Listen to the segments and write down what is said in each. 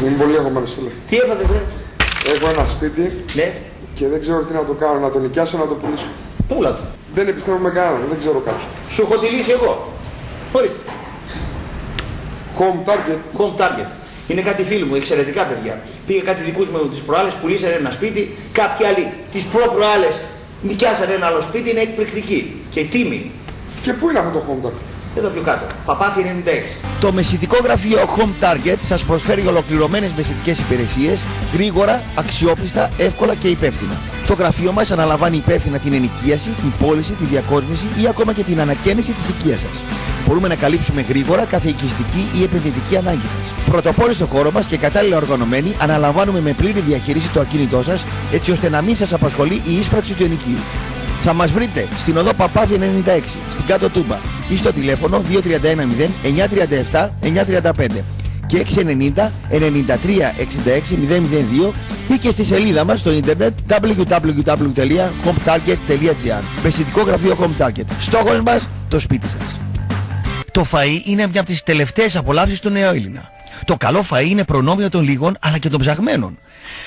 Είμαι πολύ αγχωμένο, φίλε. Τι έπατε, βρε. Έχω ένα σπίτι Ναι, και δεν ξέρω τι να το κάνω, να το νοικιάσω, να το πουλήσω. πούλα το. Δεν επιστρέφω με κανέναν, δεν ξέρω κάποιον. Σου έχω τη λύση εγώ. Ορίστε. Home target. Home target. Είναι κάτι φίλοι μου, εξαιρετικά παιδιά. Πήγε κάτι δικούς μου τις προάλλες, πουλήσανε ένα σπίτι. Κάποιοι άλλοι τις προ-προάλλες νοικιάσανε ένα άλλο σπίτι. Είναι εκπληκτική και τίμη. Και πού είναι αυτό το home target; Εδώ πιο κάτω. Παπάθη 96. Το μεσητικό γραφείο Home Target σας προσφέρει ολοκληρωμένες μεσητικές υπηρεσίες γρήγορα, αξιόπιστα, εύκολα και υπεύθυνα. Το γραφείο μας αναλαμβάνει υπεύθυνα την ενοικίαση, την πώληση, τη διακόσμηση ή ακόμα και την ανακαίνιση της οικίας σας. Μπορούμε να καλύψουμε γρήγορα κάθε οικιστική ή επενδυτική ανάγκη σας. Πρωτοπόροι στο χώρο μας και κατάλληλα οργανωμένοι, αναλαμβάνουμε με πλήρη διαχείριση το ακίνητό σας, έτσι ώστε να μην σας απασχολεί η ίσπραξη του ενοικίου. Θα μας βρείτε στην οδό Παπάθη 96, στην κάτω Τούμπα ή στο τηλέφωνο 2310 937 935 και 690 93 66 002 ή και στη σελίδα μας στο ίντερνετ www.hometarget.gr Μεσητικό γραφείο Home Target. Στόχος μας το σπίτι σας. Το φαΐ είναι μια από τις τελευταίες απολαύσεις του νέου Έλληνα. Το καλό φαΐ είναι προνόμιο των λίγων αλλά και των ψαγμένων.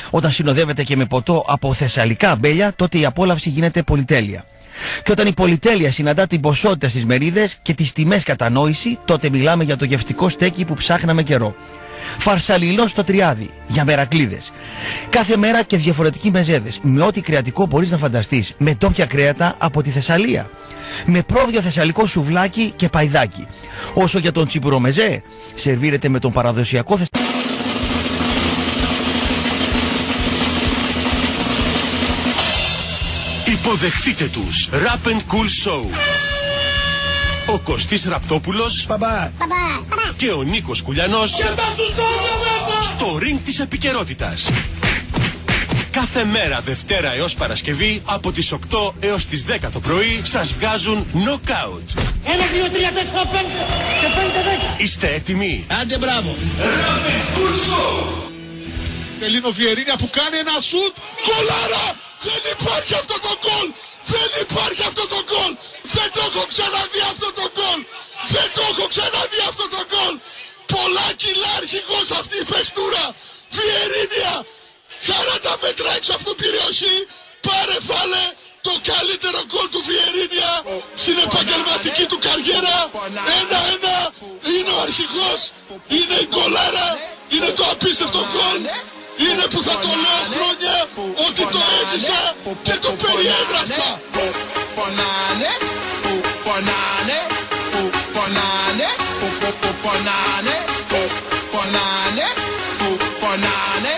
Όταν συνοδεύεται και με ποτό από θεσσαλικά αμπέλια, τότε η απόλαυση γίνεται πολυτέλεια. Και όταν η πολυτέλεια συναντά την ποσότητα στις μερίδες και τις τιμές κατανόηση, τότε μιλάμε για το γευτικό στέκι που ψάχναμε καιρό. Φαρσαλιλό στο τριάδι, για μερακλίδες. Κάθε μέρα και διαφορετικοί μεζέδες, με ό,τι κρεατικό μπορείς να φανταστείς, με τόπια κρέατα από τη Θεσσαλία. Με πρόβιο θεσσαλικό σουβλάκι και παϊδάκι. Όσο για τον τσιπουρομεζέ, σερβίρεται με τον παραδοσιακό θεσσαλικό. Υποδεχτείτε τους Rap and Cool Show. Ο Κωστής Ραπτόπουλος και ο Νίκος Κουλιανός στο ring της επικαιρότητας. Κάθε μέρα Δευτέρα έως Παρασκευή από τις 8 έως τις 10 το πρωί σας βγάζουν knockout. Ένα, δύο, τρία, τέσσερα, πέντε και πέντε δέκα. Είστε έτοιμοι; Άντε μπράβο. Rap and Cool Show. Τελίνο Βιερίνια που κάνει ένα σουτ. Κολάρα! Δεν υπάρχει αυτό το γκολ! Δεν υπάρχει αυτό το γκολ! Δεν το έχω ξαναδεί αυτό το γκολ! Δεν το έχω ξαναδεί αυτό το γκολ! Πολλά κιλά αρχηγός αυτή η παιχτούρα! Βιερίνια! 40 μέτρα έξω από την περιοχή! Πάρε φάλε! Το καλύτερο γκολ του Βιερίνια στην επαγγελματική του καριέρα. Ένα-ένα είναι ο αρχηγός, είναι η γκολάρα, είναι το απίστευτο γκολ. Είναι που θα το λέω χρόνια ότι το έζησα και το περιέγραψα. Πονάνε, που πονάνε, που πονάνε, που που που πονάνε, που πονάνε, που πονάνε,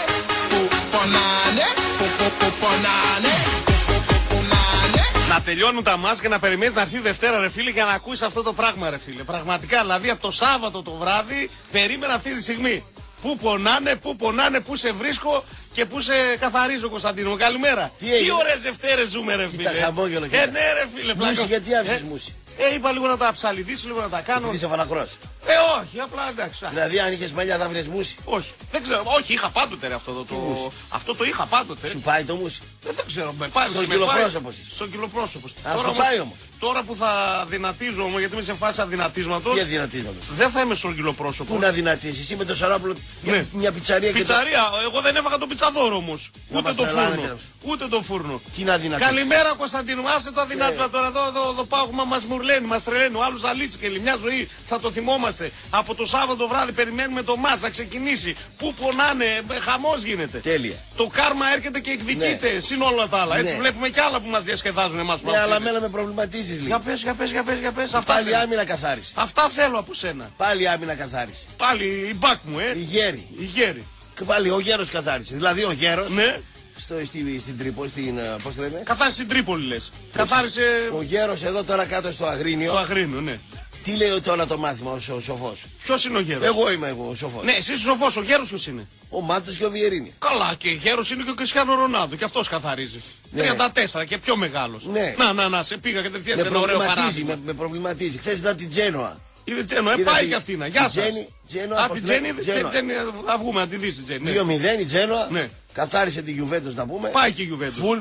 που πονάνε, που που που πονάνε, που που που πονάνε. Να τελειώνουν τα μάτς και να περιμένεις να έρθει η Δευτέρα ρε φίλε για να ακούσεις αυτό το πράγμα ρε φίλε. Πραγματικά δηλαδή από το Σάββατο το βράδυ περίμενα αυτή τη στιγμή. Πού πονάνε, πού πονάνε, πού σε βρίσκω και πού σε καθαρίζω Κωνσταντίνο. μου. Καλημέρα. Τι έγινε; ωραίες Δευτέρες ζούμε ρε φίλε. Κοίτα, χαμόγελο και Ε αυτά. ναι ρε φίλε. Μουσι, πλάκα. γιατί άφησες Ε, μουσι; Ε, είπα λίγο να τα ψαλιδίσω, λίγο να τα κάνω. Είσαι φανακρός. Ε, όχι, απλά εντάξει. α. Δηλαδή αν είχες μαλλιά θα βρεις μουσι. Όχι, δεν ξέρω. Όχι, είχα πάντοτε ρε, αυτό το. το... Αυτό το είχα πάντοτε. Σου πάει το μουσι. Ε, δεν ξέρω, με πάει. Στον με κυλοπρόσωπος πάει- είσαι. Στον κυλοπρόσωπος. Α, σου πάει όμως. Τώρα που θα δυνατίζω όμως, γιατί είμαι σε φάση αδυνατίσματος, Τι αδυνατίζομαι; δεν θα είμαι στον κυλοπρόσωπο. Πού να δυνατήσεις; Εσύ με το Σαράπουλο Ναι. μια πιτσαρία και το... Πιτσαρία, εγώ δεν έφαγα το πιτσαδόρο όμως. Να Ούτε μας το τρελάνετε, φούρνο. ρε. Ούτε το φούρνο. Τι να δυνατήσεις. Καλημέρα Κωνσταντίνο, άσε το αδυνάτισμα Ναι. τώρα. Εδώ, εδώ, εδώ πάγουμε, μας μουρλαίνει, μας τρελαίνει. Ο άλλος αλήθηκε, μια ζωή θα το θυμόμαστε. Από το Σάββατο βράδυ περιμένουμε το μα να ξεκινήσει. Πού πονάνε, χαμός γίνεται. Τέλεια. Το κάρμα έρχεται και εκδικείται. Συν όλα τα άλλα. Έτσι Ναι. βλέπουμε κι άλλα που μας διασκεδάζουν εμάς που Ναι, αλλά είμαστε. μένα με προβληματίζεις Για λίγο. πες, για πες, για πες, για πες. Αυτά Πάλι θέλω. άμυνα καθάριση. Αυτά θέλω από σένα. Πάλι άμυνα καθάριση. Πάλι η μπακ μου, ε. Η γέρη. Η γέρη. Και πάλι ο γέρος καθάρισε. Δηλαδή ο γέρος Ναι. στο, στη, στην Τρίπολη, στην, ε, πώς το λένε; Καθάρισε στην Τρίπολη λες. Καθάρισε Ο γέρος εδώ τώρα κάτω στο Αγρίνιο. στο Αγρίνο, ναι. Τι λέει τώρα το μάθημα ο, σο- σοφός; Ποιος είναι ο γέρος; Εγώ είμαι εγώ ο σοφός. Ναι, εσύ είσαι σοφός, ο γέρος ποιος είναι; Ο Μάτος και ο Βιερίνη. Καλά, και γέρος είναι και ο Κριστιανό Ρονάλντο και αυτός καθαρίζει. Ναι. 34 και πιο μεγάλος. Ναι. Να, να, να, σε πήγα κατευθείαν σε Με ένα ωραίο προβληματίζει, παράδειγμα. με, με προβληματίζει. Χθες είδα την Τζένοα. Είδε Τζένο, ε, Είδα πάει τη- και αυτή να. τη Γεια σας. Τζέννη- Τζένο, Α, πώς την τη λένε, Τζέννη, Τζένο. Τζέννη, θα βγούμε να τη δεις την Τζέννη. ναι. 2-0 η Τζένοα. Ναι. Καθάρισε την Γιουβέντος να πούμε. Πάει και η Γιουβέντους. Φουλ.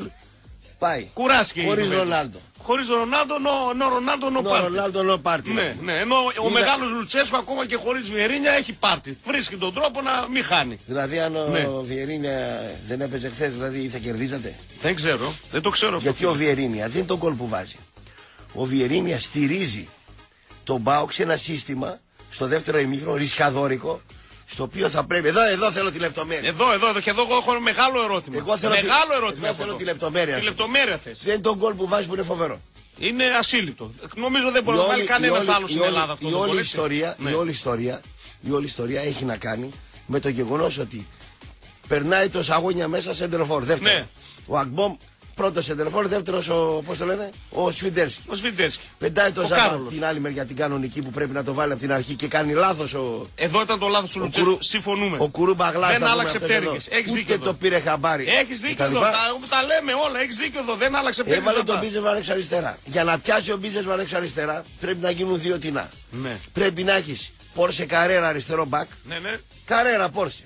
Πάει. Κουράστηκε η Χωρίς Γιουβέντους. Ρονάλντο. Χωρίς τον Ρονάλντο, νο, νο Ρονάλντο, νο Νο πάρτι. Ρονάλντο, νο πάρτι. Ναι, ναι, ενώ ο Είδα- μεγάλος Λουτσέσκο ακόμα και χωρίς Βιερίνια έχει πάρτι. Βρίσκει τον τρόπο να μην χάνει. Δηλαδή, αν ο Ναι. Βιερίνια δεν έπαιζε χθες, δηλαδή θα κερδίζατε; Δεν ξέρω, δεν το ξέρω αυτό. Γιατί ο Βιερίνια δεν είναι τον κόλ που βάζει. Ο Βιερίνια στηρίζει τον Μπάουξ σε ένα σύστημα στο δεύτερο ημίχρονο ρισκαδόρικο. Στο οποίο θα πρέπει. Εδώ, εδώ θέλω τη λεπτομέρεια. Εδώ, εδώ, εδώ και εδώ εγώ έχω μεγάλο ερώτημα. Εγώ θέλω τη- μεγάλο ερώτημα. εγώ έχω θέλω εδώ. τη λεπτομέρεια Τη σου. λεπτομέρεια θες. Δεν είναι τον κόλ που βάζεις που είναι φοβερό. Είναι ασύλληπτο. Νομίζω δεν μπορεί Η να βάλει όλη- κανένας η όλη- άλλος η στην όλη- Ελλάδα αυτό η το όλη γκολ, έτσι. ιστορία, Ναι. η όλη ιστορία, η όλη ιστορία έχει να κάνει με το γεγονός ότι περνάει το σαγόνια μέσα σε εντροφόρ. Δεύτερο. Ναι. Ο Αγμπόμ πρώτος εντροφόρ, δεύτερος ο, πώς το λένε, ο Σφιντέρσκι. Ο Σβιντέρσκι. Πεντάει το Ο Ζάμπα Κάρολος. την άλλη μεριά την κανονική που πρέπει να το βάλει από την αρχή και κάνει λάθος ο. Εδώ ήταν το λάθος του Ο Λουτσέσκου. Κουρου- Συμφωνούμε. Ο Κουρού Μπαγλάς, Δεν θα πούμε άλλαξε αυτός εδώ. πτέρυγες. Έχεις Ούτε δίκιο. το πήρε χαμπάρι. Έχεις Και δίκιο τα εδώ. λοιπά. Τα, τα λέμε όλα. Έχεις δίκιο εδώ. Δεν άλλαξε πτέρυγες. Έβαλε τον Μπίζεσβαρ έξω αριστερά. Για να πιάσει ο Μπίζεσβαρ έξω αριστερά πρέπει να γίνουν δύο τεινά. Ναι. Πρέπει να έχεις Πόρσε Καρέρα αριστερό μπακ. Ναι, ναι. Καρέρα Πόρσε.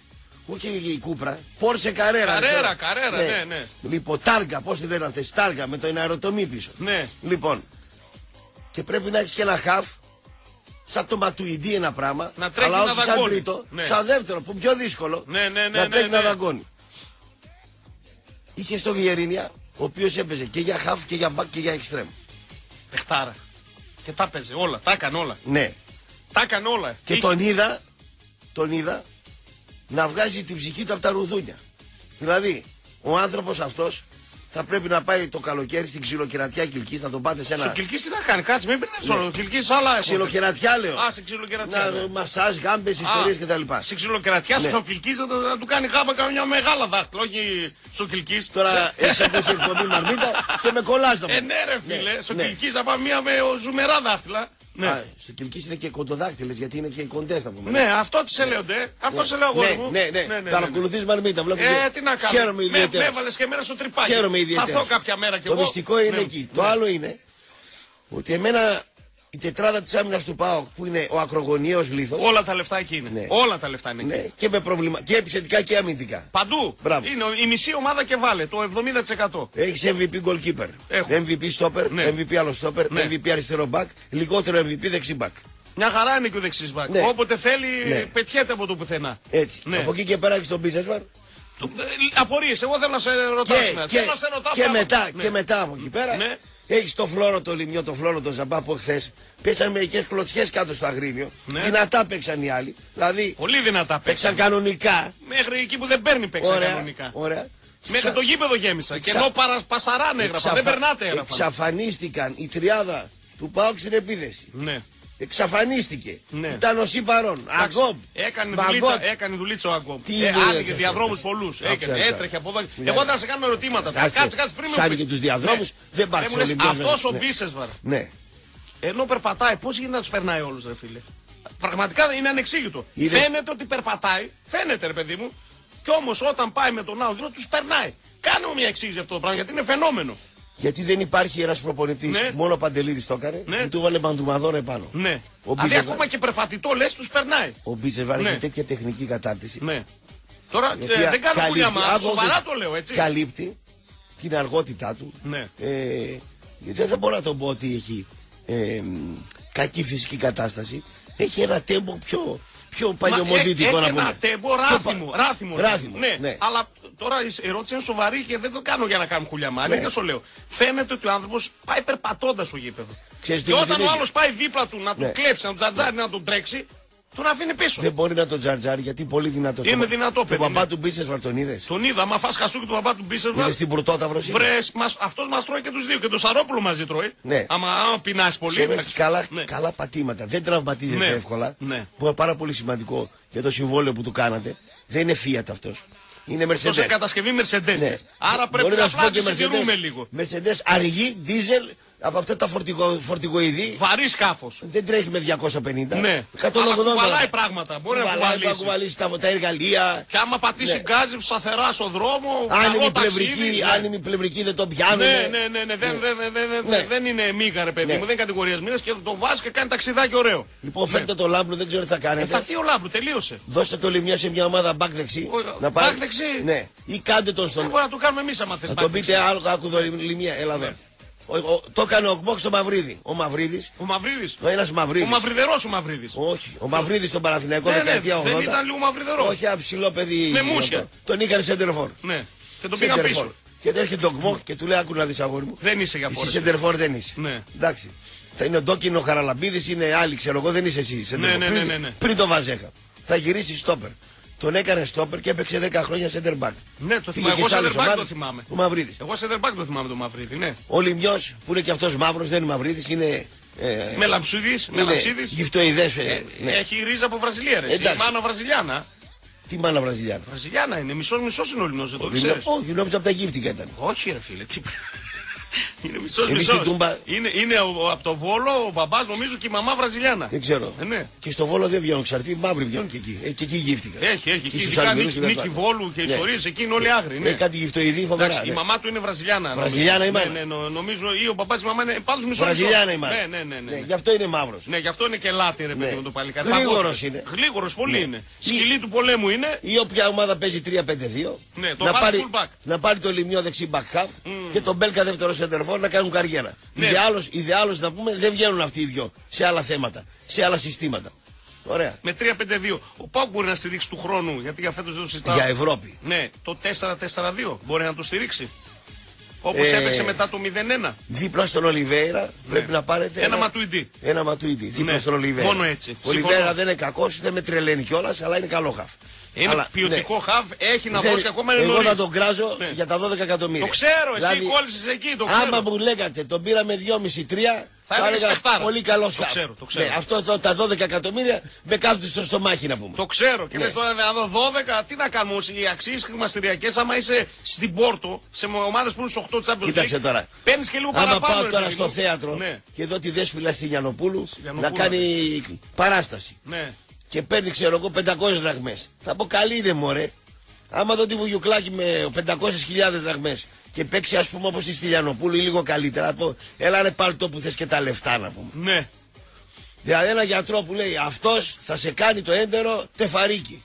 Όχι η Κούπρα. Πόρσε Καρέρα. Καρέρα, αριστερό. Καρέρα, ναι, ναι. Λοιπόν, τάργα, πώς τη λένε αυτές. Τάργα με το αεροτομή πίσω. Ναι. Λοιπόν. Και πρέπει να έχεις και ένα χαφ. Σαν το Ματουιντή ένα πράγμα. Να τρέχει αλλά να όχι σαν δαγκώνει. τρίτο. Ναι. Σαν δεύτερο που πιο δύσκολο. Ναι, ναι, ναι, να ναι, τρέχει ναι. να δαγκώνει. Είχε στο Βιερίνια ο οποίος έπαιζε και για χαφ και για μπακ και για εξτρέμ. Πεχτάρα. Και τα έπαιζε όλα. Τα έκανε όλα. Ναι. Τα έκανε όλα. Και Είχε- τον είδα, τον είδα να βγάζει την ψυχή του από τα ρουδούνια. Δηλαδή, ο άνθρωπος αυτός θα πρέπει να πάει το καλοκαίρι στην ξυλοκερατιά Κιλκής να τον πάτε σε Στο ένα Κιλκής τι να κάνει, κάτσε, μην πήρε όλο. Το Κιλκής άλλα έχουν. ξυλοκερατιά λέω. Α, σε ξυλοκερατιά. ναι. Να μασάζ, γάμπες, ιστορίες κτλ. Στην ξυλοκερατιά, Ναι. στο Κιλκής να, το- να του κάνει γάμπα καμιά μεγάλα δάχτυλα, όχι στο Κιλκής. Τώρα Σε- έχεις ακούσει εκπομπή Μαρμίτα και με κολλάς το Ε, ναι, ρε φίλε, Ναι, στο ναι. Κιλκής θα πάμε μία με ζουμερά δάχτυλα. Ναι. Α, στο Κιλκής είναι και κοντοδάκτυλες γιατί είναι και κοντές θα πούμε. Ναι, αυτό τις σε λέω, ντε. Αυτό σε λέω, αγόρι ναι, μου. ναι, ναι, Παρακολουθείς Μαρμίτα, βλέπω Ε, και τι να κάνω. Χαίρομαι με, ιδιαίτερα. με έβαλες και εμένα στο τρυπάκι. Χαίρομαι Θα ιδιαίτερα. έρθω κάποια μέρα κι Το εγώ. μυστικό είναι Ναι, εκεί. Το ναι. άλλο είναι ότι εμένα η τετράδα της άμυνας του ΠΑΟΚ που είναι ο ακρογωνιαίος λίθος Όλα τα λεφτά εκεί είναι. Ναι. Όλα τα λεφτά είναι εκεί. ναι, και με προβλημα... και επιθετικά και αμυντικά. Παντού. Μπράβο. Είναι η μισή ομάδα και βάλε το 70%. Έχεις MVP goalkeeper, Έχω. MVP stopper, Ναι. MVP άλλο stopper, Ναι. MVP αριστερό back, λιγότερο MVP δεξί back. Μια χαρά είναι και ο δεξί μπακ. Ναι. Όποτε θέλει, Ναι. πετιέται από το πουθενά. Έτσι. Ναι. Από εκεί και πέρα έχεις τον Μπίζεσβαρ Το- ε, Απορίες, εγώ θέλω να σε ρωτάω και, σήμερα. και, Θέλω να σε ρωτάω και, πράγματα. μετά, Ναι. και μετά από εκεί πέρα Ναι. έχεις το φλόρο το λιμιό, το φλόρο το ζαμπά που χθε πέσαν μερικές κλωτσιές κάτω στο αγρίνιο. Ναι. Δυνατά παίξαν οι άλλοι. Δηλαδή Πολύ δυνατά παίξαν. παίξαν κανονικά. Μέχρι εκεί που δεν παίρνει παίξαν Ωραία. κανονικά. ωραία. Μέχρι Ξα- το γήπεδο γέμισα. Και Ξα- ενώ παρα, πασαράνε έγραφα. Δεν εξαφα- περνάτε έγραφα. Εξαφανίστηκαν η τριάδα του ΠΑΟΚ στην επίθεση. Ναι. Εξαφανίστηκε. Ναι. Ήταν ο Σιπαρών. Εντάξει, Αγκόμπ. Έκανε Μαγκόμπ. δουλίτσα, έκανε δουλίτσα ο Αγκόμπ. Τι Ε, δουλίτσα άνοιγε σε διαδρόμους έκανε. πολλούς. Άκουσα, Έκανε, άκουσα. έτρεχε από εδώ. Μια- Εγώ θα σε κάνω ερωτήματα. τώρα. Κάτσε. Κάτσε, κάτσε πριν μου Σαν πεις. και τους διαδρόμους, Ναι. δεν πάει Ε, μου στους λες, Ολυμπιακούς. Αυτός ο Ναι. Μπίσεσβαρ Ναι. ενώ περπατάει, πώς γίνεται να τους περνάει όλους, ρε φίλε; Πραγματικά είναι ανεξήγητο. Είδες- Φαίνεται ότι περπατάει, φαίνεται ρε παιδί μου, κι όμως όταν πάει με τον άλλο τους περνάει. Κάνε μου μια εξήγηση αυτό το πράγμα γιατί είναι φαινόμενο. Γιατί δεν υπάρχει ένας προπονητής. Ναι. Μόνο ο Παντελίδης το έκανε. Ναι. Που του έβαλε μπαντουμαδόρο επάνω. Ναι. Ο δηλαδή Μπίζεσβαρ- ακόμα και περπατητό λες, τους περνάει. Ο Μπίζεβαρ Ναι. έχει τέτοια τεχνική κατάρτιση. Ναι. Τώρα η ε, οποία δεν κάνω καλύπτει- κουλιάμα, άκου, σοβαρά δεν- το λέω έτσι. Καλύπτει την αργότητά του. Ναι. Ε, δεν θα μπορώ να τον πω ότι έχει ε, κακή φυσική κατάσταση. Έχει ένα τέμπο πιο, πιο Μα παλιωμοδίτικο έχει να πούμε. ένα τέμπο Πιο ράθιμο. πα- ράθιμο, Ράθιμο, ναι. ναι. Αλλά τώρα η ερώτηση είναι σοβαρή και δεν το κάνω για να κάνω χουλιάμα. Ναι. Αλήθεια σου λέω. Φαίνεται ότι ο άνθρωπος πάει περπατώντας στο γήπεδο. Ξέρεις τι και μου όταν ο θυμίζει; άλλος πάει δίπλα του να τον Ναι. κλέψει, να τον τζατζάρει, να τον τρέξει, τον αφήνει πίσω. Δεν μπορεί να τον τζαρτζάρει γιατί είναι πολύ δυνατός. Είναι Το- δυνατό, Το παιδί, μπαμπά ναι. του Μπίσεσβαρ τον είδες; Τον είδα, μα φας χαστούκι του μπαμπά του Μπίσεσβαρ. Είδε την πρωτόταυρος Βρε, αυτός μας τρώει και τους δύο. Και το Σαρόπουλο μαζί τρώει. Ναι. Άμα, άμα πεινάσει πολύ. Ξέρεις, εντάξει. έχει καλά, Ναι. καλά πατήματα. Δεν τραυματίζεται Ναι. εύκολα. Ναι. Που είναι πάρα πολύ σημαντικό για το συμβόλαιο που του κάνατε. Δεν είναι Fiat αυτός. Είναι Αυτό σε Mercedes. κατασκευή Mercedes. Ναι. Άρα πρέπει Μπορεί να σου πω απλά και τη συντηρούμε Mercedes- λίγο. Mercedes αργή, diesel, από αυτά τα φορτηγο, φορτηγοειδή. Βαρύ σκάφος. Δεν τρέχει με 250. Ναι. 180. Αλλά κουβαλάει πράγματα. Μπορεί να Κουβαλάει, κουβαλήσει. κουβαλήσει τα, τα εργαλεία. Και άμα πατήσει Ναι. γκάζι σταθερά στον δρόμο, Άνεμη καλό πλευρική, ταξίδι, ναι. άνεμη πλευρική δεν το πιάνουν. Ναι, ναι, ναι, ναι, δεν, δεν, δεν, δεν, Ναι. δεν είναι μίγα ρε παιδί Ναι. μου, δεν είναι κατηγορίας μήνες και το βάζεις και κάνει ταξιδάκι ωραίο. Λοιπόν, φέρτε το λάμπρο, δεν ξέρω τι θα Ε, κάνετε. θα έρθει ο Λάμπρου, τελείωσε. Δώστε το λιμιά σε μια ομάδα back δεξί. Ο- να back δεξί; Ναι. Ή κάντε τον Δεν στον. μπορεί να το κάνουμε εμείς άμα θες. Να τον πείτε άλλο άκου εδώ λιμιά. Έλα εδώ. Ο, ο, το έκανε ο Κμόκ στο Μαυρίδη. Ο Μαυρίδης. Ο Μαυρίδης. Ο ένας Μαυρίδης. Ο Μαυριδερός ο Μαυρίδης. Όχι, ο Μαυρίδης στον Παναθηναϊκό Ναι, ναι, δεκαετία 80. δεν ήταν λίγο μαυριδερός. Όχι, ένα ψηλό παιδί. Με μουσια. Τον είχαν σέντερφορ. Ναι. Και τον πήγαν πίσω. Και έρχεται ο Κμόκ και του λέει: Άκου να δεις αγόρι μου. Δεν είσαι για Εσύ φόρες. σέντερφορ δεν είσαι. Ναι. Εντάξει. Θα είναι ο Ντόκιν, ο Χαραλαμπίδης, είναι άλλοι, ξέρω εγώ, δεν είσαι εσύ. σέντερφορ. ναι, ναι, Πριν- ναι, ναι. Πριν το Βαζέχα. Θα γυρίσει στόπερ. Τον έκανε στόπερ και έπαιξε 10 χρόνια center back. Ναι, το Πήγε θυμάμαι. και Εγώ σε άλλες center back το ομάδες. θυμάμαι. Ο Μαυρίδης. Εγώ center back το θυμάμαι τον Μαυρίδη, ναι. Ο Λιμιός που είναι και αυτός μαύρος, δεν είναι Μαυρίδης, είναι. Ε, Με λαμψούδη, με είναι λαμψίδη. γυφτοειδές, ε, ναι. Έχει ρίζα από Βραζιλία, ρε. Εντάξει. Η μάνα Βραζιλιάνα. Τι μάνα Βραζιλιάνα; Βραζιλιάνα είναι, μισός μισός είναι ο Λινός, δεν το Λιμιό- ξέρει. Όχι, νόμιζα από τα γύφτικα ήταν. Όχι, ρε φίλε, τι. Είναι μισός Εμείς μισός. στην Τούμπα- Είναι, είναι ο- ο- από το Βόλο ο μπαμπάς, νομίζω και η μαμά Βραζιλιάνα. Δεν ξέρω. Ε, ναι. Και στο Βόλο δεν βγαίνουν ξαρτοί, μαύροι βγαίνουν και εκεί. Ε, και εκεί γύφτηκα. Έχει, έχει. Και Και στους ειδικά Αλμυρούς νίκη, και νίκη τα πάντα. Βόλου και Ναι. ιστορίες εκεί είναι όλοι άγριοι. Ναι. Ε, κάτι γυφτοειδή φοβερά. Εντάξει, η ναι. μαμά του είναι Βραζιλιάνα. Βραζιλιάνα η νομίζω. μάνα. Ναι, ναι, νο- νομίζω ή ο μπαμπάς τη μαμά είναι πάντω μισό. Βραζιλιάνα μισό. η μάνα. Ναι, ναι, ναι. ναι, Ναι, ναι. Γι' αυτό είναι μαύρος. Ναι, γι' αυτό είναι και λάτι ρε παιδί Ναι. μου το παλικάρι. Γρήγορος είναι. Γλίγορο πολύ Ναι. είναι. Σκυλή του πολέμου είναι. Ή όποια ομάδα παίζει 3-5-2. Ναι, το να, βάζει πάρει, full back. να πάρει το λιμιό δεξί back half και τον Μπέλκα δεύτερος σεντερφόρ να κάνουν καριέρα. Ναι. Ιδεάλως, ιδεάλως να πούμε δεν βγαίνουν αυτοί οι δυο σε άλλα θέματα, σε άλλα συστήματα. Ωραία. Με 3-5-2. Ο Πάουκ μπορεί να στηρίξει του χρόνου γιατί για φέτος δεν το συζητάω. Για Ευρώπη. Ναι, το 4-4-2 μπορεί να το στηρίξει. Όπως Ε, έπαιξε μετά το 0-1. Δίπλα στον Ολιβέηρα πρέπει να πάρετε. Ένα Ματουιντή. Ένα Ματουιντή. Δίπλα Ναι, στον Ολιβέηρα. μόνο έτσι. Ο Ολιβέηρα Συμφωνώ. δεν είναι κακός, δεν με τρελαίνει κιόλας, αλλά είναι καλό χαφ. Είναι Αλλά, ποιοτικό ναι. χαβ, έχει να Δεν- δώσει ακόμα είναι Εγώ νωρίς. θα τον κράζω Ναι. για τα 12 εκατομμύρια. Το ξέρω, εσύ Δηλαδή, κόλλησες εκεί, το ξέρω. Άμα μου λέγατε τον πήραμε 2,5-3, Θα έλεγες παιχτάρα. πολύ καλός Το ξέρω, το ξέρω. Ναι, αυτό εδώ, τα 12 εκατομμύρια με κάθονται στο στομάχι να πούμε. Το ξέρω και Ναι. λες τώρα να δω 12, τι να κάνουμε όμως, οι αξίες χρηματιστηριακές άμα είσαι στην Πόρτο, σε ομάδες που είναι στους 8 Champions Κοίταξε League, τώρα. παίρνεις και λίγο Άμα παραπάνω. πάω ρε τώρα παιδί στο μου. θέατρο Ναι, και δω τη δέσπηλα στη Γιανοπούλου να Γιαννοπούλου, κάνει παράσταση ναι. Και παίρνει ξέρω εγώ 500 δραχμές. Θα πω καλή είναι μωρέ. Άμα δω τη Βουγιουκλάκη με 500.000 δραχμές και παίξει ας πούμε όπως τη Στυλιανοπούλου ή λίγο καλύτερα, θα πω έλα ρε πάλι το που θες και τα λεφτά να πούμε. Ναι. Δηλαδή ένα γιατρό που λέει αυτός θα σε κάνει το έντερο τεφαρίκι.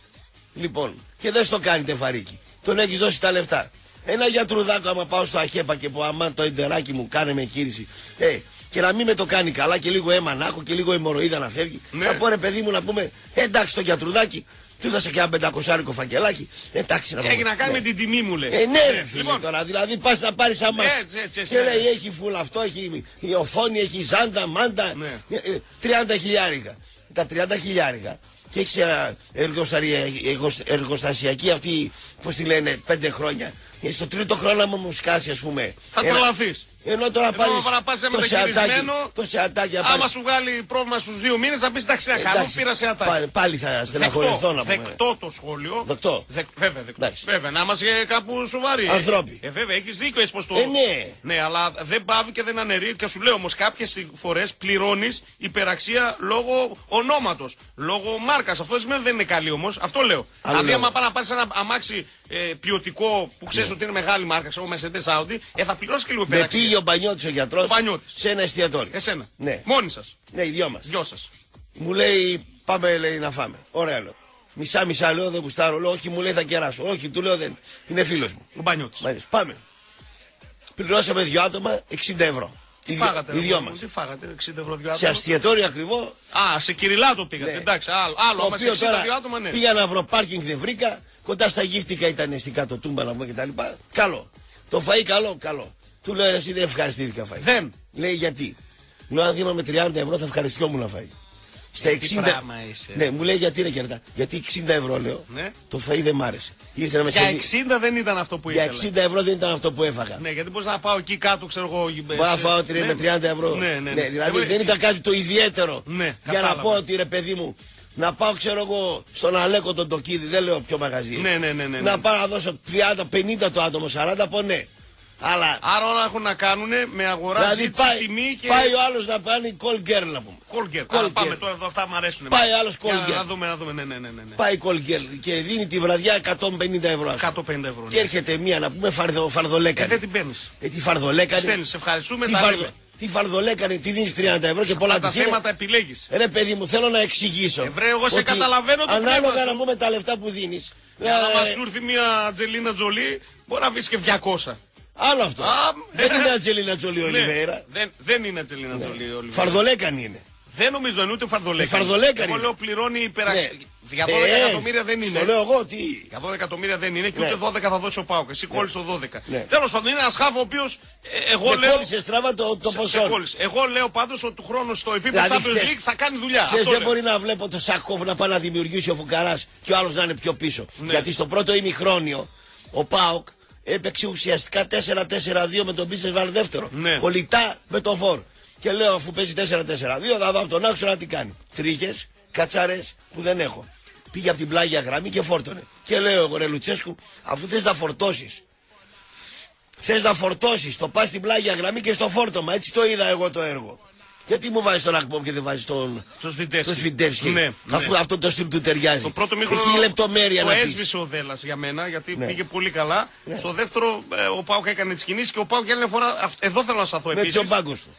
Λοιπόν, και δεν στο κάνει τεφαρίκι. Τον έχεις δώσει τα λεφτά. Ένα γιατρουδάκο άμα πάω στο αχέπα και πω αμάν το εντεράκι μου κάνε με εγχείρηση. Ε, και να μην με το κάνει καλά και λίγο αίμα να έχω και λίγο αιμορροίδα να φεύγει. Ναι. Θα πω ρε παιδί μου να πούμε «Ε, εντάξει το γιατρουδάκι, του έδωσα και ένα πεντακοσάρικο φακελάκι. Εντάξει να πούμε. Έχει να κάνει Ναι. με την τιμή μου λες. Ε, ναι, ρε φίλε Λοιπόν, τώρα. Δηλαδή πας να πάρεις αμάξι. Έτσι, έτσι, έτσι, και ναι. λέει έχει φουλ αυτό, έχει η οθόνη, έχει ζάντα, μάντα. Ναι. Ε, ε, 30 χιλιάρικα. Τα 30 χιλιάρικα. Και έχεις εργοστασιακή αυτή, πώς τη λένε, 5 χρόνια. Και στο τρίτο χρόνο, άμα μου σκάσει, ας πούμε. Θα ένα- τρελαθείς. Ενώ τώρα Ενώ πάρεις. να πας σε το σεατάκι. μεταχειρισμένο, Το σεατάκι να Άμα πάρεις- σου βγάλει πρόβλημα στους δύο μήνες θα πεις εντάξει να κάνω, Εντάξει, πήρα σε ατάκι. πάλι- Πάλι θα στεναχωρηθώ να πούμε. δεκτό το σχόλιο. Δεκτό. Δεκ, βέβαια, δεκτό. Εντάξει. Βέβαια, να είμαστε κάπου σοβαροί. ε. Ανθρώποι. Ε, βέβαια, έχεις δίκιο έτσι πως το. Ε, ναι. Ναι, αλλά δεν πάβει και δεν αναιρεί. Και σου λέω όμως, κάποιες φορές πληρώνεις υπεραξία λόγω ονόματος. Λόγω μάρκας. Αυτό δεν σημαίνει ότι δεν είναι καλή όμως. Αυτό λέω. Άλλο δηλαδή, λέω. άμα πάει να πάρεις ένα αμάξι ε, ποιοτικό που ξέρεις ότι είναι μεγάλη μάρκα, ξέρω Mercedes Audi, ε, θα πληρώσεις και λίγο Με υπεραξία. Πήγε ο Πανιώτη ο γιατρός Ο Πανιώτης. σε ένα εστιατόριο. Εσένα. Ναι. Μόνοι σας. Ναι, οι δυο μας. Δυο σας. Μου λέει πάμε λέει να φάμε. Ωραία λέω. Μισά μισά λέω δεν γουστάρω. Λέω όχι μου λέει θα κεράσω. Όχι του λέω δεν. Είναι φίλος μου. Ο Μπανιώτης. Μάλιστα πάμε. Πληρώσαμε δυο άτομα 60 ευρώ. Τι Οι δυο- φάγατε, Οι ρε, δυο μου, μας. Τι φάγατε, 60 ευρώ δυο Σε άτομα; αστιατόριο ακριβό. Α, σε κυριλάτο πήγατε. Ναι. Εντάξει, άλλο, άλλο Το άμα σε οποίο 60 τώρα δυο άτομα, ναι. πήγα να βρω πάρκινγκ δεν βρήκα. Κοντά στα γύφτηκα ήταν στην κάτω τούμπα να πούμε και τα λοιπά. Καλό. Το φαΐ καλό, καλό. Του λέω εσύ δεν ευχαριστήθηκα φαΐ. Δεν. Λέει γιατί; Λέω αν δίνω με 30 ευρώ θα ευχαριστιόμουν να φάει. Στα Ε, τι 60. πράγμα είσαι. Ναι, μου λέει γιατί ρε κερδά; Γιατί 60 ευρώ λέω. Ναι. Το φαΐ δεν μ' άρεσε. Ήρθε να με Για σερβί- 60 δεν ήταν αυτό που Για ήθελα. 60 ευρώ δεν ήταν αυτό που έφαγα. Ναι, γιατί μπορείς να πάω εκεί κάτω, ξέρω εγώ. ε, Μπορώ να σε- φάω τρι- ναι. με 30 ευρώ. Ναι, ναι, ναι. δηλαδή Ε, δεν ήταν κάτι το ιδιαίτερο. Ναι, για να κατάλαβα. πω ότι ρε παιδί μου, να πάω ξέρω εγώ στον Αλέκο τον Τοκίδη, δεν λέω ποιο μαγαζί. Ναι, ναι, ναι, ναι, ναι. Να πάω να δώσω 30, 50 το άτομο, 40 πω ναι. Αλλά Άρα όλα έχουν να κάνουν με αγορά, δηλαδή ζήτηση, πάει, τιμή και. πάει ο άλλος να κάνει call girl να πούμε. Κόλγκερ. Call Άρα πάμε girl. τώρα εδώ, αυτά μου αρέσουν. Πάει άλλος Για call girl. Να δούμε, να δούμε. Ναι, ναι, ναι. ναι. ναι. Πάει call girl και δίνει τη βραδιά 150 ευρώ. ας πούμε. 150 ευρώ. Και Ναι. έρχεται μία να πούμε φαρδο, Ε, φαρδολέκανη. δεν την παίρνεις. Ε, τι φαρδολέκανη. Στέλνεις, σε ευχαριστούμε. Τι, τα φαρδο, λέμε. τι φαρδολέκανη, τι δίνεις 30 ευρώ και πολλά Αυτά τα της είναι. θέματα επιλέγεις. Ρε παιδί μου, θέλω να εξηγήσω. Ε, βρε, εγώ σε ότι καταλαβαίνω το πνεύμα Ανάλογα σου. να πούμε τα λεφτά που δίνεις. Αλλά άμα σου έρθει μια Ατζελίνα Τζολί, μπορεί να βρεις και 200. Άλλο αυτό. Α, δεν ε, είναι Ατζελίνα Τζολί Ναι, Ολιβέρα. δεν, δεν είναι Ατζελίνα Τζολί Ολιβέρα. Φαρδολέκανη είναι. Δεν νομίζω είναι ούτε φαρδολέκανη. Ε, φαρδολέκανη Εγώ είναι. λέω πληρώνει υπεραξ... Ναι. Για 12 Ε, εκατομμύρια δεν είναι. Στο λέω εγώ τι; Για 12 εκατομμύρια δεν είναι και Ναι. ούτε 12 θα δώσει ο ΠΑΟΚ. Εσύ κόλλησε το 12. Ναι. Τέλος πάντων, είναι ένας χαφ ο οποίος. εγώ Με λέω. κόλλησε στράβα το, το σε- ποσό. σε κόλλησε. Εγώ λέω πάντως ότι του χρόνου στο επίπεδο Δηλαδή, Champions χθες- League θα κάνει δουλειά. Χθες Αυτό δεν λέω. μπορεί να βλέπω το Σάχοφ να πάει να δημιουργήσει ο Φουκαράς και ο άλλος να είναι πιο πίσω. Ναι. Γιατί στο πρώτο ημιχρόνιο ο Πάοκ έπαιξε ουσιαστικά 4-4-2 με τον Μπίσεσβαρ δεύτερο. Ναι. Κολλητά με το φόρ. Και λέω αφού παίζει 4-4-2 θα δω από τον άξονα τι κάνει. Τρίχες, κατσάρε που δεν έχω. Πήγε από την πλάγια γραμμή και φόρτωνε. Και λέω εγώ ρε Λουτσέσκου, αφού θες να φορτώσεις. Θες να φορτώσεις, το πας στην πλάγια γραμμή και στο φόρτωμα. Έτσι το είδα εγώ το έργο. Γιατί μου βάζεις τον Ακπομ και δεν βάζεις τον. Το Σβιντέρσκι. Το Σβιντέρσκι. Ναι, ναι. Αφού αυτό το στυλ του ταιριάζει. Το πρώτο μήχρονο Έχει λεπτομέρεια το να πεις. έσβησε ο Δέλλα για μένα γιατί Ναι. πήγε πολύ καλά. Στο δεύτερο ε, ο Πάουκ έκανε τις κινήσεις και ο Πάουκ για άλλη μια φορά. αυ- Εδώ θέλω να σταθώ Με επίσης. ποιον πάγκο του.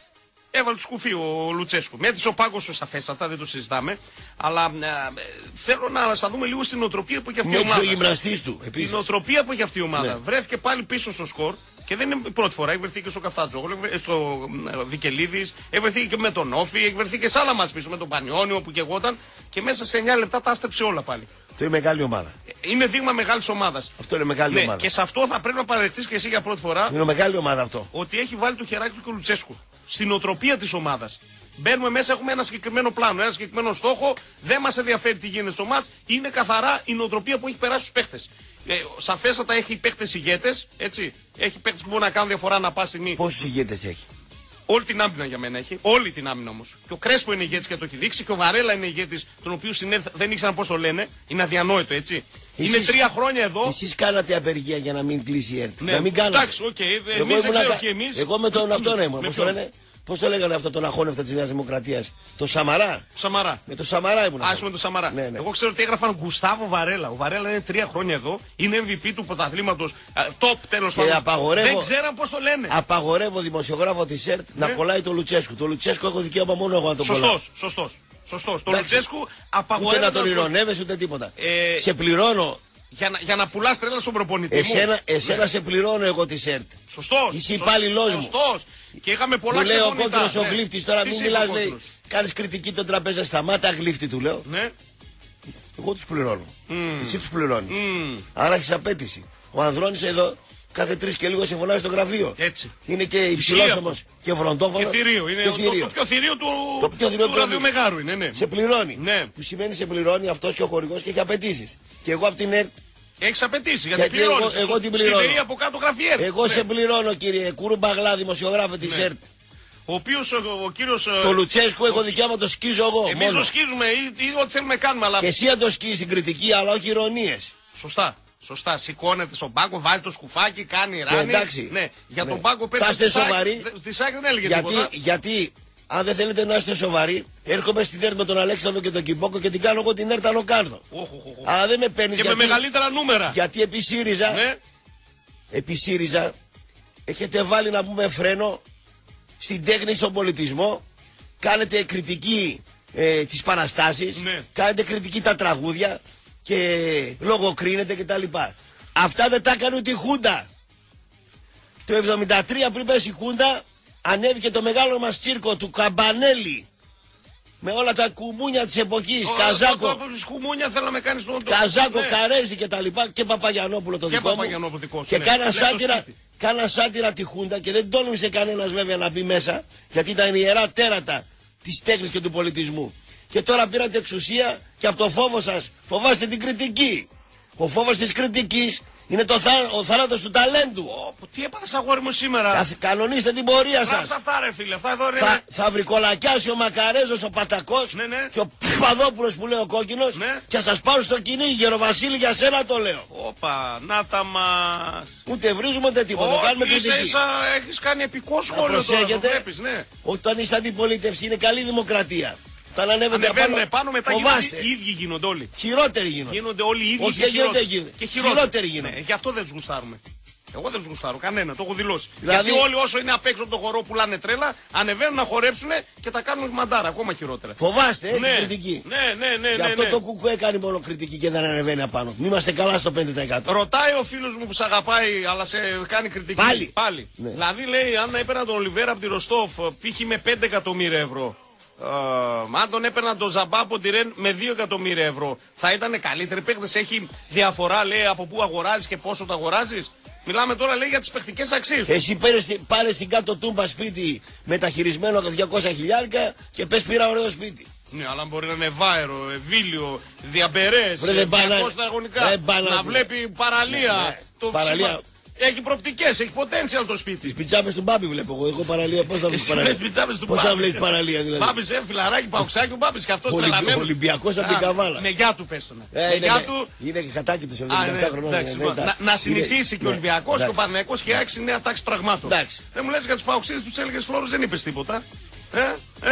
Έβαλε το σκουφί ο Λουτσέσκου. Μέτρησε ο πάγκος του σαφέστατα, δεν το συζητάμε. Αλλά ε, ε, θέλω να σταθούμε λίγο στην οτροπία που έχει αυτή η Μέτρησε ο ομάδα. γυμναστή του. Την Επίσης. οτροπία που έχει αυτή η ομάδα. Ναι. Βρέθηκε πάλι πίσω στο σκορ και δεν είναι η πρώτη φορά. Έχει βρεθεί και στο Καφτάτζο, στο Βικελίδης, έχει βρεθεί και με τον Όφη, έχει βρεθεί και σε άλλα μάτς πίσω με τον Πανιόνιο που κεγόταν και μέσα σε 9 λεπτά τα άστρεψε όλα πάλι. Αυτό είναι μεγάλη ομάδα. Είναι δείγμα μεγάλης ομάδας. Αυτό είναι μεγάλη Ναι, ομάδα. και σε αυτό θα πρέπει να παραδεχτεί και εσύ για πρώτη φορά Είναι μεγάλη ομάδα αυτό. ότι έχει βάλει το χεράκι του και ο Λουτσέσκου. Στην οτροπία της ομάδας. Μπαίνουμε μέσα, έχουμε ένα συγκεκριμένο πλάνο, ένα συγκεκριμένο στόχο. Δεν μας ενδιαφέρει τι γίνεται στο μάτς. Είναι καθαρά η νοοτροπία που έχει περάσει στους παίχτες. Ε, σαφέστατα έχει παίχτε ηγέτες, έτσι. Έχει παίχτε που μπορούν να κάνουν διαφορά να πας στιγμή. Πόσους ηγέτες έχει; Όλη την άμυνα για μένα έχει. Όλη την άμυνα όμως. Και ο Κρέσπο είναι ηγέτης και το έχει δείξει. Και ο Βαρέλα είναι ηγέτης, τον οποίο συνέδε, δεν ήξεραν πώς το λένε. Είναι αδιανόητο, έτσι. είναι Εσείς- τρία χρόνια εδώ. Εσείς κάνατε απεργία για να μην κλείσει η ΕΡΤ. Ναι, να μην κάνατε. εντάξει, οκ, ε, Εγώ εμείς δεν ήμουνα ξέρω κα- και εμείς. Εγώ με τον αυτόν ήμουν. Με Πώς το ποιον; λένε; Πώς το λέγανε αυτό τον αχώνευτο της Νέας Δημοκρατίας; Το Σαμαρά. Σαμαρά. Με το Σαμαρά ήμουν. Α πούμε το Σαμαρά. Ναι, ναι. Εγώ ξέρω ότι έγραφαν Γκουστάβο Βαρέλα. Ο Βαρέλα είναι τρία χρόνια εδώ. Είναι MVP του πρωταθλήματος. Top τέλος πάντων. απαγορεύω- Δεν ξέραν πώς το λένε. Απαγορεύω δημοσιογράφο τη ΕΡΤ να Ναι. κολλάει το Λουτσέσκου. Το Λουτσέσκου έχω δικαίωμα μόνο εγώ να τον κολλάω. Σωστός, σωστός. Σωστός. Το Εντάξει. Λουτσέσκου Ούτε απαγορεύεται. να τον να σου- ηρωνεύεσαι ούτε τίποτα. Ε, Σε πληρώνω. Για να, για να πουλάς τρέλα στον προπονητή. μου. Εσένα, εσένα Ναι. σε πληρώνω εγώ τη ΕΡΤ. Σωστός. Είσαι υπάλληλός μου. Σωστός. Και είχαμε πολλά Μου λέει ο ξεφωνητά. κόκκινος ο ναι. γλύφτης τώρα, Τι μην είπε ο μιλά, λέει. κόκκινος; Κάνεις κριτική των τραπέζα, σταμάτα γλύφτη του λέω. Ναι. Εγώ τους πληρώνω. Εσύ τους πληρώνεις. Άρα έχεις απέτηση. Ο Ανδρώνης εδώ κάθε τρεις και λίγο σε φωνάζει στο γραφείο. Έτσι. Είναι και υψηλό Ισχύει όμω αυτό. και βροντόφωνο. Και θηρίο. Είναι και το, θηρίο. το πιο θηρίο του, Το πιο θηρίο του του ραδιομεγάρου είναι. Ναι. Σε πληρώνει. Ναι. Που σημαίνει σε πληρώνει αυτός και ο χορηγός και έχει απαιτήσεις. Και εγώ από την ΕΡΤ, Έχεις απαιτήσεις γιατί Γιατί πληρώνεις. εγώ- εγώ την πληρώνω. Στη ΔΕΗ από κάτω γράφει ΕΡΤ. εγώ Ναι. σε πληρώνω κύριε Κουρούμπαγλά, δημοσιογράφο της Ναι. ΕΡΤ. Ο οποίος ο, ο κύριος. Το Λουτσέσκου έχω δικαίωμα να το σκίζω εγώ. Εμείς μόνο. το σκίζουμε ή, ή ό,τι θέλουμε κάνουμε, αλλά. Και εσύ να το σκίζει την κριτική, αλλά όχι ηρωνίες. Σωστά. Σωστά. Σηκώνεται στον πάγκο, βάζει το σκουφάκι, κάνει ράνι. εντάξει. Ναι. Για Ναι. τον πάγκο Θα πέρσι. είστε στη ΣΑΚ- σοβαροί. δε- Στη ΣΑΚ δεν έλεγε Γιατί, τίποτα. γιατί αν δεν θέλετε να είστε σοβαροί, έρχομαι στην ΕΡΤ με τον Αλέξανδρο και τον Κιμπόκο και την κάνω εγώ την ΕΡΤ ανοκάρδο. Οχ, οχ, οχ. Αλλά δεν με παίρνεις Και γιατί, με μεγαλύτερα νούμερα. γιατί επί ΣΥΡΙΖΑ, Ναι. επί ΣΥΡΙΖΑ έχετε βάλει να πούμε φρένο στην τέχνη, στον πολιτισμό. Κάνετε κριτική ε, τις παραστάσεις, Ναι. κάνετε κριτική τα τραγούδια και λογοκρίνετε κτλ. Αυτά δεν τα έκανε ούτε η Χούντα. Το 73 πριν πέσει η Χούντα ανέβηκε το μεγάλο μας τσίρκο του Καμπανέλη με όλα τα κουμούνια της εποχής, Καζάκο, Από τη σκουμούνια θέλω να με κάνεις τον. Καζάκο, Ναι. Καρέζη και τα λοιπά και Παπαγιανόπουλο το Και δικό μου. Παπαγιανόπουλο δικό σου, και ναι. κάνα Λέει το σάτυρα, σπίτι. κάνα σάτυρα τη Χούντα και δεν τόλμησε κανένας βέβαια να μπει μέσα γιατί ήταν ιερά τέρατα της τέχνης και του πολιτισμού. Και τώρα πήρατε εξουσία και από το φόβο σας φοβάστε την κριτική. Ο φόβος της κριτικής είναι το θά, ο θάνατος του ταλέντου. Ω, Τι έπαθες αγόρι μου σήμερα; Καθ- Κανονίστε την πορεία σας. Γράψε αυτά ρε φίλε. Αυτά εδώ είναι. Θα, θα βρικολακιάσει ο Μακαρέζος ο Πατακός Ναι, ναι. και ο Παπαδόπουλος που λέει ο κόκκινος Ναι. και θα σας πάρουν στο κυνήγι Γεροβασίλη για σένα το λέω. Όπα, να τα μας. Ούτε βρίζουμε ούτε τίποτα. Κάνουμε Όχι, ίσα κριτική. ίσα έχεις κάνει επικό σχόλιο τώρα. Το προσέχετε. βλέπεις, ναι. Όταν είστε αντιπολίτευση είναι καλή δημοκρατία. Όταν ανέβετε Ανεβαίνουμε πάνω μετά φοβάστε. γίνονται οι ίδιοι γίνονται όλοι. Χειρότεροι γίνονται. Γίνονται όλοι οι ίδιοι Όχι, και δεν γίνονται, χειρότεροι. γίνονται. Και Χειρότεροι γίνονται. Ναι, γι' αυτό δεν τους γουστάρουμε. Εγώ δεν τους γουστάρω κανένα, το έχω δηλώσει. Δηλαδή- Γιατί όλοι όσο είναι απ' έξω από το χορό που λάνε τρέλα, ανεβαίνουν να χορέψουν και τα κάνουν μαντάρα, ακόμα χειρότερα. Φοβάστε, ε, ναι, την κριτική. ναι, ναι, ναι, Γι' ναι, αυτό ναι. το κουκουέ κάνει μόνο κριτική και δεν ανεβαίνει απάνω. Μη είμαστε καλά στο 5%. Ρωτάει ο φίλος μου που σε αγαπάει, αλλά σε κάνει κριτική. Πάλι. Πάλι. Ναι. Δηλαδή λέει, αν έπαιρνα τον Ολιβέρα από τη Ροστόφ, π.χ. με 5 εκατομμύρια ευρώ. Ε, αν τον έπαιρνα τον Ζαμπά από τη Ρεν με 2 εκατομμύρια ευρώ, θα ήταν καλύτερη παίχτε. Έχει διαφορά, λέει, από πού αγοράζεις και πόσο το αγοράζεις; Μιλάμε τώρα, λέει, για τις παιχτικές αξίες. Εσύ πάρε, στην- πάρες στην κάτω τούμπα σπίτι μεταχειρισμένο 200 χιλιάρικα και πες πήρα ωραίο σπίτι. Ναι, αλλά μπορεί να είναι βάερο, ευήλιο, διαμπερές, Βρε, δεν πάει να- τετραγωνικά. δεν πάει να- Να βλέπει παραλία. Ναι, ναι. Το Παραλία. Ψημα- Έχει προοπτικέ, έχει potential το σπίτι. Τις πιτζάμες του Μπάμπη βλέπω εγώ. Εγώ παραλία πώς θα βλέπεις Εσύ παραλία; λες πιτσάπες του Πώς θα Μπάμπη. βλέπεις παραλία δηλαδή; Μπάμπης, ε, φιλαράκι, παουξάκι, ο Μπάμπης και αυτός Ολυμπι- τρελαμένος. Ολυμπιακός απ' την Α, Καβάλα. Με γεια του πες το, ναι. Ε, Με είναι, γεια με- του. είναι και κατάκι τους Α, 77 ναι, χρονών. εντάξει, δεν ήταν- να, να είναι- συνηθίσει και ο ναι, Ολυμπιακός και ο εντάξει. Παναγιακός και άξει νέα τάξη πραγμάτων. Εντάξει. Δεν μου λες για τους παουξίδες που τους έλεγες φλόρους δεν είπες τίποτα. Ε, ε,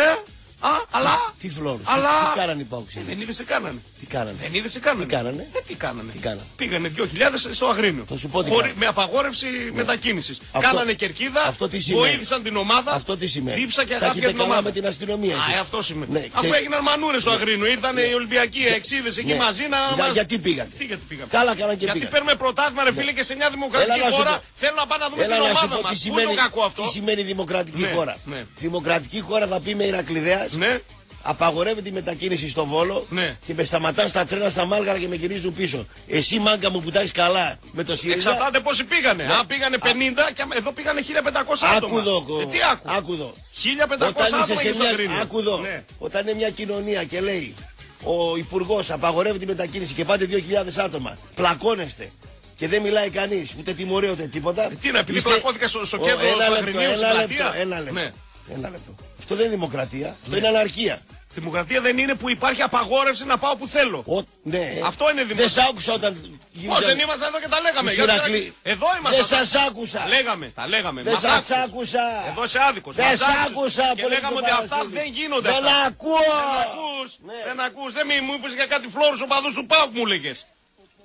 α, αλλά. Τι φλόρους, Αλλά. τι κάνανε οι Παοξίδες. Δεν είδες τι κάνανε. Τι κάνανε; Δεν είδες τι κάνανε. Τι κάνανε; Ε, τι κάνανε. Τι κάνανε; Πήγανε 2.000 στο Αγρίνιο. Θα σου πω τι Χωρί- κάνανε. Με απαγόρευση μετακίνησης. Αυτό- Κάνανε κερκίδα, αυτό τι σημαίνει; βοήθησαν την ομάδα. Αυτό τι σημαίνει; Δίψα και Τα αγάπη έχετε για την καλά ομάδα. με την αστυνομία Α, εσείς. ε, αυτό σημαίνει. Ναι, Αφού ξέρεις- έγιναν μανούρες στο Αγρίνο, ήρθαν οι Ολυμπιακοί εξίδες εκεί Ναι. μαζί να. Για- μας- γιατί πήγατε; Τι γιατί πήγαμε; Καλά κάναν και γιατί πήγατε. παίρνουμε πρωτάθλημα, ρε φίλε, και σε μια δημοκρατική Έλα να σου χώρα πω. θέλω να πάμε να δούμε Έλα την να σου ομάδα πω μας. τι Πού είναι σημαίνει, το κακό αυτό; τι σημαίνει δημοκρατική Ναι, χώρα; ναι. Δημοκρατική χώρα θα πει με Ηρακλειδέας. Ναι. Απαγορεύεται η μετακίνηση στο Βόλο Ναι. και με σταματάς στα τρένα στα Μάλγαρα και με γυρίζουν πίσω. Εσύ μάγκα μου που τα έχεις καλά με το ΣΥΡΙΖΑ. Εξαρτάται πόσοι πήγανε. Αν πήγανε 50 και εδώ πήγανε 1500 άτομα. Άκου εδώ, κο- Ε, τι άκου. άκου εδώ. 1500 Όταν είσαι άτομα σε εκεί στο μια, Αγρίνιο. άκου εδώ. Ναι. Όταν είναι μια κοινωνία και λέει ο υπουργός απαγορεύει τη μετακίνηση και πάτε 2.000 άτομα, πλακώνεστε και δεν μιλάει κανείς, ούτε τιμωρία ούτε τίποτα. Ε, τι είναι, επειδή Είστε- πλακώθηκα στο- στο Ο, κέντρο ένα του λεπτό, Αγρινίου, ένα στην λεπτό, πλατεία. Ένα λεπτό. Ναι. Ένα λεπτό. Αυτό δεν είναι δημοκρατία. Αυτό είναι αναρχία. Δημοκρατία δεν είναι που υπάρχει απαγόρευση να πάω που θέλω. Ο, ναι. Αυτό είναι Δεν δημοκρατία. σ' άκουσα όταν. Πώ δεν ήμασταν εδώ και τα λέγαμε. Τους Γιατί Ηρακλή- τα- Εδώ ήμασταν. Δεν σας άκουσα. Τα λέγαμε, τα λέγαμε. Δεν Μας σας άκουσες. άκουσα. Εδώ είσαι άδικος. Δεν σ' άκουσα. Και πολύ λέγαμε τον ότι αυτά Παρασίδη. δεν γίνονται. Δεν αυτά. ακούω. Δεν ακούς. Ναι. Δεν ακούς. Δεν μη- μου είπες για κάτι φλόρους οπαδούς του ΠΑΟΚ μου λέγες.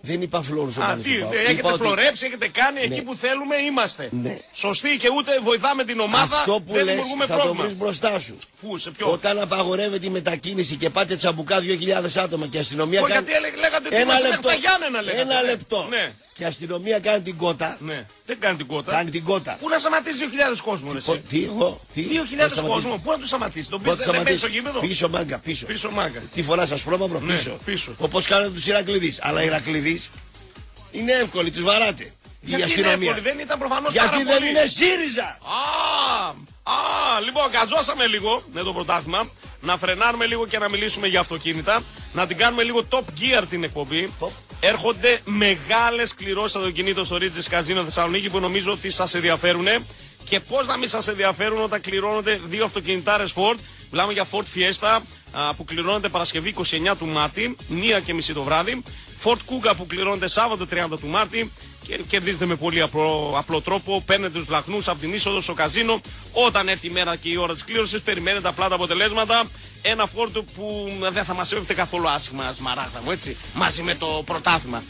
Δεν είπα φλόρους ο Α, Μάνος τι, του Πάου. έχετε Είπα ότι- φλωρέψει, έχετε κάνει εκεί που θέλουμε, είμαστε. Ναι. Σωστοί και ούτε βοηθάμε την ομάδα, Αυτό που δεν λες δημιουργούμε θα το πρόβλημα. βρεις μπροστά σου. Πού, σε ποιο. Όταν απαγορεύεται η μετακίνηση και πάτε τσαμπουκά 2.000 άτομα και η αστυνομία Ω, κάνει... γιατί έλεγε- λέγατε ότι Ένα είμαστε λεπτό. μέχρι τα Γιάννενα, λέγατε. Ένα Ναι. λεπτό. Ναι. Και η αστυνομία κάνει την κότα. Ναι, δεν κάνει την κότα. Κάνει την κότα. Πού να σταματήσει 2.000 κόσμο, ρε, Πο- εσύ; Τι, εγώ, τι; 2.000 πώς σταματήσει. κόσμο, πού να τους σταματήσει; Τον Πότε πεις δεν μένει σταματήσει; στο γήπεδο; Πίσω μάγκα, πίσω. Πίσω μάγκα. Τι φοράς σα πρόμαυρο, Ναι, πίσω. πίσω. Όπως κάνουν τους Ηρακλειδεί. Αλλά οι Ηρακλειδεί είναι εύκολοι, τους βαράτε. Η Γιατί είναι αστυνομία. εύκολη, δεν ήταν προφανώς Γιατί πάρα δεν πολύ. είναι ΣΥΡΙΖΑ. Α, α, λοιπόν, καζώσαμε λίγο με το πρωτάθλημα. Να φρενάρουμε λίγο και να μιλήσουμε για αυτοκίνητα. Να την κάνουμε λίγο top gear την εκπομπή. Top. Έρχονται μεγάλες κληρώσεις αυτοκινήτων στο Ridges Casino Θεσσαλονίκη που νομίζω ότι σας ενδιαφέρουν. Και πώς να μην σας ενδιαφέρουν όταν κληρώνονται δύο αυτοκινητάρες Ford. Μιλάμε για Ford Fiesta α, που κληρώνεται Παρασκευή 29 του Μάρτη, μία και μισή το βράδυ. Ford Kuga που κληρώνεται Σάββατο 30 του Μάρτη και κερδίζετε με πολύ απλό, απλό τρόπο. Παίρνετε τους λαχνούς από την είσοδο στο καζίνο. Όταν έρθει η μέρα και η ώρα της κλήρωσης, περιμένετε απλά τα αποτελέσματα. Ένα φόρτο που δεν θα μας έβγαινε καθόλου άσχημα, σμαράγδα μου, έτσι. Μαζί με το πρωτάθλημα.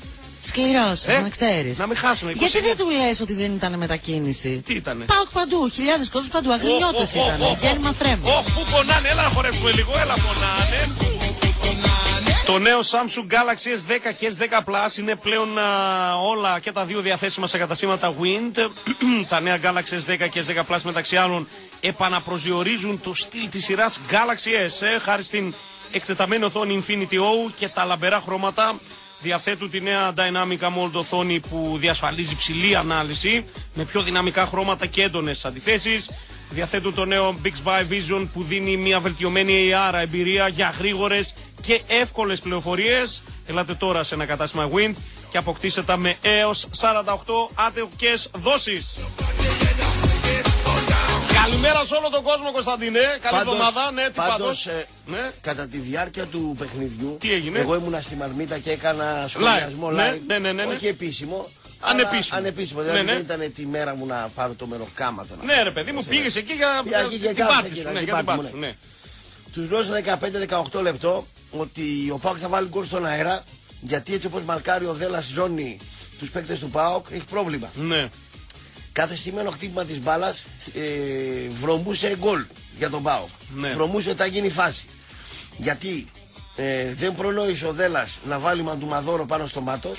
Σκληρώσει, Ε, να ξέρεις. να μην χάσουμε. Γιατί 29. δεν του λες ότι δεν ήταν μετακίνηση; Τι ήτανε; Πάω παντού, χιλιάδες κόσμοι παντού. Αγρινιώτες Οχ, οχ, ήταν. οχ, οχ. Γέννημα θρέμου. Ωχ, πού πονάνε, έλα να χορέψουμε λίγο, έλα πονάνε. Το νέο Samsung Galaxy S10 και S10 Plus είναι πλέον α, όλα και τα δύο διαθέσιμα σε καταστήματα Wind. τα νέα Galaxy S10 και S10 Plus μεταξύ άλλων επαναπροσδιορίζουν το στυλ της σειράς Galaxy S ε, χάρη στην εκτεταμένη οθόνη Infinity O και τα λαμπερά χρώματα διαθέτουν τη νέα Dynamic AMOLED οθόνη που διασφαλίζει ψηλή ανάλυση με πιο δυναμικά χρώματα και έντονες αντιθέσεις. Διαθέτουν το νέο Bixby Vision που δίνει μια βελτιωμένη AR εμπειρία για γρήγορες και εύκολες πληροφορίες. Ελάτε τώρα σε ένα κατάστημα Wind και αποκτήστε τα με έως 48 άτοκες δόσεις. Καλημέρα σε όλο τον κόσμο Κωνσταντίνε. Καλή Πάντως- εβδομάδα. Ναι, τι πάντως, πάντως. ε, Ναι. Κατά τη διάρκεια του παιχνιδιού, Τι έγινε; εγώ ήμουνα στη Μαρμίτα και έκανα σχολιασμό Live. live. Ναι, ναι, ναι, ναι, ναι. Όχι επίσημο. Αλλά Ανεπίσημο. Ανεπίσημο. Ναι, Δηλαδή ναι. δεν ήταν τη μέρα μου να πάρω το μεροκάματο. να Ναι, ρε παιδί μου, πήγες εκεί για Πήγα εκεί για και την κάθισα πάρτι εκεί, σου. να Ναι, την για την πάρτι πάρτι μου, σου. Ναι. Τους λέω στο 15-18 λεπτό ότι ο Πάοκ θα βάλει γκολ στον αέρα γιατί έτσι όπως μαρκάρει ο Δέλλα ζώνη τους παίκτες του Πάοκ έχει πρόβλημα. Ναι. κάθε στημένο χτύπημα της μπάλας ε, βρωμούσε γκολ για τον Πάο. Ναι. Βρωμούσε ότι θα γίνει φάση. Γιατί ε, δεν προλόγησε ο Δέλλα να βάλει μαντουμαδόρο πάνω στο μάτος.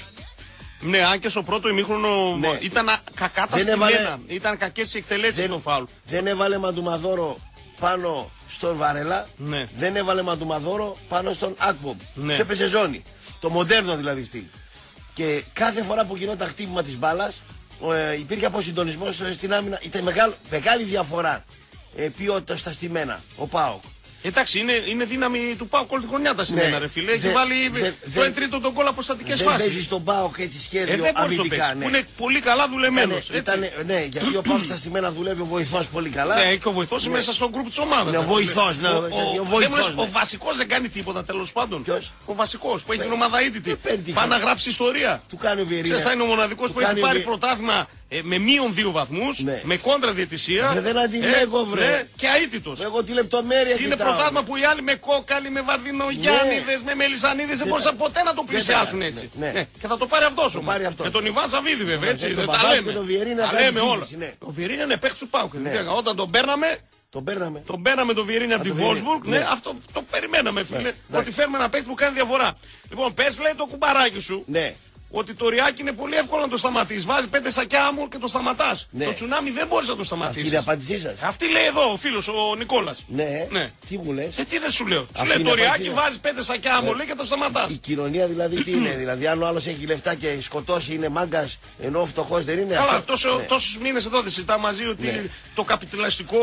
Ναι, αν και στο πρώτο ημίχρονο Ναι. ήταν α- κακά τα Δεν έβαλε- στημένα. Ήταν κακές οι εκτελέσεις Δεν, στο φάουλ. δεν έβαλε μαντουμαδόρο πάνω στον Βαρέλα. Ναι. Δεν έβαλε μαντουμαδόρο πάνω στον Ακπομ. Ναι. Σε έπεσε ζώνη. Το μοντέρνο δηλαδή στυλ. Και κάθε φορά που γινόταν χτύπημα της μπάλας, ε, υπήρχε αποσυντονισμός στην άμυνα. Ήταν μεγάλο, μεγάλη διαφορά ε, ποιότητας στα στημένα. Ο Πάοκ. Εντάξει, είναι, είναι δύναμη του Πάου όλη τη χρονιά τα στημένα, Ναι. ρε φίλε. Έχει Δεν- βάλει δεν- το δεν- 1 τρίτο τον κόλλο από στατικέ Δεν φάσεις. παίζει στον Πάοκ έτσι Ε, σχέδιο δεν μπορεί να το αμυντικά. παίξεις. ναι. Που είναι πολύ καλά δουλεμένος. Ήτανε- ήτανε- ναι, γιατί ο Πάοκ στα στημένα δουλεύει ο βοηθός πολύ καλά. Ναι, και ο βοηθός είναι μέσα στο γκρουπ της ομάδας. Ναι, ο βοηθός, ναι, ο βοηθός, ναι. Ο βασικός δεν κάνει τίποτα τέλος πάντων. Ποιος; Ο βασικός που έχει την ομάδα ήττη. παίρνει τη Πάει να χάρη. γράψει ιστορία. Του κάνει ο Βιερίνια. Ξέρεις, θα είναι ο μοναδικός Του που έχει κάνει ο πάρει Βιε- πρωτάθλημα ε, με μείον δύο βαθμούς, Ναι. με κόντρα διαιτησία. Βρε, δεν αντιλέγω, βρε. ναι, και αίτητος. Εγώ τη λεπτομέρεια Είναι κοιτάω. πρωτάθλημα που οι άλλοι με κόκαλη, με βαρδινογιάννηδες, με μελισανίδες δεν μπορούσαν ποτέ να το πλησιάσουν ναι, έτσι. ναι. Ναι, Και θα το πάρει αυτός όμως. πάρει αυτός. Με τον Ιβάν Σαββίδη βέβαια έτσι. και δεν τον Τα Παπάκη λέμε. και τον Βιερίνη να Τα κάνει λέμε όλα. σύγκριση, ναι. Ο Βιερίνη είναι παίχτη του Πάουκ. Ναι. Δηλαδή, Όταν τον παίρναμε, Τον παίρναμε. τον παίρναμε τον Βιερίνη από τη τον Βιερίνη, Βόλσμπουργκ. Ναι, ναι. αυτό το περιμέναμε, φίλε. εντάξει. Ότι φέρουμε ένα παίχτη που κάνει διαφορά. Λοιπόν, πες λέει το κουμπαράκι σου. Ναι. Ότι το ριάκι είναι πολύ εύκολο να το σταματήσεις. Βάζεις πέντε σακιά άμμο και το σταματάς. Ναι. Το τσουνάμι δεν μπορείς να το Αυτή σταματήσει. είναι η απάντησή σας. Αυτή λέει εδώ ο φίλος ο Νικόλας. Ναι. Ναι. Τι μου λες; Ε, τι δεν σου λέω. Σου Αυτή λέει είναι το η ριάκι απάντηση. βάζεις πέντε σακιά άμμο λέει και το σταματάς. Η κοινωνία δηλαδή τι είναι; Δηλαδή, αν ο άλλος έχει λεφτά και σκοτώσει είναι μάγκας ενώ ο φτωχός δεν είναι; Καλά, αυτό- τόσο, ναι. τόσους μήνες εδώ δεν συζητάμε μαζί ότι Ναι. το καπιταλιστικό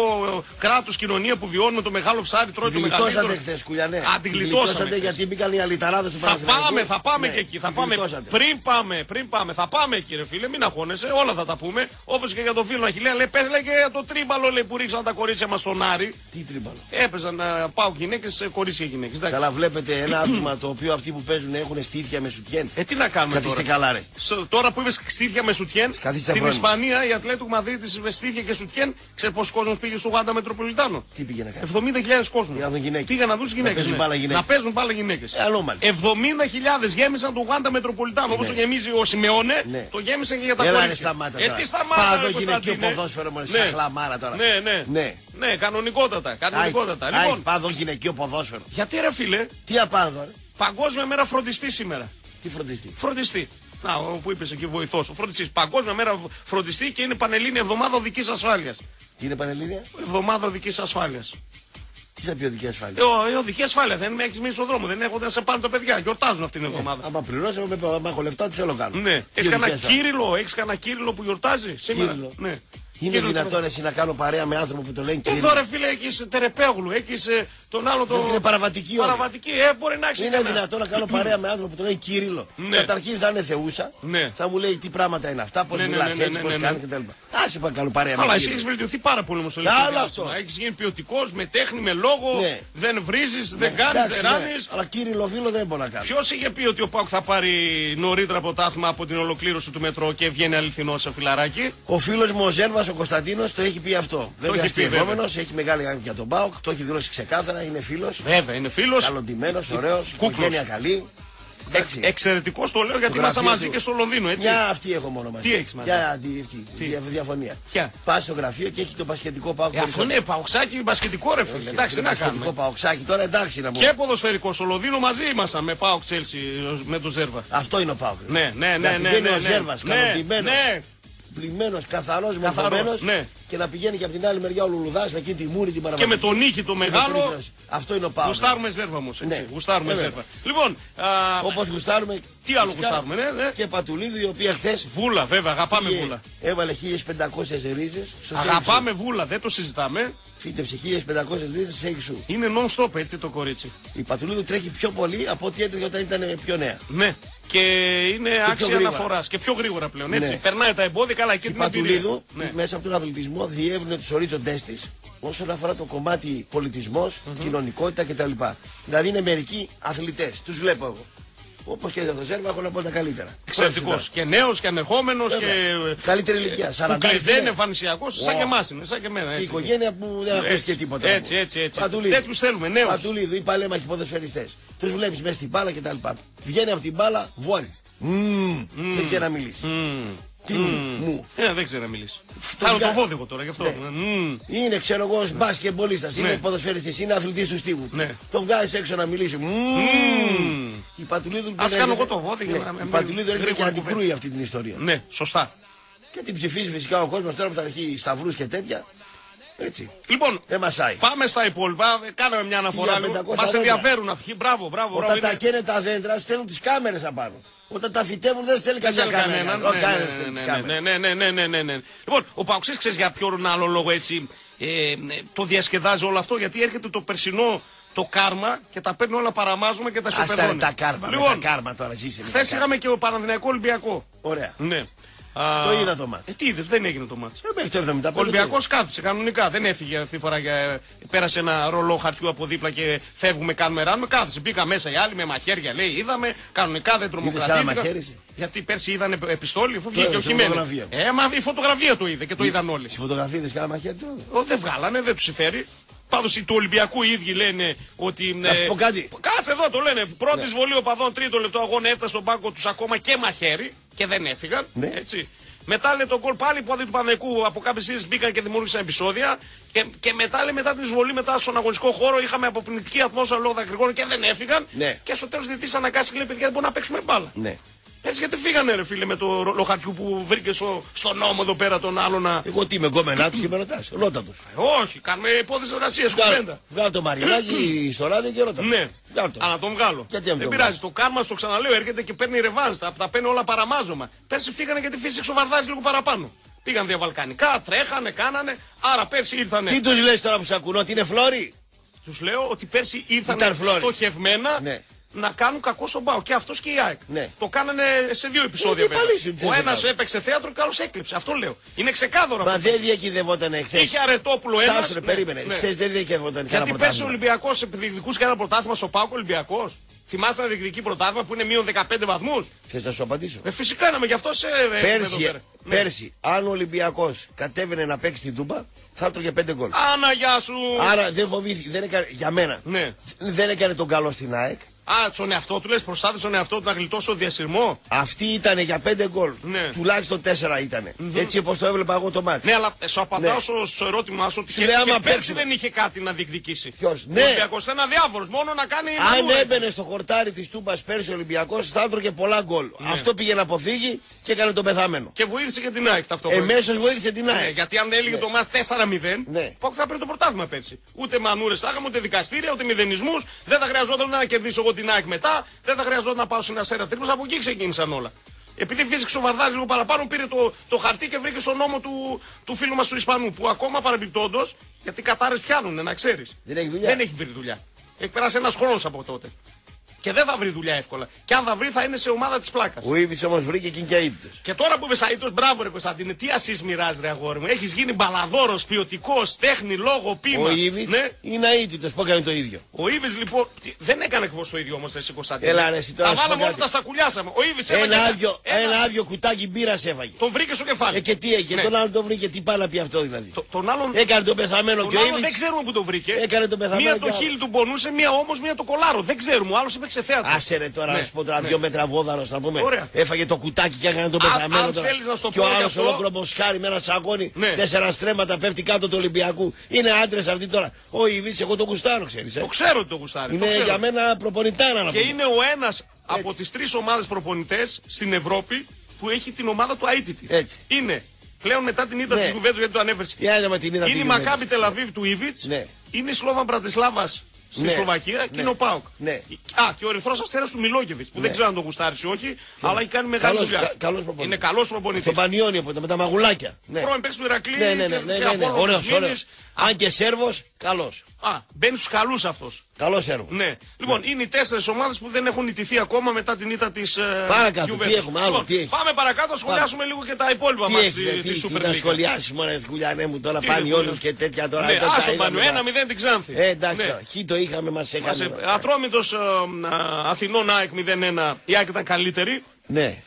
κράτος, κοινωνία που βιώνουμε το μεγάλο ψάρι τρώει Τη το μεγαλύτερο. γλιτώσατε χθες, κουλιανέ. Α, την γλιτώσαμε χθες. γιατί μπήκαν οι αλυταράδες του Θα Παναθηναϊκού. πάμε, θα πάμε Ναι, και εκεί. Θα την πάμε. γλιτώσατε. Πριν πάμε, πριν πάμε. Θα πάμε εκεί, ρε φίλε, μην αγχώνεσαι. Όλα θα τα πούμε. Όπως και για τον φίλο Αχιλέα. Λέει, πες λέει και για το τρίμπαλο λέει, που ρίξαν τα κορίτσια μας στον Άρη. Τι τρίμπαλο; Έπαιζαν να πάω γυναίκες, κορίτσια γυναίκες. Καλά, βλέπετε ένα άθλημα το οποίο αυτοί που παίζουν έχουν στήθια με σουτιέν. Ε, τι να κάνουμε Καθίστε τώρα; καλά, ρε. Στο- τώρα που είπες στήθια με σουτιέν, Καθίστε στην φρόνημα. Ισπανία η Ατλέτου Μαδρίτη με στήθια και σουτιέν, ξέρεις πόσος κόσμος πήγε στο Γουάντα Μετροπολιτάνο. Τι πήγε να κάνει; 70.000 κόσμος. Για να δουν γυναίκες. Πήγαν να δουν γυναίκε. παίζουν μπάλα γυναίκες. Να παίζουν μπάλα γυναίκες. Ε, ανώμαλοι. 70.000 γέμισαν το Γουάντα Μετροπολιτάνο. Όπω το γεμίζει ο Σιμεώνε, Ναι. το γέμισαν και για τα Έλα ρε κορίτσια. σταμάτα Ε, τώρα. τι σταμάτα. Πάω ρε, εδώ γυναικείο Κωνσταντίνε. ποδόσφαιρο μου, Ναι. σαν χλαμάρα τώρα. Ναι, ναι. Ναι. Ναι, κανονικότατα. Κανονικότατα. Άι, Λοιπόν, πάω εδώ γυναικείο ποδόσφαιρο. γιατί ρε φίλε, Τι απάδο, ρε; Παγκόσμια μέρα φροντιστή σήμερα. Τι φροντιστή; Φροντιστή. Να, ο που είπες εκεί βοηθός. Ο φροντιστής. Παγκόσμια μέρα φροντιστή και είναι πανελλήνια εβδομάδα οδικής ασφάλειας. Τι είναι Πανελλήνια; Εβδομάδα οδικής ασφάλειας. Τι θα πει οδική ασφάλεια. Ε, η οδική ασφάλεια δεν έχεις μείνει στον δρόμο. Δεν έρχονται να σε πάρουν τα παιδιά. Γιορτάζουν αυτήν την εβδομάδα. Άμα πληρώσω, με άμα έχω λεφτά, τι θέλω να κάνω. Ναι. Τι Έχεις κανένα οδική ασφάλεια. κύριλο, έχεις κανένα κύριλο που γιορτάζει σήμερα; Κύριλο. Ναι. Είναι Κύριλο δυνατόν το- εσύ να κάνω παρέα με άνθρωπο που το λένε Εδώ κύριο. ρε φίλε έχεις τερεπέγλου, έχεις τον άλλο τον. Αυτή είναι παραβατική ώρα. Παραβατική, ε, μπορεί να έχει. Είναι δυνατόν να κάνω παρέα με άνθρωπο που το λένε Κύριλο. Ναι. Καταρχήν θα είναι θεούσα. Ναι. Θα μου λέει τι πράγματα είναι αυτά, πώς Ναι, ναι, μιλάς ναι, ναι, έτσι, ναι, πώς ναι, κάνει ναι. κτλ. Άσε που να κάνω παρέα με Αλλά εσύ Κύριο. έχεις βελτιωθεί πάρα πολύ όμως το Άλλο τελευταίο αυτό. διάστημα. Έχεις γίνει ποιοτικός, με τέχνη, με λόγο. Ναι. Δεν βρίζεις, δεν κάνεις, Εντάξει, δεν ναι. ράνεις. Αλλά Κύριλο φίλο δεν μπορώ να κάνω. Ποιος είχε πει ότι ο Πάουκ θα πάρει νωρίτερα πρωτάθλημα από την ολοκλήρωση του μετρό και βγαίνει αληθινό σε φιλαράκι; Ο φίλος μου ο Ζέρβας, ο Κωνσταντίνος, το έχει πει αυτό. Βέβαια, έχει πει, αστειευόμενο, έχει μεγάλη αγάπη για τον Μπάουκ, το έχει δηλώσει ξεκάθαρα, είναι φίλος. Βέβαια, είναι φίλος. Καλοντημένος, ωραίος, Κούκλος. οικογένεια καλή. Εντάξει. Εξαιρετικός το λέω γιατί Το ήμασταν γραφείο μαζί του. και στο Λονδίνο, έτσι. Μια αυτή έχω μόνο μαζί. Τι έχεις μαζί; Μια αντι- αυτή, Τι; δια- διαφωνία. Ποια; Πας στο γραφείο και έχει το πασχετικό Πάουκ. Ε, αυτό είναι παουξάκι μπασκετικό ρε φίλε. Εντάξει, τι να Πασχετικό κάνουμε. Παουξάκι τώρα εντάξει να μου. Και ποδοσφαιρικό στο Λονδίνο μαζί ήμασταν με Πάουκ Τσέλσι με τον Ζέρβα. Αυτό είναι ο Πάουκ. Ναι, ναι, ναι, Να ναι. πηγαίνει ναι, ο ναι. Ζέρβας, Ναι, καλοντημένος. Ναι, Πλημμένο, καθαρός, Καθαρός, μορφωμένος. ναι. Και να πηγαίνει και από την άλλη μεριά ο Λουλουδάς με εκείνη τη μούρη την και παραβατική. με τον ήχη το Και με τον μεγάλο. ίδιο. Αυτό είναι ο Πάουκ. Γουστάρουμε Ζέρβα όμως. Ναι. Γουστάρουμε Ε, Ζέρβα. Λοιπόν, α, Όπως γουστάρουμε. Τι άλλο φυσικά, γουστάρουμε, ναι, ναι. Και Πατουλίδου η οποία χθες βούλα, βέβαια, αγαπάμε βούλα. έβαλε 1500 ρίζες. Αγαπάμε βούλα, δεν το συζητάμε. Φύτεψε 1500 ρίζες σε έξω. Είναι non-stop έτσι το κορίτσι. Η Πατουλίδου τρέχει πιο πολύ από ό,τι έτρεχε όταν ήταν πιο νέα. Ναι. Και είναι πιο άξια γρήγορα. αναφοράς και πιο γρήγορα πλέον. Έτσι. Ναι. Περνάει τα εμπόδια, καλά και Η την εμπειρία. Πατουλίδου Ναι. μέσα από τον αθλητισμό διεύνε τους ορίζοντές της όσον αφορά το κομμάτι πολιτισμός, κοινωνικότητα κτλ. Δηλαδή είναι μερικοί αθλητές. Τους βλέπω εγώ. Όπως και για τον Ζέρβα έχω να πω τα καλύτερα. Εξαιρετικός. Πρώτα. Και νέος και ανερχόμενος και. Βέβαια. Καλύτερη ηλικία, Που 40 κλειδένει είναι. εμφανισιακός, σαν Wow. και εμάς είναι, σαν και εμένα. Και η Έτσι. οικογένεια που δεν Έτσι, ακούστηκε τίποτα. έτσι, από. έτσι, έτσι. Πατουλίδου. Τέτοιους θέλουμε, νέους. Πατουλίδου ή παλέμαχοι ποδοσφαιριστές. Του βλέπεις μέσα στην μπάλα κτλ. Βγαίνει από την μπάλα, βόρει. Μμμ. Δεν ξέρει να μιλήσει. Τι μου, μου. Ε, δεν ξέρω να μιλήσει. Το Κάνω το βγα- βόδικο τώρα γι' αυτό. Ναι. Μμμ. Είναι, ξέρω εγώ, μπασκετμπολίστα, είναι Ναι. ποδοσφαιριστής, είναι αθλητής του στίβου. Ναι. Το βγάζεις έξω να μιλήσει. Μμμ. Η Πατουλίδου Ας κάνω εγώ το βόδι για Ναι, να- Η να- Πατουλίδου έρχεται και γρήγορα αντικρούει αυτή την ιστορία. Ναι, σωστά. Και την ψηφίζει φυσικά ο κόσμος τώρα που θα αρχίσει σταυρούς και τέτοια. Έτσι. Λοιπόν, Δεν μασάει. πάμε στα υπόλοιπα. Ε, Κάναμε μια αναφορά. 1500 Μας δέντρα. ενδιαφέρουν αυτοί. Μπράβο, μπράβο. Όταν μπράβο, τα είναι- καίνε τα δέντρας, στέλνουν τις κάμερες απάνω. Όταν τα φυτεύουν, δεν στέλνει Δεν καμιά θέλω κάμερα. κανέναν. Ο Ναι, κανένας ναι, στέλνεις τις ναι, κάμερες. ναι, ναι, ναι, ναι, ναι, ναι. Λοιπόν, ο Παοξής ξέρεις για ποιον άλλο λόγο έτσι ε, ε, το διασκεδάζει όλο αυτό, γιατί έρχεται το περσινό το κάρμα και τα παίρνει όλα παραμάζουμε και τα Ας τα ρε ισοπεδώνει. τα κάρμα. με Λοιπόν, τα κάρμα τώρα ζήσε. με τα χθες κάρμα. είχαμε και ο Παναδημιακό Ολυμπιακό. Ωραία. Ναι. Το είδα το μάτς. Ε, τι είδες, δεν έγινε το μάτς. Ε, Μέχρι το 75. Ο Ολυμπιακός κάθισε κανονικά. Δεν έφυγε αυτή τη φορά. Για... Πέρασε ένα ρολό χαρτιού από δίπλα και φεύγουμε, κάνουμε ράνουμε. Κάθισε. Μπήκα μέσα οι άλλοι με μαχαίρια. Λέει, είδαμε. Κανονικά δεν κανένα τρομοκρατήθηκαν. μαχαίρι, εσύ; Γιατί πέρσι είδανε επιστόλη, αφού Το βγήκε ο είδα στη Χιμένες. φωτογραφία. Ε, μα η φωτογραφία το είδε και το είδαν όλοι. Στη φωτογραφία δεν σκάλα μαχαίρι τώρα. Ο, δεν βγάλανε, δεν τους συμφέρει. Πάντως του Ολυμπιακού οι ίδιοι λένε ότι. Να σου πω κάτι. Κάτσε εδώ το λένε. Πρώτη εισβολή οπαδών, τρίτο λεπτό αγώνα έφτασε στον πάγκο τους ακόμα και μαχαίρι και δεν έφυγαν. Ναι. Έτσι. Μετά λέει τον γκολ πάλι που του Πανεκού από κάποιες σειρέ μπήκαν και δημιούργησαν επεισόδια. Και, και μετά λέει μετά την εισβολή, μετά στον αγωνιστικό χώρο είχαμε αποπνητική ατμόσφαιρα λόγω δακρυγόνων και δεν έφυγαν. Ναι. Και στο τέλος διετή αναγκάστηκε και λέει παιδιά δεν μπορούμε να παίξουμε μπάλα. Ναι. Έτσι γιατί φύγανε ρε φίλε με το ρολό χαρτιού που βρήκες στο, στο νόμο εδώ πέρα τον άλλο να. Εγώ τι είμαι γκόμενά του και με ρωτάς. Ρώτα του. Ε, Όχι, κάνουμε υπόθεση εργασίας, κουβέντα. Βγάλω το μαρινάκι στο ράδιο και ρώτα. Ναι, Βγάλω το. αλλά τον βγάλω. Γιατί να Δεν τον πειράζει. Το κάρμα, στο ξαναλέω, έρχεται και παίρνει ρεβάνς. Τα, τα παίρνει όλα παραμάζωμα. Πέρσι φύγανε γιατί φύσηξε ο Βαρδάρης λίγο παραπάνω. Πήγαν διαβαλκανικά, τρέχανε, κάνανε. Άρα πέρσι ήρθανε. Τι τους λες τώρα που σε ακουνώ, ότι είναι φλόρι; Τους λέω ότι πέρσι ήρθαν Ήταν φλόρι. στοχευμένα Ναι. Να κάνουν κακό στον Πάο. Και αυτός και η ΑΕΚ. Ναι. Το κάνανε σε δύο επεισόδια Ε, βέβαια. πάλι σου τι Ο θες να ένας κάνω. έπαιξε θέατρο και ο άλλος έκλειψε. Αυτό λέω. Είναι ξεκάθαρο Μα αυτό. δεν διακυδευόταν εχθές. Είχε αρετόπουλο ένας. Στάσου, ρε, περίμενε. Χθες δεν διακυδευόταν κανένα Γιατί πέρσι ο πρωτάθλημα. Ολυμπιακός διεκδικούσε και ένα πρωτάθλημα στο Πάοκ Ολυμπιακός. Θυμάσαι να διεκδικεί πρωτάθλημα που είναι μείον 15 βαθμούς; Θε να σου απαντήσω. Ε, φυσικά να με γι' αυτό σε. ε, εδώ Πέρσι, πέρα. Ναι. πέρσι, αν ο Ολυμπιακός κατέβαινε να παίξει την Τούμπα, θα έτρωγε πέντε γκολ. Άνα, γεια σου. Άρα δεν φοβήθηκε, δεν έκανε, για μένα, Ναι. δεν έκανε τον καλό στην ΑΕΚ. Α, στον εαυτό του λες, προστάθε τον εαυτό του να γλιτώσει το διασυρμό. Αυτή ήταν για πέντε γκολ. Ναι. Τουλάχιστον τέσσερα ήτανε. Έτσι όπως το έβλεπα εγώ το μάτι. Ναι, αλλά σου απαντάω Ναι. στο, στο ερώτημά σου ότι Σου και, λέει, και άμα πέρσι παίξουμε. δεν είχε κάτι να διεκδικήσει. Ποιος; Ο Ναι. Ολυμπιακός ήταν αδιάφορο, μόνο να κάνει. Αν μανούβρες. έμπαινε στο χορτάρι της Τούμπας πέρσι ο Ολυμπιακός, θα έτρωγε πολλά γκολ. Αυτό πήγε να αποφύγει και έκανε τον πεθαμένο. Και βοήθησε και την ΑΕΚ ταυτόχρονα. Εμέσως βοήθησε την Ναι, ΑΕΚ. γιατί αν έλεγε το μας 4-0, Ναι. Πόκ θα παίρνει το πρωτάθλημα πέρσι. Ούτε μανούρες θα είχαμε, ούτε δικαστήρια, ούτε μηδενισμούς. Δεν θα χρειαζόταν να κερδίσω εγώ την ΑΕΚ μετά. Δεν θα χρειαζόταν να πάω στην αστέρα τρίπλα. Από εκεί ξεκίνησαν όλα. Επειδή φύσηξε ο Βαρδάζ λίγο παραπάνω, πήρε το, το χαρτί και βρήκε στον νόμο του, του φίλου μας του Ισπανού. Που ακόμα παρεμπιπτόντως, γιατί οι Κατάρες πιάνουν, να ξέρεις. Δεν έχει δουλειά. Δεν έχει βρει δουλειά. Έχει περάσει ένας χρόνος από τότε. Και δεν θα βρει δουλειά εύκολα. Και αν θα βρει, θα είναι σε ομάδα της πλάκας. Ο Ήβιτ όμως βρήκε κινκαίτητε. Και τώρα που είμαι σαΐτος, μπράβο ρε Κωνσταντίνε, τι ασύς μοιράζεις ρε αγόρι μου. Έχεις γίνει μπαλαδόρος, ποιοτικός, τέχνη, λόγο, ποίημα. Ο Ήβιτ Ναι. είναι αίτητος που έκανε το ίδιο. Ο Ήβης λοιπόν, τι- δεν έκανε ακριβώς το ίδιο όμως εσύ Κωνσταντίνε. Έλα, ρε, εσύ, τώρα Τα να σου πω βάλαμε όλα κάτι. τα σακουλιάσαμε. Ο Ήβης έφαγε Ένα άδειο, ένα άδειο κουτάκι μπύρας έφαγε. Τον βρήκε στο κεφάλι. Ε, και τι έγινε, Ναι. τον άλλον τον βρήκε, τι πάει να πει αυτό δηλαδή. Το- τον άλλον, Έκανε τον πεθαμένο τον και ο άλλον δεν Ήβιτ. ξέρουμε που τον βρήκε. Έκανε τον πεθαμένο Μία κι το άλλος. χείλη του πονούσε, μία όμως, μία το κολάρο. Δεν ξέρουμε. Ο άλλος έπαιξε θέατρο. Άσε ρε τώρα Ναι. να σου πω τώρα Ναι. δύο μέτρα βόδαρος να πούμε. Ωραία. Έφαγε το κουτάκι και έκανε τον Αν- πεθαμένο αν τώρα. θέλεις να στο και πω ο γι' άλλος αυτό- ολόκληρος μποσχάρι με ένα σαγόνι. Ναι. Τέσσερα στρέμματα πέφτει κάτω του Ολυμπιακού. Είναι άντρες αυτοί τώρα. Ο Ιβίτ, εγώ τον κουστάρω, ξέρεις. Το ξέρω ότι το γουστάρει. το Είναι ξέρω. για μένα προπονητάρα να Και πούμε. είναι ο ένας από τις τρεις ομάδες προπονητές στην Ευρώπη που έχει την ομάδα του αίτητη. Έτσι. Είναι πλέον μετά την ήττα Ναι. της Γιουβέντου γιατί το ανέφερες. Τι άλλο με την είδα Είναι η την Μακάμπι Juventus. Τελαβίβ του Ιβιτς. Ναι. Είναι η Σλόβαν Μπρατισλάβα στη Ναι. Σλοβακία και Ναι. είναι ο Πάουκ. Ναι. Α, και ο Ερυθρός Αστέρας του Μιλόγεβιτς που δεν ξέρω αν το γουστάρεις ή όχι, αλλά έχει κάνει μεγάλη Καλός- δουλειά. κα- καλός προπονητής. Είναι καλός προπονητής. Στον Πανιόνιο που ήταν με τα μαγουλάκια. Ναι. Πρώην παίκτης του Ηρακλή Ναι, ναι, ναι, και- ναι, και ναι, ναι. Απόλλωνας Ωραίος, Μήνης. ωραίος. Αν και Σέρβος, καλός. Α, μπαίνει στους καλούς αυτός. Καλό Σέρβο. Ναι. Λοιπόν, είναι οι τέσσερις ομάδες που δεν έχουν ιτηθεί ακόμα μετά την ήττα της. Παρακάτω, τι έχουμε, άλλο, τι έχει. Πάμε παρακάτω, να σχολιάσουμε λίγο και τα υπόλοιπα Τι μας έχει, τη, ρε, τη τι, τι Super να League. σχολιάσει μόνο κουλιανέ μου τώρα Τι πάνε είναι, όλους κουλιά. και τέτοια τώρα. Ναι, δεν τα άσο είδαμε πάνω, τώρα. ένα μηδέν την Ξάνθη. Ε, εντάξει, Ναι. τώρα, χι το είχαμε, μας Μας, έκανε. ε, Ατρόμητος ε, α, Αθηνών ΑΕΚ 0-1, η ΑΕΚ ήταν καλύτερη. Ναι.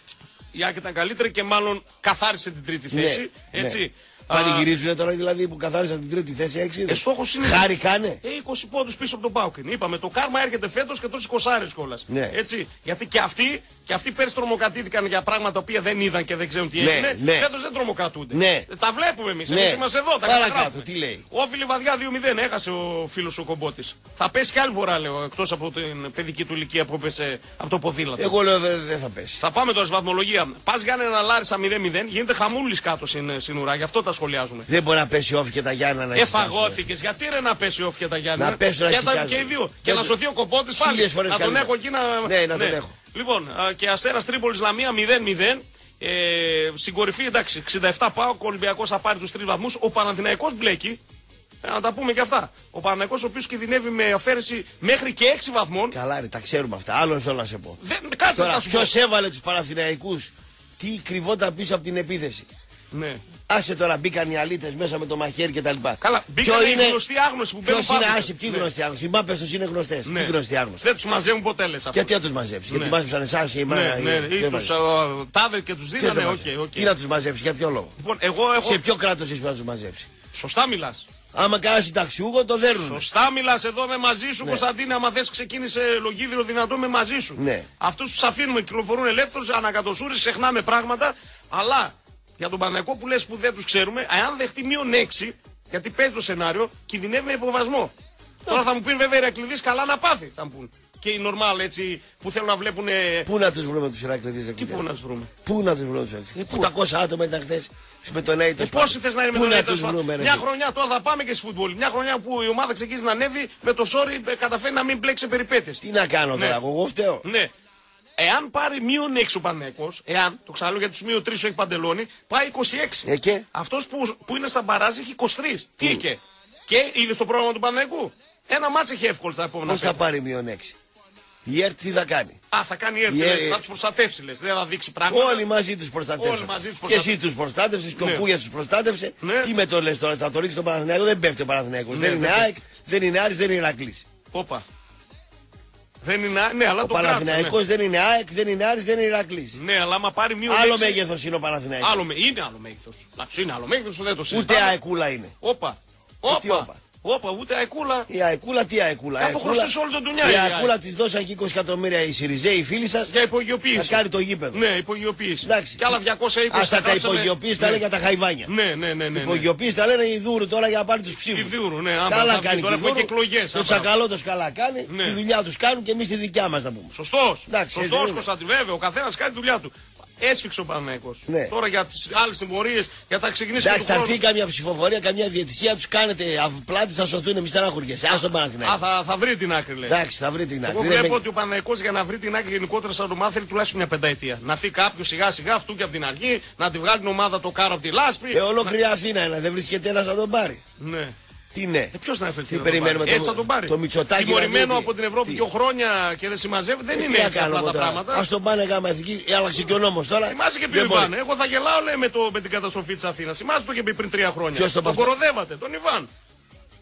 Η ΑΕΚ ήταν καλύτερη και μάλλον καθάρισε την τρίτη Ναι, θέση. ναι. Έτσι. Α, Πανηγυρίζουν τώρα δηλαδή που καθάρισαν την τρίτη θέση έξι. Ε, στόχος είναι- Χάρη κάνε. Ε, 20 πόντους πίσω από τον Πάουκ. είναι. Είπαμε, το κάρμα έρχεται φέτος και τόσο 20 κιόλας. Ναι. Έτσι. Γιατί και αυτοί, και αυτοί πέρσι τρομοκρατήθηκαν για πράγματα τα οποία δεν είδαν και δεν ξέρουν τι Ναι, έγινε. ναι. Φέτος δεν τρομοκρατούνται. Ναι. Ε, Τα βλέπουμε εμείς. Ναι. Εμείς είμαστε εδώ. Τα Παρακάτω, καταγράφουμε. τι λέει. Όφιλη βαδιά 2-0. Έχασε ο φίλος ο κομπότης. Θα πέσει κι άλλη φορά, λέω, εκτός από την παιδική του ηλικία που έπεσε από το ποδήλατο. Εγώ λέω δεν δεν θα πέσει. Θα πάμε τώρα στη βαθμολογία. Πας Γιάννενα Λάρισα 0-0. Γίνεται χαμούλης κάτω στην, στην ουρά. Γι' αυτό τα σχολιάζουμε. Δεν μπορεί να πέσει όφη και τα Γιάννα να Εφαγώθηκες. Γιατί ρε να πέσει όφη και τα Γιάννη. Να πέσουν να και, τα, σηκάζουν. και οι δύο. Και, Και να το- σωθεί ο κοπότη πάλι. Χίλιες φορές να τον καλύτερα. έχω εκεί να. Ναι, να τον έχω. Λοιπόν, α, και Αστέρας Τρίπολης Λαμία 0-0. Ε, στην κορυφή εντάξει, 67 πάω. Ο Ολυμπιακός θα πάρει του τρεις βαθμούς. Ο Παναθηναϊκός μπλέκει. Ε, να τα πούμε και αυτά. Ο Παναθηναϊκός ο οποίος κινδυνεύει με αφαίρεση μέχρι και 6 βαθμών. Καλά, ρε, τα ξέρουμε αυτά. Άλλο θέλω να σε πω. Δεν, κάτσε να Τώρα, σου πω. ποιος έβαλε τους Παναθηναϊκούς τι κρυβόταν πίσω από την επίθεση. Ναι. Άσε τώρα μπήκαν οι αλήτες μέσα με το μαχαίρι και τα λοιπά. Καλά, μπήκαν οι γνωστοί άγνωστοι που Ποιος μπαίνουν είναι πάνω. άσε, ποιοι Ναι. γνωστοί άγνωστοι; Οι μάπε τους είναι γνωστές. Ναι. Τι γνωστοί άγνωστοι; Δεν τους μαζεύουν ποτέ λες αυτό. Γιατί να τους μαζέψεις; Ναι. Γιατί μάζεψαν εσάς ή εμένα. Ναι, ναι, ή τους τάδε και τους Ποιος δίνανε. δεν Οκ, μαζεύει. οκ. Τι να τους μαζέψεις, για ποιο λόγο; Λοιπόν, εγώ έχω. Σε ποιο κράτος είσαι που να τους μαζέψεις; Σωστά μιλάς. Άμα κάνεις συνταξιούγο το δέρνουν. Σωστά μιλάς εδώ με μαζί σου, Ναι. Κωνσταντίνε. Άμα θες, ξεκίνησε λογίδριο δυνατό με μαζί σου. Ναι. Αυτούς τους αφήνουμε, κυκλοφορούν ελεύθερους, ανακατοσούρες, ξεχνάμε πράγματα. Αλλά για τον Παναγικό που λες που δεν τους ξέρουμε, αν δεχτεί μείον 6, γιατί παίζει το σενάριο, κινδυνεύει με υποβασμό. Τώρα θα μου πεις βέβαια η Ηρακλήδη καλά να πάθει, θα μου πούν. Και οι normal έτσι που θέλουν να βλέπουν. Πού να τους βρούμε τους Ηρακλήδε Τι πού να τους βρούμε; Πού να τους βρούμε τους Ηρακλήδε. 800 άτομα ήταν χθες με τον Έιτο. Ε, πόσοι θες να είναι με Πού τον να Έιτο τους βρούμε, ρε. Μια χρονιά τώρα θα πάμε και στη φούτμπολ. Μια χρονιά που η ομάδα ξεκίνησε να ανέβει με το σόρι ε, καταφέρει να μην μπλέξει σε περιπέτειες. Τι να κάνω Ναι. τώρα, εγώ εγώ φταίω. Ναι. Εάν πάρει μείον 6 ο Πανέκος, εάν, το ξαναλέω για τους μείον 3 έχει παντελόνι, πάει 26. Ε, και; Αυτός που, που είναι στα μπαράζ έχει 23. Τι είχε. Και; Είδες το πρόγραμμα του Πανέκου; Ένα μάτς έχει εύκολο στα επόμενα Πώς θα πέντε. πάρει μείον 6. Η ΕΡΤ τι θα κάνει; Α, θα κάνει Η έρθει, Ε- λες, θα τους προστατεύσει, λες. Δεν θα δείξει πράγματα. Όλοι μαζί τους προστάτευσαν. Όλοι μαζί τους Και εσύ προστατε- τους προστάτευσες και ο Ναι. Κούγιας τους προστάτευσε. Ναι. Τι με το λες τώρα, θα το ρίξει τον Παναθηναϊκό; Δεν πέφτει ο Παναθηναϊκός. Ναι, δεν είναι δεν πέφτει. ΑΕΚ, δεν είναι Άρης, δεν είναι Ηρακλής. Όπα. Δεν είναι, ναι, αλλά Ο το κράτησε. Παναθηναϊκός δεν είναι ΑΕΚ, δεν είναι Άρης, δεν είναι Ηρακλής. Ναι. ναι, αλλά άμα πάρει μείον Άλλο 6, μέγεθος είναι ο Παναθηναϊκός. Άλλο με, είναι άλλο μέγεθος. Εντάξει, είναι άλλο μέγεθος, δεν το Ούτε συζητάμε. αεκούλα είναι. Όπα. τι Όπα. Όπα; Όπα, ούτε αεκούλα. Η αεκούλα τι αεκούλα. Αφού Αεκούλα- χρωστούσε όλο τον Ντουνιά, Η η αεκούλα ΑΕΚ. της δώσαν και 20 εκατομμύρια οι Σιριζέοι, οι φίλοι σας. Για υπογειοποίηση. Θα κάνει το γήπεδο. Ναι, υπογειοποίηση. Εντάξει. Και άλλα 220 Αυτά τα κάτσαμε- υπογειοποίηση τα Ναι. λένε για τα χαϊβάνια. Ναι, ναι, ναι. ναι, ναι. Υπογειοποίηση τα λένε οι Δούρου τώρα για να πάρει τους ψήφους. Η Δούρου, ναι, άμα Καλά θα βγει κάνει τώρα και η έχουμε και Δούρου. εκλογές, Το άμα. τσακαλώτος καλά κάνει. Ναι. Τη δουλειά τους κάνουν και εμείς τη δικιά μας να πούμε. Σωστός. Εντάξει, Σωστός, έτσι δεν Κωνσταντιν. Βέβαια, ο καθένας κάνει τη δουλειά του. Έσφιξε ο Παναγικό. Ναι. Τώρα για τις άλλες τιμωρίε, για τα ξεκινήσεις Εντάξει, θα έρθει καμιά ψηφοφορία, καμιά διαιτησία, τους κάνετε αυπλάτη, θα σωθούν εμείς στενάχουργε. Α τον Α, Παναθηναϊκό. θα, θα βρει την άκρη, λέει. Εντάξει, θα βρει την Εγώ άκρη. βλέπω Είναι- ότι ο Παναγικό για να βρει την άκρη γενικότερα σαν ομάδα θέλει τουλάχιστον μια πενταετία. Να έρθει κάποιος σιγά σιγά αυτού και από την αρχή, να τη βγάλει την ομάδα το κάρο από τη λάσπη. Ε, ολόκληρη Αθήνα είναι, δεν βρίσκεται ένας να τον πάρει. Ναι. Τι ναι. Ε, Ποιος να εφερθεί Τι να τον περιμένουμε πάρει; το- Έτσι θα τον πάρει. το Μητσοτάκη να Τιμωρημένο δει, από την Ευρώπη τι; δύο χρόνια και δεν συμμαζεύει. Δεν είναι έτσι απλά τα πράγματα. Α τον πάνε γάμα εθνική, ε, άλλαξε και ο νόμος τώρα. Θυμάσαι και πει ο Δεν μπορεί. Ιβάν. Εγώ θα γελάω λέει, με, το, με την καταστροφή της Αθήνας. Θυμάσαι το και πει πριν τρία χρόνια. Ποιος το τον είπε αυτό; κοροδεύατε, τον Ιβάν.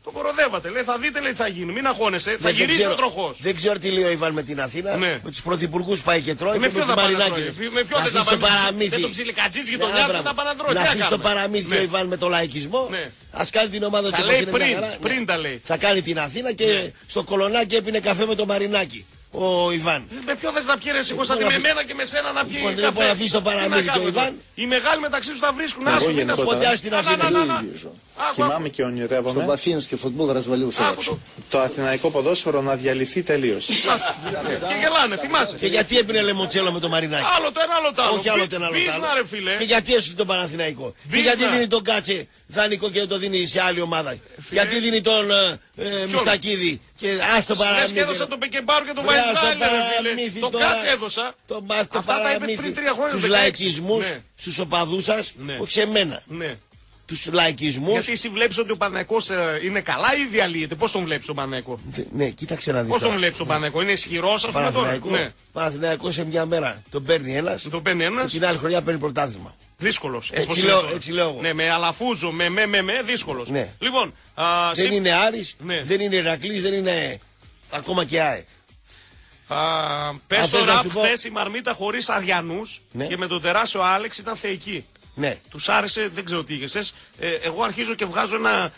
Τον κοροδεύατε. Λέει θα δείτε λέει τι θα γίνει. Μην αγχώνεσαι. Θα Δεν- δεν γυρίσει ξέρω- ο τροχός. Δεν ξέρω τι λέει ο Ιβάν με την Αθήνα. Ναι. Με τους πρωθυπουργούς πάει και τρώει. Με και ποιο με θα τους πάνε να μαρινάκιδες. τρώει. Με ποιο Να δεν θα αφήσει το πάνε. παραμύθι. Με τον ψιλικατζής Ναι, γειτονιάς μπράβο. θα πάνε να τρώει. Να Τι θα αφήσει το κάνουμε; παραμύθι Ναι. και ο Ιβάν με το λαϊκισμό. Ναι. Α κάνει την ομάδα Τα τους λέει πριν, πριν τα λέει. Θα κάνει την Αθήνα και Ναι. στο κολονάκι έπινε καφέ με το μαρινάκι. Ο Ιβάν. Με ποιο θες να πιει εσύ Κωνσταντин, με μένα και με σένα να πιει Λοιπόν, δεν καφέ; μπορεί να αφήσει το Τι να παραμύθι και ο κάνουμε Ιβάν. τώρα. Οι μεγάλοι μεταξύ τους θα βρίσκουν. Εγώ Άσου, μην γενικότερα ασχολιάσαι. Ποντιά στην Να, Αθήνα. Κοιμάμαι και ονειρεύομαι το αθηναϊκό ποδόσφαιρο να διαλυθεί τελείως. Και γελάνε, θυμάσαι. Και γιατί έπινε λεμοντσέλο με το Μαρινάκι; Άλλο το ένα, άλλο το άλλο. Όχι άλλο το ένα, άλλο το άλλο. Και γιατί έσου τον Παναθηναϊκό; Και γιατί δίνει τον Κάτσε δανεικό και το δίνει σε άλλη ομάδα; ε, Γιατί δίνει τον ε, ε, Μουστακίδη. Και ας το παραμύθι. και έδωσα τον Πεκεμπάρου και τον Βαϊντάλη. Το Κάτσε έδωσα. Αυτά τα είπε πριν τρία χρόνια. Τους λαϊκισμούς ναι. στους οπαδούς σας, ναι. όχι σε μένα. Ναι. Ναι. Τους λαϊκισμούς. Γιατί εσύ βλέπεις ότι ο Παναγικός είναι καλά ή διαλύεται; Πώς τον βλέπεις τον Παναγικό; Δε- Ναι, κοίταξε να δεις Πώς τον τώρα. βλέπεις τον Παναγικό; Είναι ισχυρό, ας πούμε τώρα; Παναθηναϊκό, Ναι. Παναθηναϊκό σε μια μέρα τον παίρνει ένας Τον παίρνει ένας; και την άλλη χρονιά παίρνει πρωτάθλημα. Δύσκολος. Έτσι λέω- έτσι λέω εγώ. Ναι, με αλαφούζο, με με με, με δύσκολος. Ναι. Λοιπόν, α, Δεν συ- είναι Άρης, Ναι. δεν είναι Ηρακλής, δεν είναι ακόμα και ΑΕΚ. Α, πες Αν το θες να ραπ σου πω- χθες η Μαρμίτα χωρίς Αριανούς Ναι. και με τον τεράστιο Άλεξ ήταν θεϊκή. Ναι. Τους άρεσε, δεν ξέρω τι είχες. Ε, εγώ αρχίζω και βγάζω ένα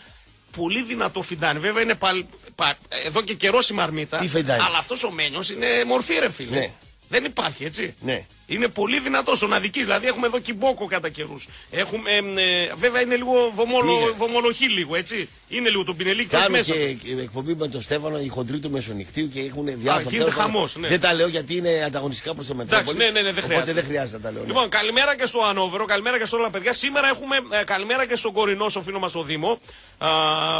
πολύ δυνατό φιντάνι. Βέβαια είναι παλ, πα- εδώ και καιρό η Μαρμίτα. Τι φιντάνι; Αλλά αυτός ο Μένιος είναι μορφή, ρε φίλε. Ναι. Δεν υπάρχει, έτσι. Ναι. Είναι πολύ δυνατός ο Ναδικής. Δηλαδή έχουμε εδώ κυμπόκο κατά καιρούς. Έχουμε. εμ, ε, βέβαια είναι λίγο βομόλο, Πήγα. βομολοχή λίγο, έτσι. Είναι λίγο τον πινελί και όχι Κάνουν μέσα. και, και εκπομπή με τον Στέφανο, η χοντρή του μεσονυχτίου και έχουν διάφορα. γίνεται τέλος πάντων. χαμός, ναι. Δεν τα λέω γιατί είναι ανταγωνιστικά προς το Μετρόπολη. ναι, ναι, ναι, δεν Οπότε χρειάζεται. δεν χρειάζεται να τα λέω. ναι. Λοιπόν, καλημέρα και στο Ανόβερο, καλημέρα και σε όλα τα παιδιά. Σήμερα έχουμε ε, καλημέρα και στον Κορινό, στο φίλο μας στο Δήμο. Α,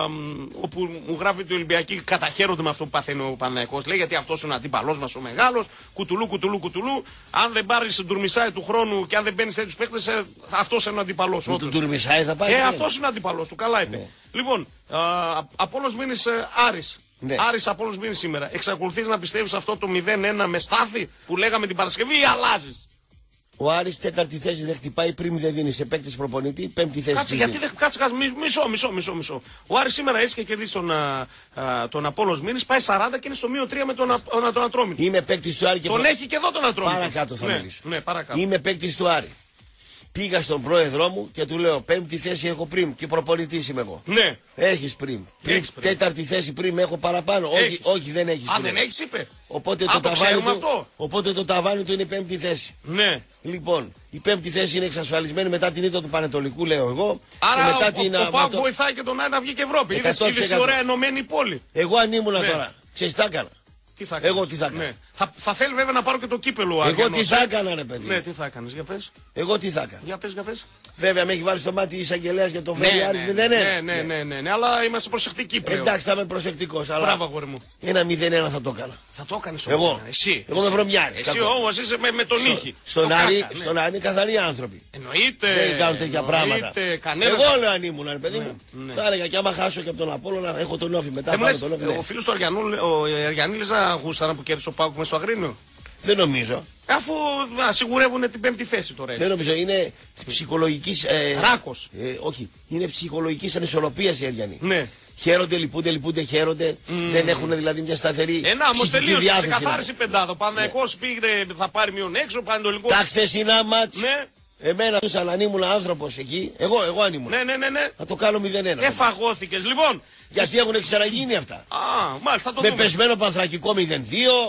μ, όπου μου γράφει ότι οι Ολυμπιακοί καταχαίρονται με αυτό που παθαίνει ο Παναγιακό. Λέει γιατί αυτός είναι ο αντίπαλός μας ο μεγάλος. Κουτουλού, κουτουλού, κουτουλού. Αν δεν πάρεις τον τουρμισάι του χρόνου και αν δεν μπαίνει τέτοιους παίκτες, αυτός είναι ο αντίπαλό σου. Με τον Τουρμισάη θα πάει. Ε, ναι. αυτός είναι ο αντίπαλο του. Καλά είπε. Λοιπόν, α, Απόλλωνας μήνυς ε, Άρης. Ναι. Άρης Απόλλωνας μήνυς σήμερα. Εξακολουθείς να πιστεύεις αυτό το 0-1 με στάθη που λέγαμε την Παρασκευή ή αλλάζεις; Ο Άρης τέταρτη θέση δεν χτυπάει πριν δεν δίνει σε παίκτη προπονητή, πέμπτη θέση. Κάτσε, της γιατί δίνει. δεν. Κάτσε, κάτσε, μισό, μισό, μισό, μισό, μισό. Ο Άρης σήμερα έτσι και κερδίσει τον, α, α, τον Απόλλωνας μήνυς, πάει 40 και είναι στο μείον 3 με τον, Α- τον, τον Ατρόμητο. Είμαι παίκτης του Άρη και Τον προ- έχει και εδώ τον Ατρόμητο. Παρακάτω θα ναι, μιλήσω. Ναι, παρακάτω. Είμαι παίκτης του Άρη. Πήγα στον πρόεδρό μου και του λέω: Πέμπτη θέση έχω πριν και προπονητής είμαι εγώ. Ναι. Έχεις πριν. Έχεις πριν. Τέταρτη θέση πριν έχω παραπάνω. Όχι, Έχεις. όχι, δεν έχεις. Α, δεν έχεις, είπε. Οπότε Α, το, το ταβάνι ξέρουμε του, αυτό. οπότε το ταβάνι του είναι η πέμπτη θέση. Ναι. Λοιπόν, η πέμπτη θέση είναι εξασφαλισμένη μετά την ήττα του Πανετολικού, λέω εγώ. Άρα και μετά ο, την, ο, ο, α, Πάοκ το- βοηθάει και τον Άρη να βγει και Ευρώπη. Είδες, 100%. είδες τι ωραία ενωμένη η πόλη. Εγώ αν ήμουν Ναι. τώρα, ξέρεις τι θα έκανα. Τι θα Εγώ κάνεις; τι θα έκανα. Ναι. Θα, θα θέλει βέβαια να πάρω και το κύπελο ο Εγώ Αριανός, τι θα ε. έκανα, ρε παιδί. Ναι, τι θα έκανες, για πες. Εγώ τι θα έκανα. Για πες, για πες. Βέβαια με έχει βάλει στο μάτι η εισαγγελέας για το Βέλιο Άρης 0-1. ναι, ναι, ναι, ναι, ναι, αλλά είμαστε προσεκτικοί πλέον. Εντάξει, θα είμαι προσεκτικός. Αλλά Μπράβο, αγόρι μου. ένα 0-1 θα το έκανα. Θα το έκανες Εγώ. Εσύ. Εγώ εσύ. με βρωμιάρης, Εσύ κακό. όμως είσαι με, με τον Στο- ήχη. Στον Το Άρη, κάκα, ναι. στον Άρη είναι καθαροί άνθρωποι. Εννοείται. Δεν κάνουν τέτοια πράγματα. εννοείται, Κανένας. Εγώ λέω αν ήμουν, ρε παιδί μου. ναι. Θα έλεγα και άμα χάσω και από τον Απόλο να έχω τον όφη μετά. Δεν μου πάρω λες, τον όφη, ναι. ο φίλος του Αριανού, ο Αριανίλη να γούσταρα που κέρδισε ο Πάουκ με στο Αγρίνιο; Δεν νομίζω. Αφού α, σιγουρεύουν την πέμπτη θέση τώρα έτσι. Δεν νομίζω. Είναι ψυχολογικής. Ε, Ράκος. Ε, όχι. Είναι ψυχολογικής ανισορροπίας οι Αριανοί. Ναι. Χαίρονται, λυπούνται, λυπούνται, χαίρονται. Δεν έχουν δηλαδή μια σταθερή. Ε, να, όμως ψυχική τελείωσε. Σε διάθεση, καθάρισε η πεντάδα. Ο Παναγικό πήγε, θα πάρει μείον έξω. Πανετολικός. Τα χθεσινά μάτς. Ναι. Εμένα τους αν ήμουν άνθρωπος εκεί. Εγώ, εγώ αν ήμουν. Ναι, ναι, ναι, ναι. Θα το κάνω 0-1. Εφαγώθηκες. Λοιπόν. Γιατί έχουν ξαναγίνει αυτά. Α, μάλιστα θα το Με δούμε. πεσμένο πανθρακικό 0-2.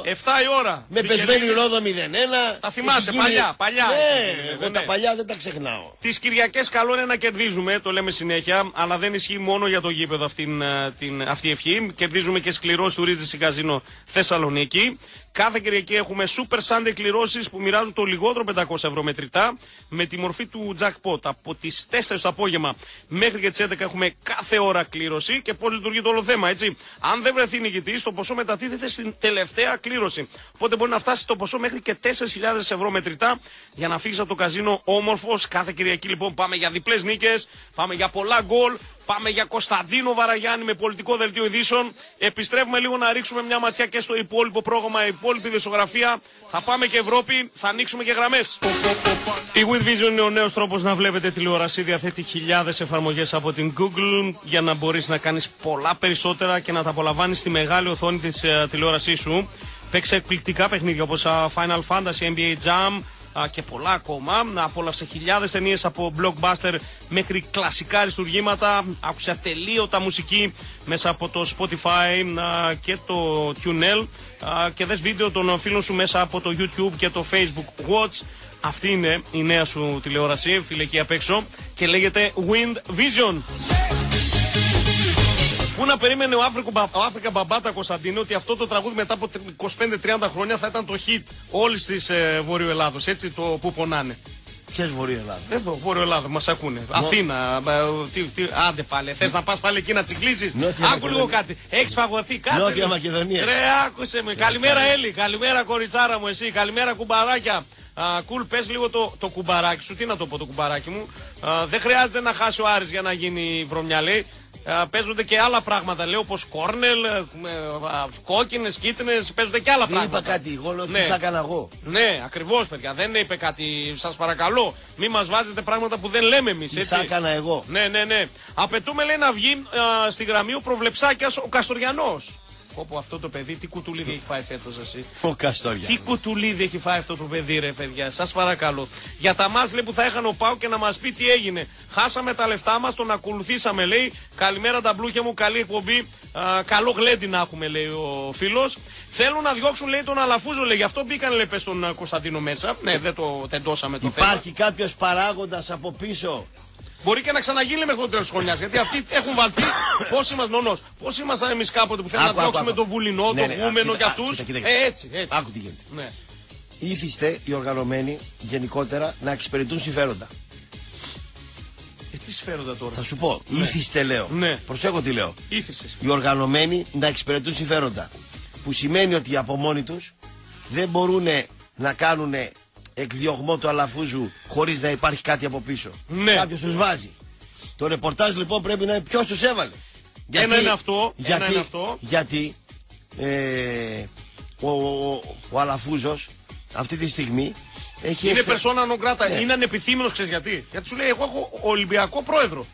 7 η ώρα. Με Βικελίδης. πεσμένη ρόδο 0-1. Τα θυμάσαι, Έχει γίνει- παλιά, παλιά. Ναι, Εγώ, εγώ ναι. τα παλιά δεν τα ξεχνάω. Τις Κυριακές καλό είναι να κερδίζουμε, το λέμε συνέχεια, αλλά δεν ισχύει μόνο για το γήπεδο αυτήν, ε, την, αυτή η ευχή. Κερδίζουμε και σκληρό του Ρίτζη Καζίνο Θεσσαλονίκη. Κάθε Κυριακή έχουμε Super Sunday κληρώσεις που μοιράζουν το λιγότερο 500 ευρώ μετρητά με τη μορφή του jackpot. Από τις 4 το απόγευμα μέχρι και τις 11 έχουμε κάθε ώρα κλήρωση και πώς λειτουργεί το όλο θέμα, έτσι. Αν δεν βρεθεί νικητής, το ποσό μετατίθεται στην τελευταία κλήρωση. Οπότε μπορεί να φτάσει το ποσό μέχρι και 4.000 ευρώ μετρητά για να φύγει από το καζίνο όμορφος. Κάθε Κυριακή λοιπόν πάμε για διπλές νίκες, πάμε για πολλά γκολ, πάμε για Κωνσταντίνο Βαραγιάννη με πολιτικό δελτίο ειδήσεων. Επιστρέφουμε λίγο να ρίξουμε μια ματιά και στο υπόλοιπο πρόγραμμα, υπόλοιπη δισογραφία. Θα πάμε και Ευρώπη, θα ανοίξουμε και γραμμές. Η With Vision είναι ο νέος τρόπος να βλέπετε τηλεόραση. Διαθέτει χιλιάδες εφαρμογές από την Google για να μπορείς να κάνεις πολλά περισσότερα και να τα απολαμβάνεις στη μεγάλη οθόνη της τηλεόρασής σου. Παίξε εκπληκτικά παιχνίδια όπως Final Fantasy, NBA Jam α, και πολλά ακόμα. Να απόλαυσε χιλιάδες ταινίες από blockbuster μέχρι κλασικά αριστουργήματα. Άκουσε ατελείωτα μουσική μέσα από το Spotify α, και το TuneL α, και δες βίντεο των φίλων σου μέσα από το YouTube και το Facebook Watch. Αυτή είναι η νέα σου τηλεόραση, φίλε εκεί απ' έξω και λέγεται Wind Vision. Πού να περίμενε ο Άφρικο, Μπα- ο Άφρικα Μπαμπάτα Κωνσταντίνο ότι αυτό το τραγούδι μετά από 25-30 χρόνια θα ήταν το hit όλης της ε, Βόρειο Ελλάδος. Έτσι το που πονάνε. Ποιε Βορείο Ελλάδα. Εδώ, Βόρειο Ελλάδα, μας ακούνε. Αθήνα, ε, τι, τι, άντε πάλι. Θες να πας πάλι εκεί να τσιγκλίσει. Νότια Άκου Μακεδονία. λίγο κάτι. Έχεις φαγωθεί, κάτσε. Νότια λίγο. Μακεδονίας. Ρε, άκουσε με. Καλημέρα, Έλλη. Καλημέρα, κοριτσάρα μου, εσύ. Καλημέρα, κουμπαράκια. Α, κουλ, πες λίγο το, το κουμπαράκι σου. Τι να το πω το κουμπαράκι μου. Α, δεν χρειάζεται να χάσει ο Άρης για να γίνει βρωμιά, λέει. Α, παίζονται και άλλα πράγματα, λέει, όπως κόρνελ, ε, ε, α, κόκκινες, κίτρινες, παίζονται και άλλα Δεν είπα πράγματα. κάτι. Εγώ λέω τι Ναι. θα έκανα εγώ. Ναι, ακριβώς, παιδιά. Δεν είπε κάτι. Σας παρακαλώ, μη μας βάζετε πράγματα που δεν λέμε εμείς. Τι θα έκανα εγώ. Ναι, ναι, ναι. Απαιτούμε, λέει, να βγει α, στη γραμμή ο προβλεψάκιας ο Καστοριανός. Όπου αυτό το παιδί, τι κουτουλίδι έχει φάει φέτος εσύ. Ο Καστόρια. Τι κουτουλίδι έχει φάει αυτό το παιδί, ρε παιδιά. Σας παρακαλώ. Για τα μα λέει που θα έχανε ο Πάου και να μας πει τι έγινε. Χάσαμε τα λεφτά μας, τον ακολουθήσαμε, λέει. Καλημέρα τα μπλούκια μου, καλή εκπομπή. Α, καλό γλέντι να έχουμε, λέει ο φίλος. Θέλουν να διώξουν, λέει, τον Αλαφούζο, λέει. Γι' αυτό μπήκαν, λέει, πες τον α, Κωνσταντίνο μέσα. Ναι, δεν το τεντώσαμε το θέμα. Υπάρχει κάποιος παράγοντας από πίσω; Μπορεί και να ξαναγίνει μέχρι το τέλος της χρονιάς. Γιατί αυτοί έχουν βαλθεί. Πώς είμαστε νονός. Πώς ήμασταν εμείς κάποτε που θέλουμε Άκου, να άκου, διώξουμε άκου. τον Βουλινό, Ναι, τον ναι, Γούμενο α, και κοίτα, αυτούς. κοίτα, κοίτα, Ε, κοίτα. έτσι, έτσι. Άκου τι γίνεται. Ναι. Ήθιστε οι οργανωμένοι γενικότερα να εξυπηρετούν συμφέροντα. Ε, τι σφαίροντα τώρα. Θα σου πω. Ήθιστε λέω. Ναι. Προσέχω τι λέω. Ήθησες. Οι οργανωμένοι να εξυπηρετούν συμφέροντα. Που σημαίνει ότι από μόνοι τους δεν μπορούν να κάνουν εκδιωγμό του αλαφούζου χωρίς να υπάρχει κάτι από πίσω. Ναι. Κάποιος τους βάζει. Το ρεπορτάζ λοιπόν πρέπει να είναι ποιος τους έβαλε. Ένα είναι αυτό, ένα Γιατί, είναι αυτό. γιατί ε, ο, ο, ο Αλαφούζος αυτή τη στιγμή έχει Είναι εσφε- περσόνα non grata. Ναι. Είναι ανεπιθύμητο, ξέρεις γιατί; Γιατί σου λέει, εγώ έχω Ολυμπιακό πρόεδρο.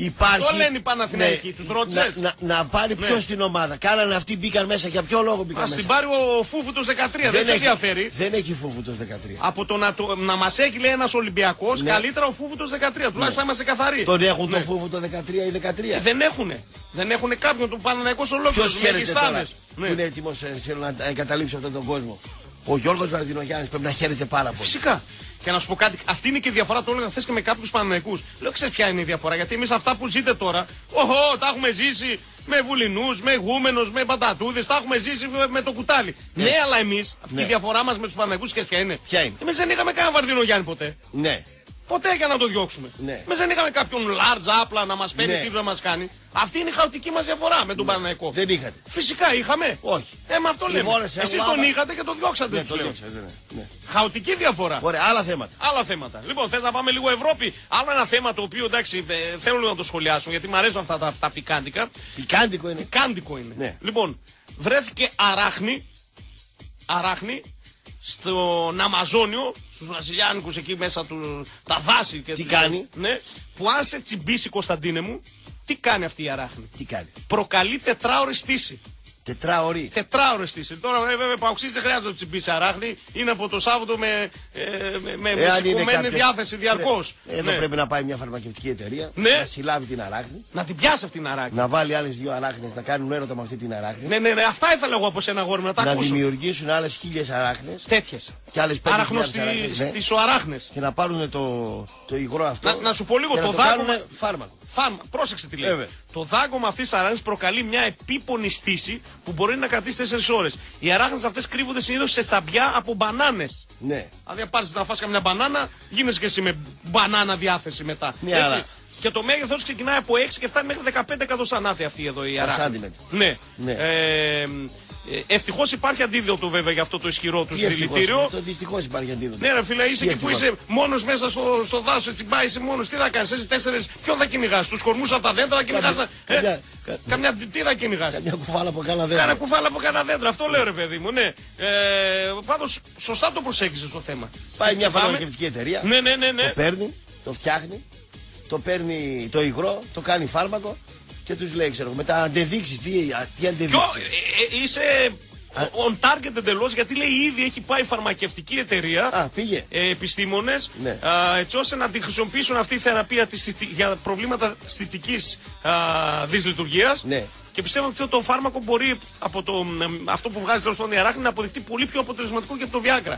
Υπάρχει. Το λένε οι Παναθηναϊκοί, τους ρώτησες; Να, να, να πάρει Ναι. ποιος στην ομάδα. Κάνανε αυτοί μπήκαν μέσα. Για ποιο λόγο μπήκαν Α μέσα. την πάρει ο Φούφουτος 13. Δεν, σε έχει, ενδιαφέρει. δεν έχει φούφουτος 13. Από το να, το, να μας έχει λέει ένας Ολυμπιακός, Ναι. καλύτερα ο Φούφουτος 13. Τουλάχιστον θα είμαστε καθαροί. Τον έχουν Ναι. τον φούφουτο 13 ή 13. Ε, Δεν έχουνε. Δεν έχουνε κάποιον του Παναναϊκό ολόκληρος. Ποιος τους χαίρεται τώρα Μεγιστάνες. που Ναι. είναι έτοιμος να εγκαταλείψει αυτόν τον κόσμο. Ο Γιώργος Βαρδινογιάννης πρέπει να χαίρεται πάρα πολύ. Φυσικά. Και να σου πω κάτι, αυτή είναι και η διαφορά, το έλεγα χθες και με κάποιους Παναναϊκού. Λέω, ξέρεις ποια είναι η διαφορά, γιατί εμείς αυτά που ζείτε τώρα, οχο, τα έχουμε ζήσει με βουλινούς, με γούμενους, με πατατούδες, τα έχουμε ζήσει με, με το κουτάλι. Ναι, αλλά εμείς, αυτή Ναι. η διαφορά μας με τους Παναναϊκού, και ποια είναι; Ποια είναι; Εμείς δεν είχαμε κανένα Βαρδινό Γιάννη ποτέ. Ναι. Ποτέ για να το διώξουμε. Ναι. Εμείς δεν είχαμε κάποιον large άπλα να μας παίρνει Ναι. τι να μας κάνει. Αυτή είναι η χαοτική μας διαφορά με τον Παναναϊκό. Δεν είχατε. Φυσικά είχαμε. Όχι. Ε, με αυτό λέμε. Λοιπόν, σε Εσείς Ελλάδα- τον είχατε και τον διώξατε, Ναι, τους το λέω. διώξατε, ναι, ναι. Χαοτική διαφορά. Ωραία, άλλα θέματα. Άλλα θέματα. Λοιπόν, θες να πάμε λίγο Ευρώπη. Άλλο ένα θέμα το οποίο εντάξει, ε, θέλω λίγο να το σχολιάσω γιατί μου αρέσουν αυτά τα, τα πικάντικα. Πικάντικο είναι. Πικάντικο είναι. Ναι. Λοιπόν, βρέθηκε αράχνη, αράχνη στον Αμαζόνιο, στους Βραζιλιάνικους εκεί μέσα του, τα δάση. Και Τι τους- κάνει; Ναι, που αν σε τσιμπήσει Κωνσταντίνε μου, τι κάνει αυτή η αράχνη; Τι κάνει; Προκαλεί τετράωρη στήση. Τετράωρη. Τετράωρες στήση. Τώρα βέβαια παοξή δεν χρειάζεται να το τσιμπήσει αράχνη. Είναι από το Σάββατο με, ε, με, με, με Εάν είναι σηκωμένη κάποιος- διάθεση διαρκώς. Ναι. Εδώ πρέπει να πάει μια φαρμακευτική εταιρεία Ναι. να συλλάβει την αράχνη, Να την πιάσει αυτή την αράχνη. να βάλει άλλες δύο αράχνες να κάνουν έρωτα με αυτή την αράχνη, Ναι, ναι, ναι, αυτά ήθελα εγώ από σένα αγόρι μου, να τα να ακούσω. δημιουργήσουν άλλες χίλιες αράχνες Τέτοιες. και άλλες πέντε Άραχνοστοι αράχνες, ναι, στις οαράχνες. και να πάρουν το, το υγρό αυτό. Να- να σου πω λίγο, και το να το δάκωμα- κάνουν φάρμακο. Φάρμα, πρόσεξε τι λέει. Βέβαια. Το δάγκωμα αυτής της αράχνη προκαλεί μια επίπονη στήση που μπορεί να κρατήσει 4 ώρες. Οι αράχνες αυτές κρύβονται συνήθως σε τσαμπιά από μπανάνες. Ναι. Δηλαδή, αν πάρεις να φας καμιά μπανάνα, γίνεσαι και εσύ με μπανάνα διάθεση μετά. Ναι, αλλά- Και το μέγεθος ξεκινάει από 6 και φτάνει μέχρι 15 εκατοστανάτη αυτή εδώ η αράχνη. σάντιμετρα. Ναι. Ναι. Ε, Ευτυχώς υπάρχει αντίδοτο βέβαια για αυτό το ισχυρό του Τι ευτυχώς, δηλητήριο. αυτό δυστυχώς υπάρχει αντίδοτο. Ναι, ρε φίλε, είσαι Τι εκεί που ευτυχώς. είσαι μόνος μέσα στο, στο δάσος, έτσι πάει, είσαι μόνος. Τι θα κάνεις, εσύ τέσσερις, ποιον θα κυνηγάς, τους κορμούς από τα δέντρα θα κυνηγάς. Καμιά- καμιά- κα- καμιά, τι θα κυνηγάς; Καμιά κουφάλα από κάνα Κάνα δέντρο. κουφάλα από κανένα δέντρο, αυτό λέω ρε παιδί μου, ναι. Ε, Πάντως, σωστά το προσέγγισες το θέμα. Πάει μια Πάμε. φαρμακευτική εταιρεία, Ναι, ναι, ναι, ναι. το παίρνει, το φτιάχνει, το παίρνει το υγρό, το κάνει φάρμακο και τους λέει, ξέρω εγώ, μετά αντεδείξεις. Τι, α, τι Ποιο, αντεδείξει. ε, ε, είσαι on target εντελώς γιατί λέει ήδη έχει πάει φαρμακευτική εταιρεία. Α, πήγε. Ε, επιστήμονες, Ναι. έτσι ώστε να τη χρησιμοποιήσουν αυτή η θεραπεία της, αισθη- για προβλήματα αισθητική δυσλειτουργίας. Ναι. Και πιστεύω ότι αυτό το φάρμακο μπορεί από το, μ, αυτό που βγάζει τέλος πάντων η αράχνη να αποδειχτεί πολύ πιο αποτελεσματικό και από το Viagra.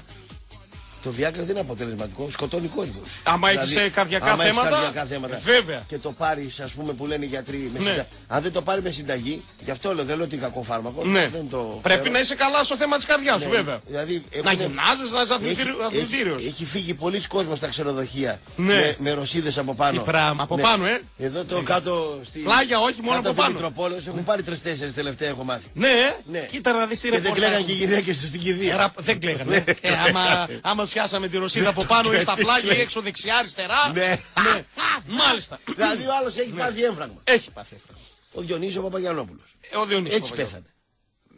Το Viagra δεν είναι αποτελεσματικό, σκοτώνει κόσμος. Άμα έχεις, ε, καρδιακά άμα έχεις θέματα, καρδιακά θέματα ε, βέβαια. Και το πάρεις, ας πούμε, που λένε οι γιατροί. Με Ναι. συντα... Αν δεν το πάρει με συνταγή, γι' αυτό λέω, δεν λέω ότι είναι κακό φάρμακο. Ναι. Δεν το Πρέπει ξέρω. να είσαι καλά στο θέμα της καρδιάς σου, Ναι, βέβαια. Δηλαδή, Να έχουνε- γυμνάζεσαι, να είσαι έχει, αθλητήριο. έχει, έχει φύγει πολλοί κόσμος στα ξενοδοχεία Ναι. με, με ρωσίδες από πάνω. Ναι. Τι πράγμα, από πάνω, ε. Εδώ το κάτω στη. Πλάγια, όχι, μόνο κάτω από πάνω. Μητροπόλεως έχουν πάρει τρει-τέσσερι τελευταία έχω μάθει. Ναι, ε. Ναι. κοίτα να δεις τι Και δεν ρεπορτάζ. κλαίγαν και οι γυναίκες τους στην κηδεία. Ρα- Δεν κλαίγανε. ε, άμα, άμα πιάσαμε τη Ρωσίδα από πάνω ή στα πλάγια ή έξω δεξιά αριστερά. Ναι. Μάλιστα. Δηλαδή ο άλλος έχει πάθει έμφραγμα. Έχει πάθει έφραγμα. Ο Διονύσio Παπαγιανόπουλος. Ε, Ο Διονύσης Έτσι Παπαγιάννης. πέθανε.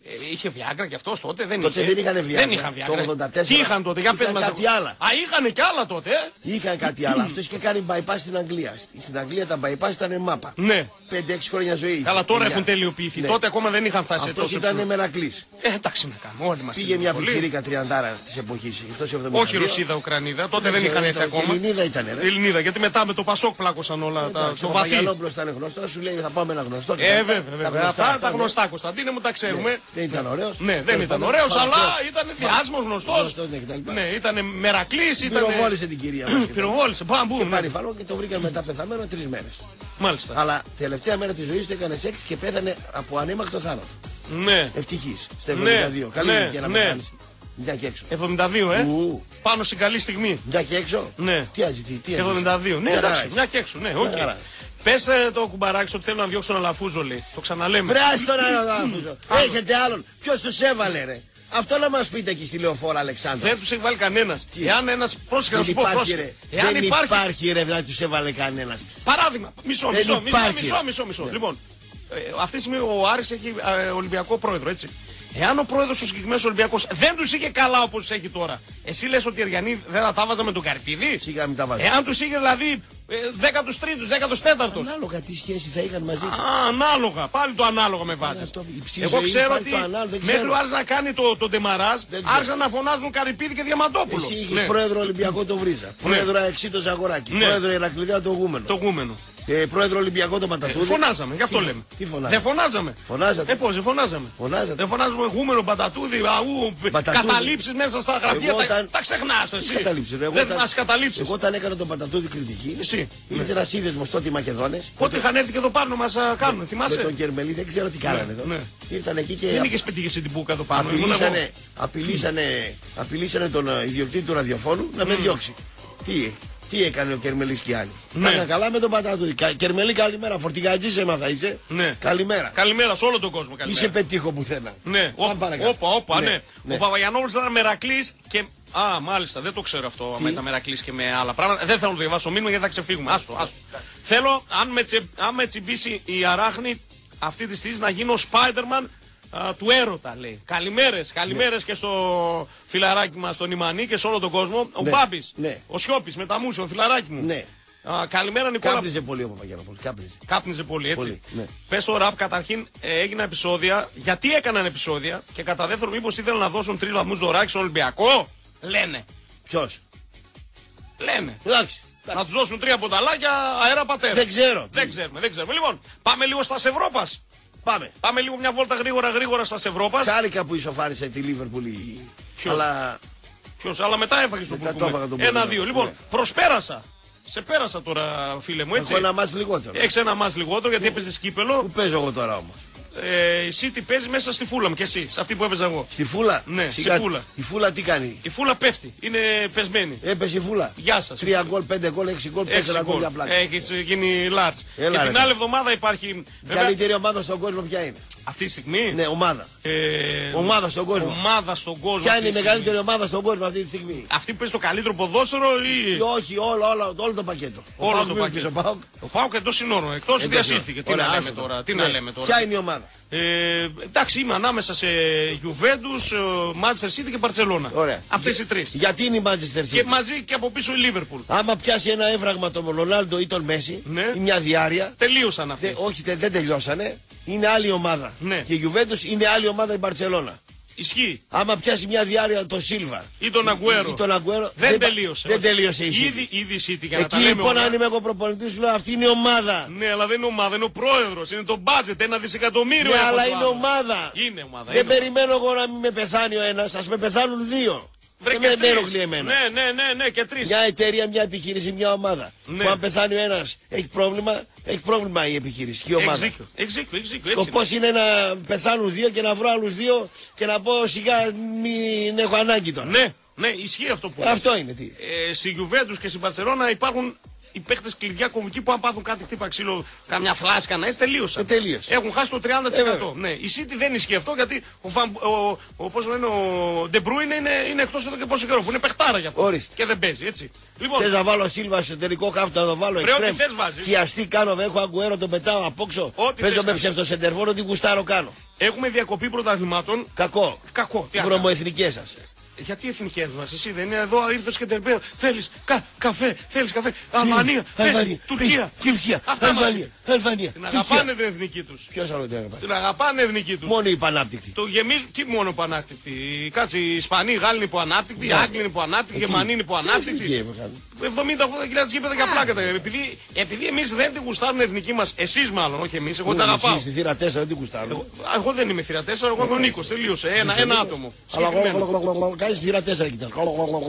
Ε, είχε Viagra και αυτός τότε, δεν Τότε είχε. δεν είχαν Viagra. Δεν είχαν Το Viagra. 84. Τι είχαν τότε, για πες Είχαν μας. κάτι άλλα. Α, είχαν και άλλα τότε, ε. Είχαν κάτι άλλο. Αυτός είχε κάνει bypass στην Αγγλία. Στην Αγγλία τα bypass ήταν μάπα. Ναι. 5-6 χρόνια ζωή. είχε. Καλά, τώρα Παιδιά. έχουν τελειοποιηθεί. Ναι. Τότε ακόμα δεν είχαν φτάσει σε Αυτός τόσο ήταν ψηλό. μερακλής. Ε, εντάξει να κάνουμε, όλοι μας Πήγε είναι μια πολύ. πιτσιρίκα τριαντάρα της εποχής. Αυτό 72. Όχι Ρωσίδα, Ουκρανίδα, τότε δεν είχαν έρθει ακόμα. Ελληνίδα ήταν. Ρε. Ελληνίδα, γιατί μετά με το Πασόκ πλάκωσαν όλα τα, Εντάξει, το Ο βαθύ. Παγιανόπουλο ήταν γνωστός, σου λέει θα πάμε ένα γνωστό. Ε, βέβαια, βέβαια. γνωστά Αυτά τα αυτά, ναι. γνωστά, Κωνσταντίνε μου τα ξέρουμε. Δεν ήταν ωραίος. Ναι, δεν ήταν ωραίος, αλλά ήταν διάσημο γνωστός. Γνωστός, ναι, κτλ. Ναι, ήταν μερακλής, ήταν. Πυροβόλησε την κυρία μας. Πυροβόλησε, πάμε Και μπούμε. πάρει φάλο και το βρήκαν μετά πεθαμένο τρεις μέρες. Μάλιστα. Αλλά τελευταία μέρα της ζωής του έκανε σεξ και πέθανε από ανήμακτο θάνατο. Ναι. Ευτυχής. Στα 72. Ναι, Καλή ναι, ηλικία να ναι. πεθάνεις. Μια και έξω. 72, ε. Ου. Πάνω στην καλή στιγμή. Μια και έξω. Ναι. Τι αζητεί, τι αζητεί. 72. Ναι, Μια εντάξει, χαρά. μια και έξω. Ναι, Μια οκ. χαρά. Πες το κουμπαράκι σου ότι θέλω να διώξω ένα λαφούζο, λέει. Το ξαναλέμε. Βράσει τον άλλο άνθρωπο. Έχετε άλλον. Ποιος τους έβαλε, ρε; Αυτό να μας πείτε εκεί στη λεωφόρα, Αλεξάνδρα. Δεν τους έχει βάλει κανένας. Εάν ένα. Πρόσεχε να Δεν σου πω, υπάρχει, πρόσεχε. ρε. Εάν Δεν υπάρχει. υπάρχει, ρε, δεν τους έβαλε κανένας. Παράδειγμα. Μισό, Δεν μισό, μισό, υπάρχει, μισό, ρε. μισό, μισό. Ναι. Λοιπόν, ε, αυτή τη στιγμή ο Άρης έχει ε, Ολυμπιακό πρόεδρο, έτσι. Εάν ο πρόεδρος ο συγκεκριμένος Ολυμπιακός δεν τους είχε καλά όπως τους έχει τώρα, εσύ λες ότι οι Αριανοί δεν θα τα βάζα με τον Καρπίδη; Σιγά μην τα βάζει. Εάν τους είχε δηλαδή 13ο, 14ο. Ανάλογα τι σχέση θα είχαν μαζί τους. Α, ανάλογα. Πάλι το ανάλογα με βάζεις. αυτό, υψή Εγώ ζωή, ξέρω πάλι ότι το ανάλογο, δεν μέχρι ξέρω. ο Άρης να κάνει το, το ντεμαράζ, Δεν ξέρω. άρχισαν να φωνάζουν Καρυπίδη και Διαμαντόπουλο. Εσύ είχες Ναι. πρόεδρο Ολυμπιακό το Βρίζα. Πρόεδρο Αεξίτο Ζαγοράκη. Ναι. Πρόεδρο Ηρακλειδέα το Γούμενο. Το γούμενο. Ε, πρόεδρο Ολυμπιακό το Πατατούδη. Ε, φωνάζαμε, γι' αυτό Τι- λέμε. Τι φωνάζαμε. Δεν φωνάζαμε. Φωνάζατε. Ε, πώς, δεν φωνάζαμε. Φωνάζατε. Δεν φωνάζουμε γούμενο πατατούδι, αού, Πατατούδη. καταλήψεις μέσα στα γραφεία. Εγώ Τα, όταν- τα ξεχνάς Τι εσύ. καταλήψεις, ρε. Εγώ Δεν όταν- μας καταλήψεις. Εγώ όταν έκανα τον Πατατούδη κριτική. Εσύ. Ήρθε ένας σύνδεσμος τότε οι Μακεδόνες. Πότε είχαν έρθει και εδώ πάνω μας κάνουν, Με θυμάσαι; τον Κερμελή δεν ξέρω τι κάνανε εδώ. ναι. Ήρθαν εκεί και Δεν είχε σπίτι εσύ την μπουκα εδώ πάνω. ήμουν εγώ. απειλήσανε, απειλήσανε, απειλήσανε τον ε, ιδιοκτήτη του ραδιοφώνου να με διώξει. Τι, τι έκανε ο Κερμελής και οι άλλοι. Ναι. Ναι. καλά με τον Πατατούδη. Κα- Κερμελή καλημέρα. Φορτηγατζής έμαθα είσαι. Ναι. Καλημέρα. Καλημέρα σε όλο τον κόσμο. Καλημέρα. Είσαι πετύχω πουθενά. Ναι, Πάμε όπα, παρακάτω. όπα, όπα, ναι. Ναι, ναι. Ο Παπαγιανόπουλος ήταν μερακλής και. Α, μάλιστα, δεν το ξέρω αυτό με τα μερακλής και με άλλα πράγματα. Δεν θέλω να το διαβάσω μήνυμα γιατί θα ξεφύγουμε. Άστο, άστο. Θέλω, αν με, τσε, αν με τσιμπήσει η αράχνη αυτή τη στιγμή να γίνω Spider-Man α, του έρωτα, λέει. Καλημέρες, καλημέρες και στο φιλαράκι μας, τον Ιμανί και σε όλο τον κόσμο. Ο Ναι, Μπάμπης, ναι. ο Σιώπης με τα μουσια, ο φιλαράκι μου. Ναι. Α, καλημέρα, Νικόλα. Κάπνιζε πολύ ο Παπαγιανόπουλος. Κάπνιζε. Κάπνιζε πολύ, έτσι. Πολύ, ναι. Πες το ραπ, καταρχήν ε, έγιναν επεισόδια. Γιατί έκαναν επεισόδια και κατά δεύτερον, μήπως ήθελαν να δώσουν τρεις βαθμούς δωράκι στον Ολυμπιακό; Λένε. Ποιος; Λένε. Εντάξει. Να τους δώσουν τρία ποταλάκια αέρα πατέρα. Δεν ξέρω. Δεν ξέρουμε, δεν ξέρουμε. Λοιπόν, πάμε λίγο στα Ευρώπας. Πάμε. Πάμε λίγο μια βόλτα γρήγορα γρήγορα στα Ευρώπας. Χάρηκα που ισοφάρισε τη Λίβερπουλ. η- Ποιος; Αλλά Ποιος, αλλά μετά έφαγες το Μετά που το έφαγα τον Ένα-δύο. Πουρκουμέ. Λοιπόν, Ναι. προσπέρασα. Σε πέρασα τώρα, φίλε μου, έτσι. έχω ένα μάτς λιγότερο. Έχεις ένα μα λιγότερο γιατί έπαιζες σκύπελο. Πού παίζω εγώ τώρα όμως; Ε, η City παίζεις μέσα στη Φούλαμ και εσύ, σε αυτή που έπαιζα εγώ. Στη φούλα; Ναι, Σιγά- στη φούλα. Η φούλα τι κάνει; Η Φούλα πέφτει, είναι πεσμένη. Έπεσε η φούλα. Γεια σας. Τρία γκολ, πέντε γκολ, έξι γκολ, Έξι τέσσερα γκολ γκολ. για πλάκα. Έχεις γίνει large. Έλα, και ρε. την άλλη εβδομάδα υπάρχει. Η Βέβαια, καλύτερη ομάδα στον κόσμο ποια είναι; αυτή τη στιγμή; Ναι, ομάδα. Ε, Ομάδα στον κόσμο. Ομάδα στον κόσμο. Ποια αυτή είναι η τη στιγμή. μεγαλύτερη ομάδα στον κόσμο αυτή τη στιγμή; Αυτή που παίζει το καλύτερο ποδόσφαιρο ή. Όχι, όλο, όλο, όλο το πακέτο. Ο Όλο Πάοκ το μην πακέτο. πεις, ο Πάοκ. Ο Πάουκ εντός συνόρων. Εκτός Εντός διασύρθηκε. Τι Ωραία, να λέμε άστο το. τώρα. Τι Ναι. να λέμε τώρα. Ποια είναι η ομάδα; Ε, εντάξει, είμαι ανάμεσα σε Juventus, ε, Manchester City και Barcelona. Ωραία. Αυτές οι Για- τρεις. Γιατί είναι η Manchester Και City. μαζί και από πίσω η Liverpool. Άμα πιάσει ένα έβραγμα τον Ρονάλντο ή τον Μέση Ναι. ή μια διάρκεια. Τελείωσαν αυτοί. Δε, όχι, τε- δεν τελειώσανε. Είναι άλλη ομάδα. Ναι. Και η Juventus είναι άλλη ομάδα η Μπαρσελόνα. Ισχύει. Άμα πιάσει μια διάρκεια το Σίλβα Ή τον Αγκουέρο. ή τον Αγκουέρο. Δεν, πα- τελείωσε. Δεν όχι. τελείωσε η City. Ήδη, ήδη η City για να τα Εκεί λέμε λοιπόν, όλα. αν είμαι εγώ προπονητής, σου λέω αυτή είναι η ομάδα. Ναι, αλλά δεν είναι ομάδα, είναι ο πρόεδρος. Είναι το budget, ένα δισεκατομμύριο. Ναι, έχωσε αλλά ο είναι άλλος. ομάδα. Είναι ομάδα. Δεν είναι περιμένω εγώ να μην με πεθάνει ο ένας, ας με πεθάνουν δύο. Βρε Δεν και με- με τρεις. ενοχλεί εμένα. Ναι, ναι, ναι, ναι, και τρεις. Μια εταιρεία, μια επιχείρηση, μια ομάδα. Ναι. Που αν πεθάνει ο ένας, έχει πρόβλημα, έχει πρόβλημα η επιχείρηση και η ομάδα. Εξήκιο, εξήκιο, εξήκιο. έτσι Σκοπό είναι να πεθάνουν δύο και να βρω άλλους δύο και να πω σιγά μην έχω ανάγκη τώρα. είναι. Ναι, ναι, ισχύει αυτό που λες. Αυτό είναι τι. Ε, στη Juventus και στην Barcelona υπάρχουν οι παίχτε κλειδιά κομβικοί που αν πάθουν κάτι χτύπα ξύλο, καμιά φλάσκα, κανένα έτσι τελείωσαν. Ε, τελείωσε. Έχουν χάσει το 30%. Ε, βέβαια. ναι, η City δεν ισχύει αυτό γιατί ο, Φαν, ο, ο, πώς λένε, ο De Bruyne είναι, είναι εκτός εδώ και πόσο καιρό που είναι παιχτάρα γι' αυτό. Ορίστε. Και δεν παίζει, έτσι. Λοιπόν, Θες να βάλω Σίλβα εσωτερικό χάφτο να το βάλω Ρε, ό,τι εξτρέμ. θες βάζεις. Χιαστή κάνω, έχω αγκουέρο, τον πετάω απόξω. Ό,τι Παίζω θες με κάνεις. ψευτοσεντερφόρ, ό,τι γουστάρω κάνω. Έχουμε διακοπή πρωταθλημάτων. Κακό. Κακό. Τι Οι άλλο. βρωμοεθνικέ σας. Γιατί εθνικέ μα, εσύ δεν είναι εδώ, ήρθες και τερπέο. Θέλεις κα, καφέ, θέλεις καφέ. Αλβανία, έτσι, Τουρκία. Τουρκία. Αυτά μας Αλβανία. Αλβανία. Την αγαπάνε την εθνική τους. Ποιος άλλο δεν αγαπάει; Την αγαπάνε εθνική τους. Μόνο οι πανάπτυκτοι. Το γεμίζουν, τι μόνο που ανάπτυκτοι. Κάτσε, οι Ισπανοί, οι Γάλλοι είναι που ανάπτυκτοι, οι Ναι. Άγγλοι είναι που ανάπτυκτοι, οι Εκεί. Γερμανοί είναι που Τι ανάπτυκτοι. εθνική έβγαλε. 70-80 γήπεδα για πλάκα. τα- Επειδή, επειδή εμείς δεν την γουστάρουν οι εθνικοί μας, εσείς μάλλον, όχι εμείς, εγώ τα Εσύ αγαπάω. Στη θύρα 4 δεν την κουστάρω. Εγώ, α, εγώ δεν είμαι θύρα 4, εγώ είμαι ο Νίκο. Τελείωσε. Ένα, ένα άτομο. Αλλά Συγκεκριμένο. κάνει στη θύρα 4 κοιτάς.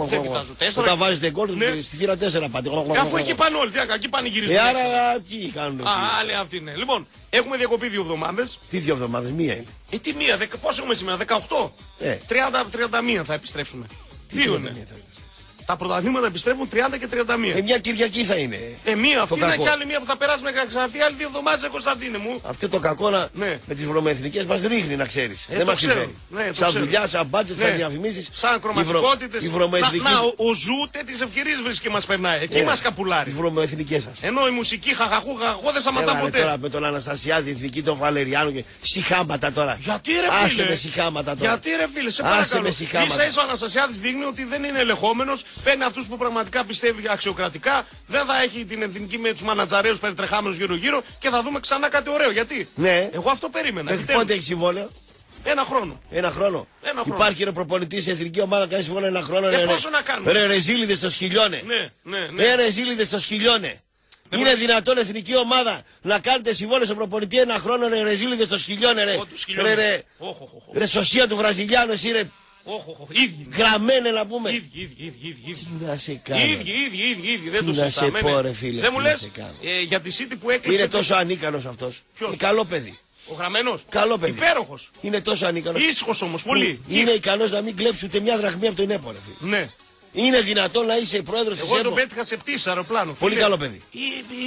Δεν κοιτάζω. Τέσσερα. Όταν βάζετε γκολ Ναι. στη θύρα 4 πάτε. Ε, Αφού εκεί πάνε όλοι, τι να κάνω, εκεί πάνε γυρίζουν. Ε, έξω. άρα τι κάνουν. Α, άλλη αυτή είναι. Λοιπόν, έχουμε διακοπή δύο εβδομάδες. Τι δύο εβδομάδες, μία είναι. Ε, τι μία, δεκα- πόσο έχουμε σήμερα, 18. Ε. 30, 31 θα επιστρέψουμε. Δύο είναι. Τα πρωταθλήματα επιστρέφουν 30 και 31. Ε, μια Κυριακή θα είναι. Ε, μία αυτή είναι κακό. και άλλη μία που θα περάσουμε και θα ξαναρθεί άλλη δύο εβδομάδες, Κωνσταντίνε μου. Αυτό το κακό να, Ναι. με τις βρωμοεθνικέ μας ρίχνει να ξέρεις. Ε, δεν το μας ξέρω. συμφέρει. Ναι, το σαν ξέρω. δουλειά, σαν μπάτζετ, Ναι. σαν διαφημίσεις. Σαν κροματικότητε. Οι βρωμοεθνικοί. Να, να, ο, ο Ζου τέτοιες ευκαιρίες βρίσκει και μας περνάει. Εκεί Ναι. μας Οι καπουλάρει. βρωμοεθνικέ σας. Ενώ η μουσική χαχαχού, χαχαχού δεν σταματά ποτέ. τώρα με τον Αναστασιάδη, εθνική των Βαλεριάνου και συχάματα τώρα. Γιατί ρε Άσε φίλε. με συχάματα τώρα. Γιατί ρε φίλε, σε Άσε παρακαλώ. με συχάματα. Ίσα ίσα ο Αναστασιάδης δείχνει ότι δεν είναι ελεγχόμενος. Παίρνει αυτούς που πραγματικά πιστεύει αξιοκρατικά. Δεν θα έχει την εθνική με τους μανατζαρέους περιτρεχάμενους γύρω-γύρω και θα δούμε ξανά κάτι ωραίο. Γιατί; Ναι. Εγώ αυτό περίμενα. Μέχρι επιτέλους. πότε έχει συμβόλαιο; Ένα χρόνο. Ένα χρόνο. Ένα χρόνο. Υπάρχει ρε προπονητή σε εθνική ομάδα, κάνει συμβόλαιο ένα χρόνο. Ε, ρε, πόσο ρε. να κάνουμε; Ρε ρεζίλιδε στο σκυλιώνε. Ναι, ναι, ναι. Ε, ρεζίλιδε στο σκυλιώνε. Είναι δυνατόν εθνική ομάδα να κάνετε συμβόλαιο στον προπονητή ένα χρόνο ρε ρεζίλιδε στο σκυλιώνε ρε. Εγώ του σκυλιώνω. Ρε, ρε, Όχ, όχ, όχ. ρε σωσία του Βραζιλιάνου εσύ ρε. Όχ, όχ, όχ. Ίδιοι είναι. Γραμμένε να πούμε. Ίδιοι, ίδιοι, ίδιοι, ίδιοι, ίδιοι. Τι να σε κάνω. Ίδιοι, ίδιοι, ίδιοι, ίδιοι. Δεν Τι το να σε συζητάμε. πω, ναι. ρε, φίλε, Δεν τι μου να λε σε κάνω. για τη City που έκλεισε. Είναι τόσο ανίκανος αυτός. Ποιος; Είναι καλό παιδί. Ο γραμμένος; Καλό παιδί. Υπέροχος. Είναι τόσο ανίκανος. Ήσυχος όμως, πολύ. Είναι ικανός να μην κλέψει ούτε μια δραχμή από τον ΕΠΟ. ρε φίλε. Ναι. Είναι δυνατόν να είσαι πρόεδρος της Εγώ τον ΕΠΟ. πέτυχα σε πτήση αεροπλάνο. Πολύ καλό παιδί.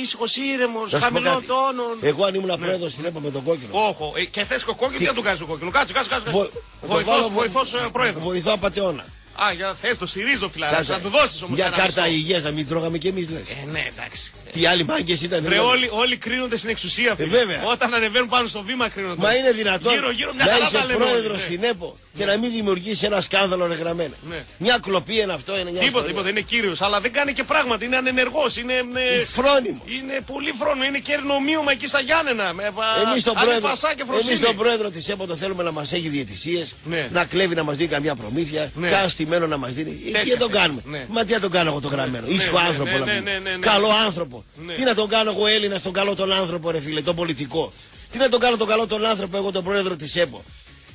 Ήσυχος, ήρεμος, Να σου πω χαμηλός κάτι. τόνο. Εγώ αν ήμουν πρόεδρος στην ΕΠΟ με τον κόκκινο. Όχο, ε, και θες και κόκκινο, τι θα του κάνει το κόκκινο. Κάτσε, κάτσε, κάτσε. Βο- το βάλω- Βοηθός πρόεδρος. Βοηθό απαταιώνα. Α, για θες το στηρίζω φιλαράκι. Κάτσε. Θα του δώσεις όμως Μια κάρτα υγείας να μην τρώγαμε κι εμείς λες. Ε, ναι, εντάξει. Τι άλλοι μάγκες ήταν. Ρε, δηλαδή. όλοι, όλοι κρίνονται στην εξουσία, φίλε. βέβαια. Όταν ανεβαίνουν πάνω στο βήμα κρίνονται. Μα είναι δυνατόν Γύρω, γύρω, μια να χαρά είσαι τα λέμε όλοι, πρόεδρο ναι. στην ΕΠΟ και να μην δημιουργήσει ένα σκάνδαλο ρε γραμμένα. Ναι. Μια κλοπή είναι αυτό, είναι μια Τίποτα, ιστορία. τίποτα, είναι κύριος. Αλλά δεν κάνει και πράγματα. Είναι ανενεργός. Είναι, ε, Φρόνιμος. είναι πολύ φρόνο. Είναι και ερνομίωμα εκεί στα Γιάννενα. Με, Εμείς τον πρόεδρο, Αλφασά και φροσύνη. εμείς τον πρόεδρο της ΕΠΟ το θέλουμε να μας έχει διαιτησίες, Ναι. να κλέβει να μας δίνει καμιά προμήθεια, Ναι. Κάνα στημένο να μας δίνει. Ε, Τέτοια Τι να τον θέλει. κάνουμε. Ναι. Μα τι να τον κάνω εγώ το γραμμένο. Ήσυχο ναι, άνθρωπο ναι, να ναι, πούμε. ναι, ναι, ναι. Καλό άνθρωπο. Ναι. Τι να τον κάνω εγώ Έλληνα, τον καλό τον άνθρωπο, ρε φίλε, τον πολιτικό. Τι να τον κάνω τον καλό τον άνθρωπο, εγώ τον πρόεδρο της ΕΠΟ.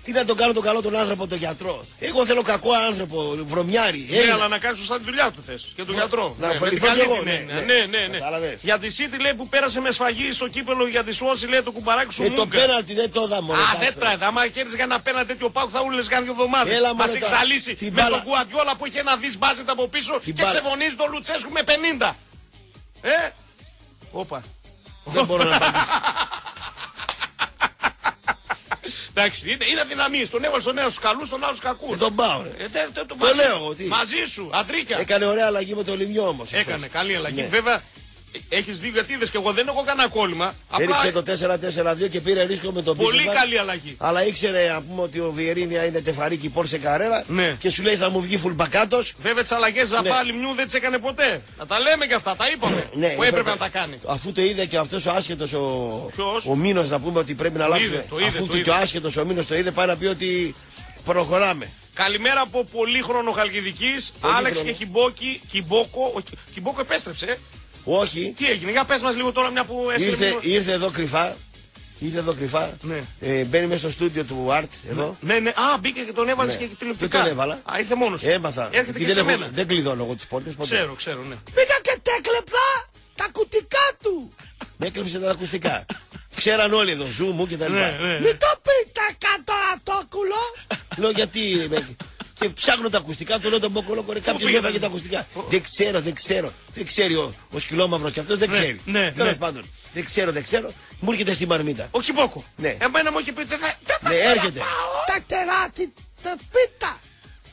Τι να τον κάνω τον καλό τον άνθρωπο, τον γιατρό; Εγώ θέλω κακό άνθρωπο, βρωμιάρι. Ναι, Έλληνα. αλλά να κάνεις σωστά τη δουλειά του θες. Και τον γιατρό. να Ναι, με την ωφεληθώ καλή κι εγώ, την ναι, έννοια. ναι. ναι, ναι, ναι. Κατάλαβες. Για τη City λέει που πέρασε με σφαγή στο κύπελο για τη Σουόση λέει το κουμπαράκι σου Ε, το Μούγκα. πέναλτι δεν το είδα μόνο. Α, δεν τραβάει. Άμα κέρδισε για ένα πέναλτι τέτοιο πάω θα ούλε κάνει δύο εβδομάδες. Έλα, Μας μωρέ, τα- εξαλίσει την με μπάλα. τον Κουατιόλα που είχε ένα δις μπάζετ από πίσω Την και μπάλα. ξεφωνίζει τον Λουτσέσκου με 50. Ε, όπα. Δεν μπορώ να απαντήσω. Εντάξει, είναι, είναι αδυναμίε. Τον έβαλε στον ένα στους καλούς, τον άλλο στου κακούς. Ε, τον πάω, ρε. Ε, τε- τε- το Το μαζί λέω σου. εγώ, τι. Μαζί σου, αντρίκια. Έκανε ωραία αλλαγή με το Λιμιό όμως. Έκανε καλή αλλαγή. Ναι. Βέβαια, έχεις δει γιατί είδες και εγώ δεν έχω κανένα κόλλημα. Απλά Έριξε το 4-4-2 και πήρε ρίσκο με τον πολύ Πίσοβα. καλή αλλαγή. Αλλά ήξερε να πούμε ότι ο Βιερίνια είναι τεφαρίκι Πόρσε Καρέρα Ναι. και σου λέει θα μου βγει φουλμπακάτος. Βέβαια τις αλλαγές Ζαμπά Λιμνιού δεν τις έκανε ποτέ. Να τα λέμε και αυτά, τα είπαμε. Ναι, που έπρεπε να τα κάνει. Αφού το είδε και αυτός ο άσχετος ο, Ποιος; ο Μήνο να πούμε ότι πρέπει να αλλάξουμε. είδε, το είδε, Αφού το το και είδε. ο άσχετος ο Μήνο το είδε, πάει να πει ότι προχωράμε. Καλημέρα από πολύχρονο Χαλκιδικής. Άλεξ χρόνο. και Κιμπόκι. Κιμπόκο. Ο Κι- Κιμπόκο επέστρεψε. Ε. Όχι, Τι έγινε, για πες μας λίγο τώρα μια που έσαι ήρθε, λίγο- ήρθε εδώ κρυφά. Ήρθε εδώ κρυφά. Ναι. Ε, μπαίνει μέσα στο στούντιο του Art εδώ. Ναι, ναι, α, μπήκε και τον έβαλες Ναι. και Δεν τηλεοπτικά. τον έβαλα. Α, ήρθε μόνος. Έμαθα. Έρχεται Γιατί και δεν, σε έχω- μένα. δεν κλειδώνω εγώ τι πόρτε. Ξέρω, ξέρω, ναι. Πήγα και τέκλεψα τα κουτικά του. Με έκλεψε τα ακουστικά. Ξέραν όλοι εδώ, ζου μου και τα λοιπά. Ναι, ναι, ναι. Μην το πείτε κάτω ατόκουλο. Λέω γιατί. Ρε. Και ψάχνω τα ακουστικά, του λέω τον Μπόκολο, κορέ, κάποιος πήγε, μου έφαγε δεν- τα ακουστικά. Δεν ξέρω, δεν ξέρω. Δεν ξέρει ο, ο σκυλόμαυρος και αυτός δεν Ναι, ξέρει. ναι, Τέλος ναι. πάντων. Δεν ξέρω, δεν ξέρω. Μου έρχεται στη μαρμίτα. Ο Κιμπόκο. Ναι. Εμένα μου είχε πει δεν θα, δεν θα Ναι, ξαναπάω. έρχεται. Τα τεράτι, τα πίτα.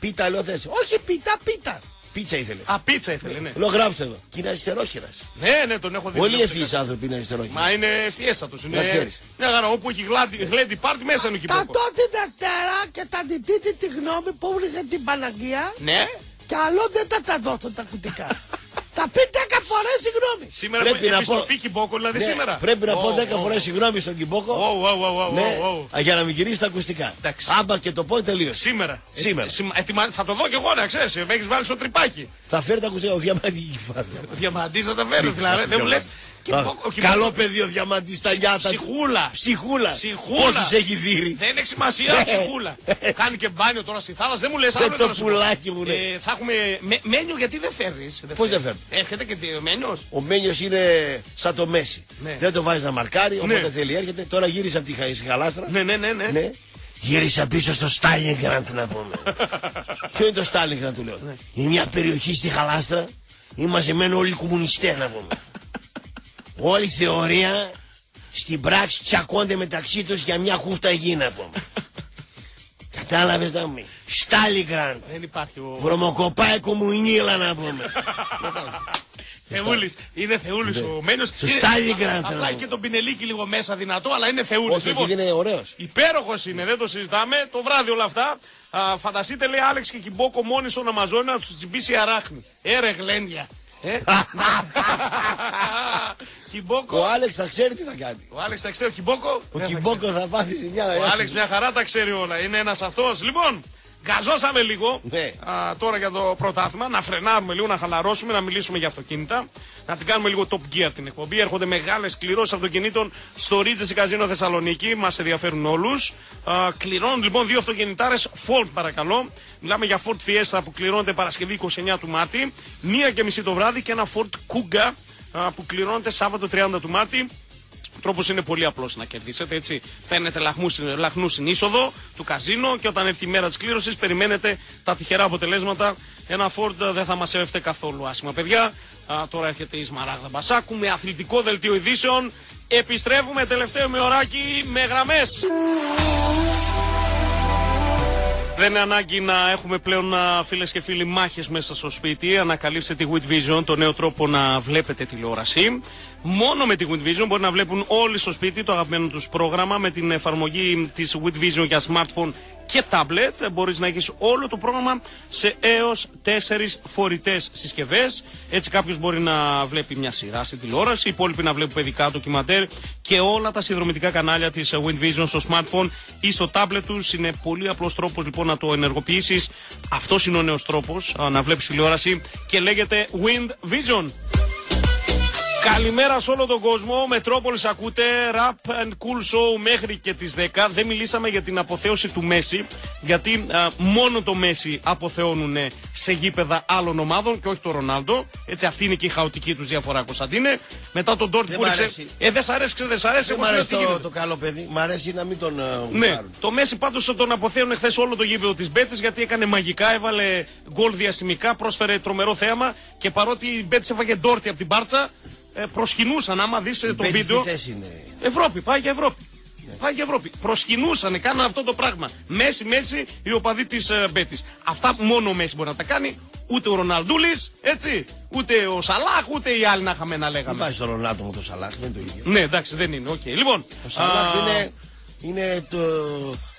Πίτα, λέω θες. Όχι πίτα, πίτα. Πίτσα ήθελε. Α, πίτσα ήθελε, ναι. Λέω γράψτε εδώ. Και είναι αριστερόχειρα. Ναι, ναι, τον έχω δει. Όλοι Ναι, ευθύς άνθρωποι είναι αριστερόχειρα. Μα είναι ευφιέστατο. Είναι. Να ξέρεις. Ναι, γάρα, όπου έχει γλάντι- γλέντι πάρτι μέσα είναι ο Τα Κυπριακός. τότε Δευτέρα και τα διτήτη τη γνώμη που βρήκε την Παναγία Ναι. και άλλο δεν τα τα δώσω τα κουτικά. τα πει 10 φορές συγγνώμη. Σήμερα Πρέπει πρέπει να επιστροφή πω- Κιμπόκο, δηλαδή Ναι, σήμερα. Πρέπει να πω Ω, 10 ω, φορές ω. συγγνώμη στον Κιμπόκο. Ω, ω, ω, ω, Ναι, ω, ω. για να μην γυρίσει τα ακουστικά. Εντάξει. Άμπα και το πω τελείωσε. Σήμερα. Σήμερα. Ε, σημα- ετοιμα- Θα το δω κι εγώ να ξέρεις. Με έχεις βάλει στο τρυπάκι. Θα φέρει τα ακουστικά ο Διαμάντη κυφάρια. Διαμαντής να τα φέρνει, δηλαδή. Δεν μου λες. Καλό παιδί ο Διαμάντη στα νιάτα. του. Ψυχούλα. Ψυχούλα. Ψυχούλα. Πόσους έχει δει. Δεν έχει σημασία, Ναι. ψυχούλα. Κάνει και μπάνιο τώρα στη θάλασσα, δεν μου λες Με άλλο. το θέλω να σου πω. πουλάκι μου, ναι. Ε, Θα έχουμε. με- Μένιο, γιατί δεν φέρνει. Πώς δεν φέρνω; Έρχεται και τι- ο μένιος. Ο Μένιος είναι σαν το Μέση. Ναι. Δεν το βάζεις να μαρκάρει, όποτε Ναι. θέλει έρχεται. Τώρα γύρισε από τη χα- στη χαλάστρα. Ναι, ναι, ναι. Ναι. Ναι. Γύρισα πίσω στο Στάλινγκραντ να πούμε. Ποιο είναι το Στάλινγκραντ του λέω; Ναι. Είναι μια περιοχή στη χαλάστρα. Είναι μαζεμένοι όλοι οι κομμουνιστές να πούμε. Όλη η θεωρία στην πράξη τσακώνται μεταξύ τους για μια χούφτα γη να πούμε. Κατάλαβες να μου. Στάλινγκραντ. Δεν υπάρχει ο. Βρωμοκοπάει κομμουνίλα να πούμε. Θεούλης. Είναι θεούλης ο μένιος. Στο Στάλινγκραντ, Απλά ναι. έχει και τον πινελίκι λίγο μέσα δυνατό, αλλά είναι θεούλης. Όχι, εκεί είναι ωραίος. Υπέροχος είναι, δεν το συζητάμε. Το βράδυ όλα αυτά. Α, φανταστείτε, λέει Άλεξ και Κιμπόκο μόνοι στον Αμαζόνιο να τους τσιμπήσει η αράχνη. Έρε γλένδια. Ε. Κιμπόκο. Ο Άλεξ θα ξέρει τι θα κάνει. Ο Άλεξ θα ξέρει, ο Κιμπόκο. Ο δεν θα Κιμπόκο θα πάθει ζημιά. Ο Άλεξ μια χαρά τα ξέρει όλα. Είναι ένας αυτό. Λοιπόν, γκαζώσαμε λίγο Ναι. α, τώρα για το πρωτάθλημα. Να φρενάρουμε λίγο, να χαλαρώσουμε, να μιλήσουμε για αυτοκίνητα. Να την κάνουμε λίγο top gear την εκπομπή. Έρχονται μεγάλες κληρώσεις αυτοκινήτων στο Ρίτζεση Καζίνο Θεσσαλονίκη. Μας ενδιαφέρουν όλους. Κληρώνουν λοιπόν δύο αυτοκινητάρες Ford παρακαλώ. Μιλάμε για Ford Fiesta που κληρώνεται Παρασκευή 29 του Μάρτη. Μία και μισή το βράδυ και ένα Ford Kuga α, που κληρώνεται Σάββατο 30 του Μάρτη. Ο τρόπος είναι πολύ απλός να κερδίσετε. Έτσι. Παίρνετε λαχνού στην είσοδο του καζίνο και όταν έρθει η μέρα της κλήρωσης, περιμένετε τα τυχερά αποτελέσματα. Ένα Ford δεν θα μας έφευτε καθόλου άσχημα, παιδιά. Α, τώρα έρχεται η Σμαράγδα Μπασάκου με αθλητικό δελτίο ειδήσεων. Επιστρέφουμε τελευταίο με ωράκι με γραμμές. Δεν είναι ανάγκη να έχουμε πλέον φίλες και φίλοι μάχες μέσα στο σπίτι. Ανακαλύψτε τη Wit Vision, το νέο τρόπο να βλέπετε τηλεόραση. Μόνο με τη Wit Vision μπορεί να βλέπουν όλοι στο σπίτι το αγαπημένο τους πρόγραμμα με την εφαρμογή της Wit Vision για smartphone και tablet. Μπορείς να έχεις όλο το πρόγραμμα σε έως 4 φορητές συσκευές. Έτσι, κάποιος μπορεί να βλέπει μια σειρά στην τηλεόραση, οι υπόλοιποι να βλέπουν παιδικά ντοκιμαντέρ και όλα τα συνδρομητικά κανάλια της Win Vision στο smartphone ή στο tablet τους. Είναι πολύ απλός τρόπος λοιπόν να το ενεργοποιήσεις. Αυτός είναι ο νέος τρόπος να βλέπεις τηλεόραση και λέγεται Wind Vision. Καλημέρα σε όλο τον κόσμο. Μετρόπολης ακούτε. Rap and cool show μέχρι και τις 10. Δεν μιλήσαμε για την αποθέωση του Μέση. Γιατί α, μόνο το Μέση αποθεώνουν σε γήπεδα άλλων ομάδων και όχι το Ρονάλντο. Έτσι αυτή είναι και η χαοτική τους διαφορά, Κωνσταντίνε. Μετά τον Ντόρτ Δεν που μ' ρίξε. αρέσει. Ε, δεν σ' αρέσει, ξέρετε, δεν σ' αρέσει. Δεν εγώ μ' σου λέω αρέσει τι το, γίνεται. το καλό παιδί. Μ' αρέσει να μην τον uh, Ναι, το Μέση πάντως τον αποθέωνε χθες όλο το γήπεδο της Μπέτης γιατί έκανε μαγικά, έβαλε γκολ διασημικά, πρόσφερε τρομερό θέαμα και παρότι η Μπέτης έφαγε ντόρτι από την μπάρτσα, ε, προσκυνούσαν. Άμα δεις το Μπέτης βίντεο. Τι θέση είναι. Ευρώπη, πάει για Ευρώπη. Πάει για Ευρώπη. Προσκυνούσαν, κάναν αυτό το πράγμα. Μέση, μέση, οι οπαδοί της uh, Μπέτης. Αυτά μόνο ο Μέση μπορεί να τα κάνει. Ούτε ο Ροναλντούλης, έτσι. Ούτε ο Σαλάχ, ούτε οι άλλοι να είχαμε να Μην λέγαμε. πάει στο Ρονάλντο με το Σαλάχ, δεν είναι το ίδιο. Ναι, εντάξει, δεν είναι. Οκ. Λοιπόν, Ο Σαλάχ α, είναι, είναι το,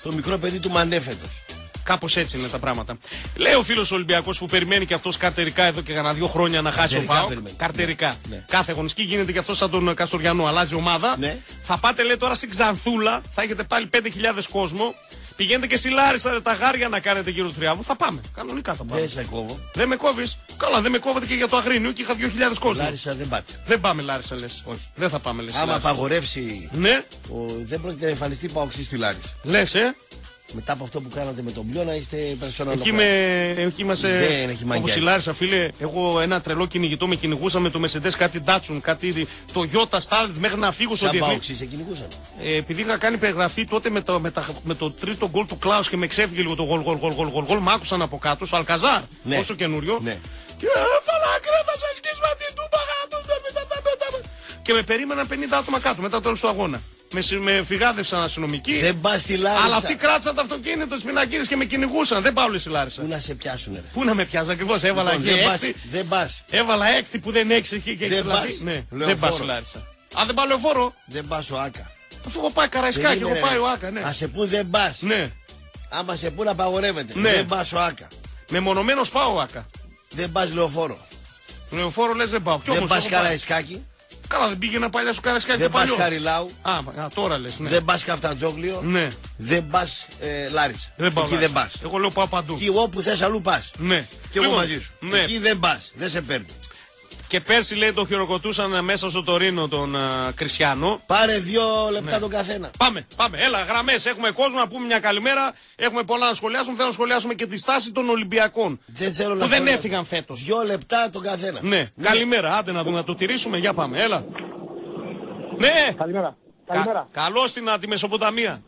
το μικρό παιδί του Μανέφετος. Κάπως έτσι είναι τα πράγματα. Λέει ο φίλος Ολυμπιακός που περιμένει και αυτός καρτερικά εδώ και κανένα δύο χρόνια να χάσει ο Καρτερικά Πάο. περιμένει. Καρτερικά. Ναι. Κάθε αγωνιστική γίνεται και αυτός σαν τον Καστοριανό. Αλλάζει ομάδα. Ναι. Θα πάτε λέει τώρα στην Ξανθούλα. Θα έχετε πάλι 5.000 κόσμο. Πηγαίνετε και στη Λάρισα ρε, τα γάρια να κάνετε γύρω του Τριάβου. Θα πάμε. Κανονικά θα πάμε. Δεν σε κόβω. Δεν με κόβεις. Καλά, δεν με κόβετε και για το Αγρίνιο και είχα 2.000 κόσμο. Λάρισα δεν πάτε. Δεν πάμε Λάρισα λες. Όχι. Δεν θα πάμε λες. Άμα απαγορεύσει, Ναι, ο, δεν πρόκειται να εμφανιστεί παοξή στη Λάρισα. λες, ε. Μετά από αυτό που κάνατε με τον Μπλιό να είστε personal Εκεί, brand. με, εκεί είμαστε. Δεν έχει μαγιά Όπως η εκεί. Λάρισα, φίλε. Εγώ ένα τρελό κυνηγητό με κυνηγούσα με το Mercedes κάτι Datsun, κάτι το Yota Starlet μέχρι να φύγω στο Σαν διεθνή. παοξή σε κυνηγούσαν. Ε, επειδή είχα κάνει περιγραφή τότε με το, με, τα, με το τρίτο γκολ του Κλάους και με ξέφυγε λίγο το γολ, γολ, γολ, γολ, γολ, γολ, μ' άκουσαν από κάτω, στο Αλκαζάρ, Ναι. όσο καινούριο. Ναι. Και έφαλα κρέτα σε σκίσμα την του παγάτου, δεν με τα τα τα τα. Και με περίμεναν 50 άτομα κάτω μετά το τέλος του αγώνα. Με, συ- με φυγάδευσαν αστυνομικοί. Δεν πας στη Λάρισα. Αλλά αυτοί κράτησαν το αυτοκίνητο τη πινακίδε και με κυνηγούσαν. Δεν πάω όλη στη Λάρισα. Πού να σε πιάσουν, ρε. Πού να με πιάσει, ακριβώς έβαλα Λοιπόν, εκεί δεν πας, έκτη. δεν πας. Έβαλα έκτη που δεν έχει εκεί και έχει Δεν τρελαθεί. πας. Ναι, Λεωφόρο. δεν πας στη Λάρισα. Α, δεν πάω λεωφόρο. Δεν πας ο Άκα. Αφού έχω πάει Καραϊσκάκι, έχω Περίμενε, πάει ρε. ο Άκα, ναι. Α σε πού δεν πας. Ναι. Άμα σε πού να απαγορεύεται. Ναι. Δεν πας ο Άκα. Μεμονωμένο πάω ο Άκα. Δεν πας λεωφόρο. Λεωφόρο λες δεν πάω. Κι Δεν όμως πας έχω πάει. Καραϊσκάκι. Καλά, δεν πήγαινα παλιά στο Καραϊσκάκι Δεν το πας παλιό. Χαριλάου. Α, α, τώρα λες, ναι. Δεν πας Καφτατζόγλιο. Ναι, Δεν πας ε, Λάρισα. δεν πάω. Εκεί Λάρισα. δεν πας. Εγώ λέω πάω παντού. Εκεί όπου θες αλλού πας. Ναι. Και εγώ Λοιπόν, μαζί σου. Ναι. Εκεί δεν πας. Δεν σε παίρνει. Και πέρσι λέει το χειροκροτούσαν μέσα στο Τωρίνο τον α, Κριστιανό. Πάρε δύο λεπτά Ναι. τον καθένα. Πάμε, πάμε. Έλα, γραμμές. Έχουμε κόσμο να πούμε μια καλημέρα. Έχουμε πολλά να σχολιάσουμε. Θέλω να σχολιάσουμε και τη στάση των Ολυμπιακών. Δεν θέλω να Που δεν σχολιάσω. έφυγαν φέτος. Δύο λεπτά τον καθένα. Ναι, καλημέρα. Άντε να δούμε, να το τηρήσουμε. Για πάμε, έλα. Ναι, Καλημέρα. Κα- Καλημέρα. καλώ στην α, τη Μεσοποταμία.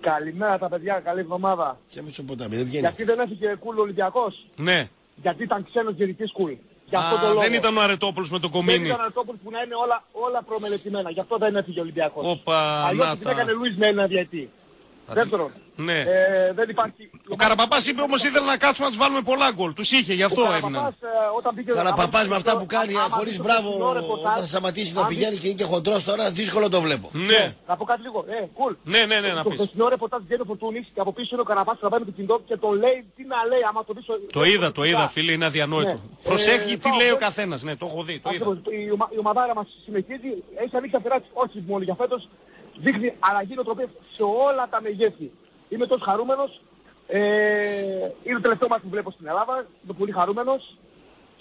Καλημέρα τα παιδιά, καλή εβδομάδα. Και Μεσοποταμία δεν βγαίνει. Γιατί δεν έφυγε κουλ ο Ολυμπιακός; Ναι. Γιατί ήταν ξένος διαιτητής κουλ. Γι' αυτό Α, το λόγο. δεν ήταν ο Αρετόπουλος με τον Δεν Κομίνη. ήταν ο Αρτόπουλος που να είναι όλα, όλα προμελετημένα. Γι' αυτό δεν έφυγε ο Ολυμπιακός. Όπα, Αλλιώς να δεν τα. έκανε Λουίς με ένα διαιτή. Δεύτερον, Ναι. ε, δεν υπάρχει... Ο Καραπαπάς είπε όμως ήθελε να κάτσουμε να τους βάλουμε πολλά γκολ. Τους είχε, γι' αυτό Ο έμειναν. Καραπαπάς, ε, όταν μπήκε... Καλά, άμα παπά μπήκε με αυτά στο- που κάνει, άμα χωρίς μπήκε στο μπράβο, φθηνό ρεπορτάζ, όταν σταματήσει να αν πηγαίνει και είναι και χοντρός τώρα, δύσκολο το βλέπω. Ναι. Να πω κάτι λίγο. Ε, cool. Ναι, ναι, ναι, να Το πεις. χθεσινό ρεπορτάζ βγαίνει ο Φορτούνης και από πίσω είναι ο Καραπάς που τραβάει με το κινητό και τον λέει τι να λέει άμα το δεις. στο- Το είδα, το είδα, φίλε, είναι αδιανόητο. Ναι. Προσέχει Ε, τι πάω, λέει ο πάω. καθένας. Ναι, το έχω δει, το είδα. Ακριβώς. Η, ομα, η ομαδάρα μας συνεχίζει, έχει ανοίξει αφαιράτης όχι μόνο για φέτος, δείχνει αλλαγή νοοτροπίας σε όλα τα μεγέθη. Είμαι τόσο χαρούμενος, ε, είναι το τελευταίο μας που βλέπω στην Ελλάδα, είμαι πολύ χαρούμενος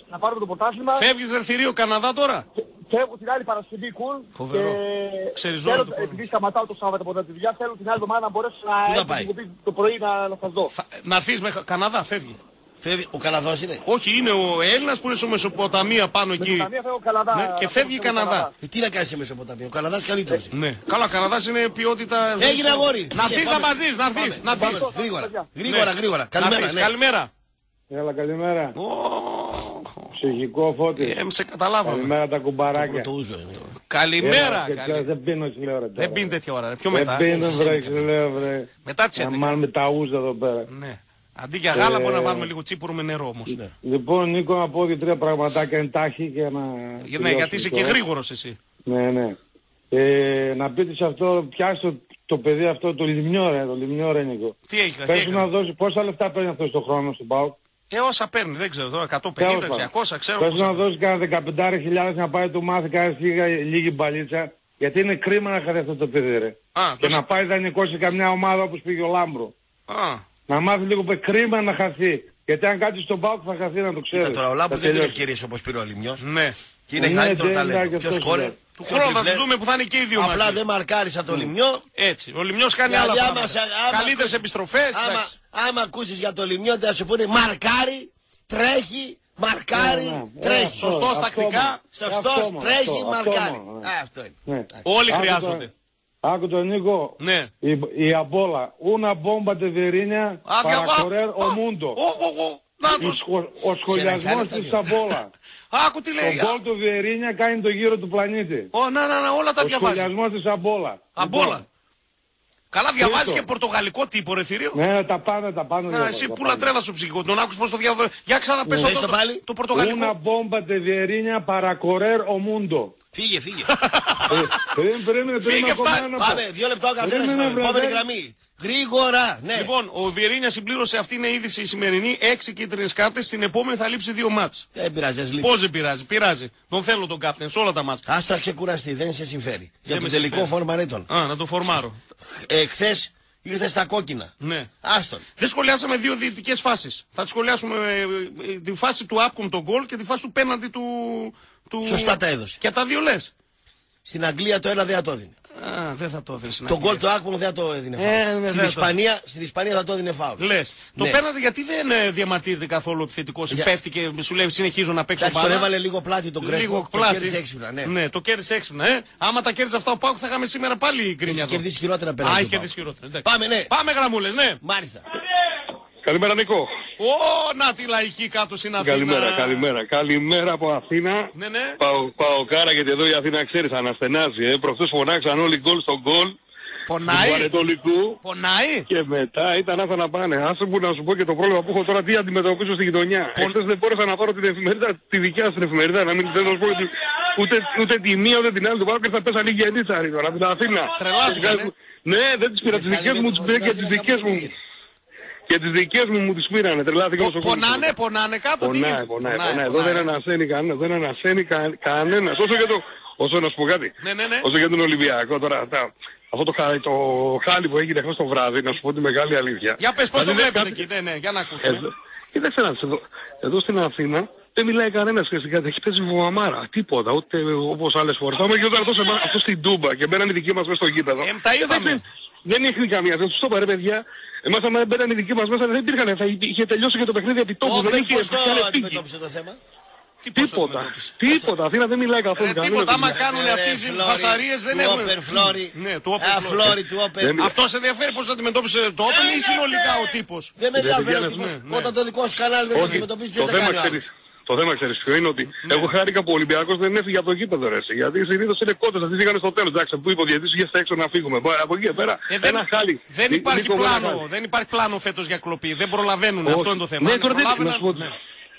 να πάρουμε το πρωτάθλημα. Φεύγεις Ρεθυρίο Καναδά τώρα; Και- Φεύγω την άλλη Παρασκευή κουλ Φοβερό. και Ξεριζώνει θέλω, το κόσμο. επειδή σταματάω το Σάββατο από τη δουλειά, θέλω την άλλη εβδομάδα να μπορέσω Πού να θα έρθω πάει; την κοπή το πρωί να, να σας δω. Θα- Να έρθει με Καναδά, φεύγει. Φεύγει, ο Καναδό είναι. Όχι, είναι ο Έλληνας που είναι στο Μεσοποταμία πάνω εκεί. Μεσοποταμία φεύγω Καναδά. Ναι, και να φεύγει φεύγω Καναδά. Ε, τι να κάνεις σε Μεσοποταμία, ο Καναδάς καλύτερος. Ναι. Καλά, Καναδάς είναι ποιότητα. Έγινε αγόρι. Να Φύγε, έρθει να πάμε. μαζί, να έρθει. Πάμε, Να πάμε, έρθει. Γρήγορα, γρήγορα, Ναι. γρήγορα. Να Καλημέρα, έρθεις. ναι. Καλημέρα. Έλα, καλημέρα. Ω, Ψυχικό φώτη. ε, σε καταλάβαμε. Καλημέρα τα κουμπαράκια. Το ούζο είναι. Καλημέρα. και καλη- τώρα Δεν πίνω τηλεόραση. τώρα. Δεν πίνει τέτοια ώρα. ρε. Πιο Δεν μετά. πίνω βρε, λέω βρε. Μετά τις Να 11. μάθουμε τα ούζα εδώ πέρα. Ναι. Αντί για γάλα Ε, μπορεί να βάλουμε λίγο τσίπουρο με νερό όμως. Λοιπόν, Νίκο, να πω δύο-τρία πραγματάκια εν τάχει και να... Ναι, τελειώσουμε γιατί είσαι και τώρα. γρήγορος εσύ. Ναι, ναι. Ε, να πείτε σε αυτό, πιάσε το, το παιδί αυτό, το λιμνιό ρε, το λιμνιό ρε Νίκο. Τι έχει, τι Πες του έκανε; να δώσει, πόσα λεφτά παίρνει αυτός στον χρόνο στον ΠΑΟΚ; Ε, όσα παίρνει, δεν ξέρω τώρα. 150, Τέλος πάντων. 200, ξέρω. Πες πόσα. να δώσει κάνα 15.000 να πάει του μάθει κάνει λίγη, λίγη μπαλίτσα. Γιατί είναι κρίμα να χαθεί αυτό το παιδί ρε. Α, Και το- να πάει δανεικός σε καμιά ομάδα όπως πήγε ο Λάμπρο. Α, Να μάθεις λίγο που κρίμα να χαθεί. Γιατί αν κάτσεις στον Πάοκ θα χαθεί να το ξέρεις. Κοίτα τώρα, ο Λάμπου Θα δεν πήρε τελειώσει. ευκαιρίες όπως πήρε ο Λιμιός. ναι. Και είναι Ναι, καλύτερο δεν είναι ταλέντο. και Ποιος αυτός, κόρε. ναι. Του χρόνου θα του δούμε που θα είναι και οι δύο Απλά μαζί. δεν μαρκάρισα το Λιμιό. Έτσι. Ο Λιμιός κάνει Δηλαδή, άλλα άμα πράγματα. σε- άμα Καλύτερες ακούσεις- επιστροφές. Άμα, εντάξει. άμα ακούσεις για το Λιμιό θα σου πούνε μαρκάρι, τρέχει, μαρκάρι, Ναι, ναι. τρέχει. Ε, Σωστός αυτό τακτικά. μόνο. Σωστός, Αυτό μόνο, τρέχει, αυτό, αυτό μαρκάρι. μόνο, ναι. Α, Αυτό είναι. Ναι. Όλοι Άκου χρειάζονται. Τον- Άκου τον Νίκο. Ναι. Η, η Αμπόλα. Una bomba de Verina Α, para δια- α, correr α, o mundo. ω, ω, ω, να Η τους. σχο- Ο σχολιασμός τα της δύο. Αμπόλα. Άκου τι Το λέει. γκολ του Βιερίνια κάνει το γύρο του πλανήτη. Ω, να, να, να, όλα τα Ο διαβάζει. σχολιασμός της Αμπόλα. Αμπόλα. Λοιπόν, Καλά διαβάζει Τρίτο. και πορτογαλικό τύπο, ρε θηρίο. Ναι, τα πάντα, τα πάντα. Να, διαβάζω, εσύ τα πουλα πάντα. τρέλα στο ψυχικό. Τον άκουσες πώς το διαβάζει. Για ξαναπες Πες το, το το, πάλι. το πορτογαλικό. Una bomba de Verina para correr o mundo. Φύγε, φύγε. Ε, Περίμενε, περίμενε, Φύγε, περίμενε ακόμα φτάνει. ένα να πω. Πάμε, δύο λεπτά ο καθένας. Περίμενε, βρε, Επόμενη δεν- γραμμή. Γρήγορα, ναι. Λοιπόν, ο Βιερίνια συμπλήρωσε αυτή είναι η είδηση η σημερινή. Έξι κίτρινες κάρτες. Στην επόμενη θα λείψει δύο μάτς. Δεν πειράζει, ας λείψει. Πώς δεν πειράζει, πειράζει. Τον θέλω τον κάπτεν σε όλα τα μάτς. Ας τα ξεκουραστεί, δεν σε συμφέρει. Για με το τελικό συμφέρει. φορμαρέτον. Α, να τον φορμάρω. Ε, χθες ήρθε στα κόκκινα. Ναι. Άστον. Δεν σχολιάσαμε δύο διαιτητικές φάσεις. Θα σχολιάσουμε ε, ε, τη φάση του Άπκομ τον γκολ και τη φάση του πέναντι του. Του... Σωστά τα έδωσε. Και τα δύο λες. Στην Αγγλία το ένα δεν θα το έδινε. Α, δεν θα το έδινε. Το γκολ του Άκπομ δεν θα το έδινε φάουλ. Ε, ναι, στην, δεν Ισπανία, στην Ισπανία θα το έδινε φάουλ. Λες. Το Ναι. πέναντι γιατί δεν ε, διαμαρτύρεται καθόλου επιθετικός. Για- Πέφτει και σου λέει συνεχίζω να παίξω Εντάξει, τον μπάλα. έβαλε λίγο πλάτη τον Κρέσπο. Λίγο Το πλάτη. κέρδισε έξυπνα, ναι. το κέρδισε έξυπνα. Ε. Άμα τα κέρδισε αυτά ο Πάουκ θα είχαμε σήμερα πάλι γκρίνια. Έχει εδώ. κερδίσει χειρότερα Α, πέναντι έχει του κερδίσει Πάουκ. χειρότερα. εντάξει. Πάμε, ναι. Πάμε γραμμούλες, ναι. Μάλιστα. Καλημέρα Νίκο. Ω, να τη λαϊκή κάτω στην Αθήνα. Καλημέρα, καλημέρα. Καλημέρα από Αθήνα. Ναι, ναι. Πάω, πάω κάρα γιατί εδώ η Αθήνα ξέρεις αναστενάζει. Ε. Προχθές φωνάξαν όλοι γκολ στον γκολ. Πονάει; Του Ανατολικού. Πονάει; Και μετά ήταν άθα να πάνε. Άσε μου να σου πω και το πρόβλημα που έχω τώρα τι αντιμετωπίζω στη γειτονιά. Εχθές δεν μπόρεσα να πάρω την εφημερίδα, τη δικιά στην εφημερίδα, να μην θέλω να σου πω ότι ούτε, ούτε τη μία ούτε την άλλη του πάω και θα πέσανε οι γενίτσαροι τώρα από την Αθήνα. Τρελάθηκανε. Ναι, δεν τις πήρα. Τις δικές μου τις πήρα και τις δικές μου. Και τις δικές μου μου τις πήρανε. Τρελάθηκα όσο Πονάνε, πονάνε κάτω. τι Πονάει, γίνεται; πονάει, πονάει. Εδώ δεν ανασένει κανένας, δεν ανασένει κα, κανένας. Όσο και το, όσο να σου πω κάτι. Ναι, ναι, ναι. Όσο και τον Ολυμπιακό τώρα, τα, αυτό το, χα- το χάλι που έγινε χθες το βράδυ, να σου πω τη μεγάλη αλήθεια. Για πες πώς το Δηλαδή, βλέπετε κάτι- εκεί. Ναι, ναι, για να ακούσουμε. Εδώ, κοίταξε να δεις, εδώ, εδώ στην Αθήνα δεν μιλάει κανένας και στην κατοχή παίζει βουαμάρα. Τίποτα, ούτε όπως άλλες φορές. Άμα και όταν αυτό, αυτό στην Τούμπα και μπαίνανε οι δικοί μας μέσα στο γήπεδο. Ε, τα είδαμε. Δεν, δεν έχει καμία. Δεν τους το είπα ρε παιδιά. Εμάς άμα μπαίνανε οι δικοί μας μέσα δεν υπήρχαν. Θα είχε τελειώσει και το παιχνίδι επί τόπου. Ο Δεν Όπεν είχε πώς το κάνει πίκη. αντιμετώπισε το θέμα; Τίποτα. Τίποτα. Αθήνα δεν μιλάει καθόλου. Ε, κανένας τίποτα, δεν άμα μιλάει. κάνουν Ρε, αυτοί οι Φλόρι, φασαρίες δεν του έχουν. Όπεν Φλόρι. Ναι, του Όπεν Α, Φλόρι. Φλόρι του Όπεν. Δεν- Αυτό σε ενδιαφέρει πώς αντιμετώπισε το Όπεν ή συνολικά ο τύπος; Δεν με ενδιαφέρει ο παιδιά, τύπος. ναι. Όταν το δικό σου κανάλι δεν το Όχι, αντιμετωπίζεις, το δεν θα θέμα κάνει ο άλλος. ξέρεις, το θέμα ξέρεις ποιο είναι ότι Ναι. εγώ χάρηκα που ο Ολυμπιακός δεν έφυγε από το γήπεδο ρε εσύ, γιατί συνήθως είναι κότες, αυτοί φύγανε στο τέλος, εντάξει, που είπε ο διαιτητής είχε στα έξω να φύγουμε. Μπα, Από εκεί και πέρα Ε, δεν, ένα χάλι. δεν Νί- υπάρχει Νίκο, ένα πλάνο, χάλι. δεν υπάρχει πλάνο φέτος για κλοπή. Δεν προλαβαίνουν, Όχι. αυτό είναι το θέμα. Ναι, Αν τώρα δεν προλάβαιναν, να σου πω. ναι.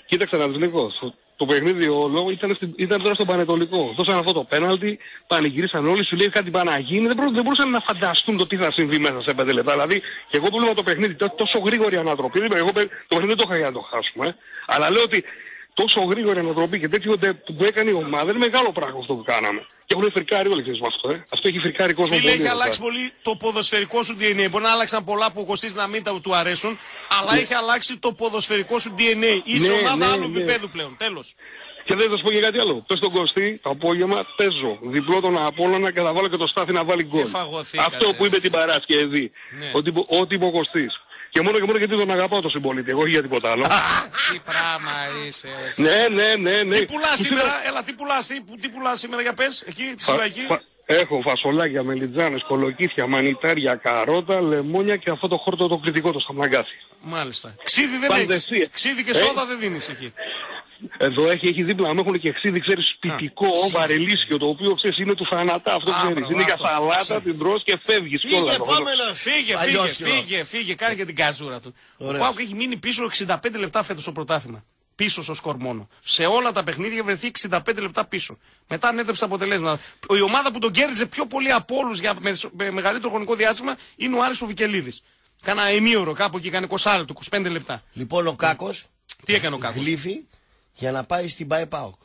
Κοίταξε να δεις λίγο. Το- Το παιχνίδι όλο ήταν, στην- ήταν τώρα στον Πανετολικό. Δώσαν αυτό το πέναλτι, πανηγυρίσαν όλοι, σου λέει κάτι πάει να γίνει. Δεν, μπορούν, δεν μπορούσαν να φανταστούν το τι θα συμβεί μέσα σε πέντε λεπτά. Δηλαδή, και εγώ που βλέπω το παιχνίδι, τό- τόσο γρήγορη ανατροπή. Δεν είπα, εγώ παι- το παιχνίδι δεν το είχα για να το χάσουμε. ε. Αλλά λέω ότι τόσο γρήγορη ανατροπή και τέτοιο τε- που έκανε η ομάδα είναι μεγάλο πράγμα αυτό που κάναμε. Και έχουν φρικάρει όλοι ξέρεις με αυτό. Ε. Αυτό έχει φρικάρει κόσμο Φίλε, πολύ. έχει εδώ αλλάξει πέρα. πολύ το ποδοσφαιρικό σου DNA. Μπορεί να άλλαξαν πολλά που ο Κωστής να μην τα του αρέσουν, αλλά έχει αλλάξει το ποδοσφαιρικό σου DNA. Είσαι Ναι, ομάδα ναι, άλλου ναι. επίπεδου πλέον. Τέλος. Και δεν θα σου πω και κάτι άλλο. Πες τον Κωστή, το απόγευμα παίζω. Διπλό τον Απόλλωνα και θα βάλω και το Στάθη να βάλει γκολ. φαγωθήκατε, Αυτό που είπε την Παρασκευή. Ναι. Ότι, είπε- ό,τι είπε ο Κωστής. Και μόνο και μόνο γιατί τον αγαπάω τον συμπολίτη. Εγώ όχι για τίποτα άλλο. Τι πράγμα είσαι. εσύ. ναι, ναι, ναι, ναι. Τι πουλάς Που σήμερα, έλα, τι πουλάς, τι, τι πουλάς σήμερα για πες, εκεί, τη Φα- Σιλαϊκή. φα- Έχω φασολάκια, μελιτζάνες, κολοκύθια, μανιτάρια, καρότα, λεμόνια και αυτό το χόρτο το κριτικό το σταμαγκάθι. Μάλιστα. Ξίδι δεν Φαντασία. έχεις. Ξίδι και Ε; σόδα δεν δίνεις εκεί. Εδώ έχει, έχει δίπλα μου έχουν και ξύδι, ξέρεις, σπιτικό, βαρελίσιο, το οποίο ξέρεις είναι του θανατά, αυτό Α, ξέρεις. μπράβο, Είναι για αυτό. σαλάτα, την τρως και φεύγεις Φύγε, κιόλας. επόμενος. Φύγε, φύγε, Παλιόσχυρο. φύγε, φύγε, κάνει και την καζούρα του. Ο Ωραία. ΠΑΟΚ έχει μείνει πίσω 65 λεπτά φέτος στο πρωτάθλημα. Πίσω στο σκορ μόνο. Σε όλα τα παιχνίδια έχει βρεθεί 65 λεπτά πίσω. Μετά ανέτρεψε αποτελέσματα. Η ομάδα που τον κέρδιζε πιο πολύ από όλους για με, με μεγαλύτερο χρονικό διάστημα είναι ο Άρης ο Βικελίδης. Κάνα ημίωρο κάπου εκεί, κάνει 20 του, 25 λεπτά. Λοιπόν, ο Κάκος Τι έκανε ο Κάκος; γλύφει για να πάει στην ΠΑΕ ΠΑΟΚ.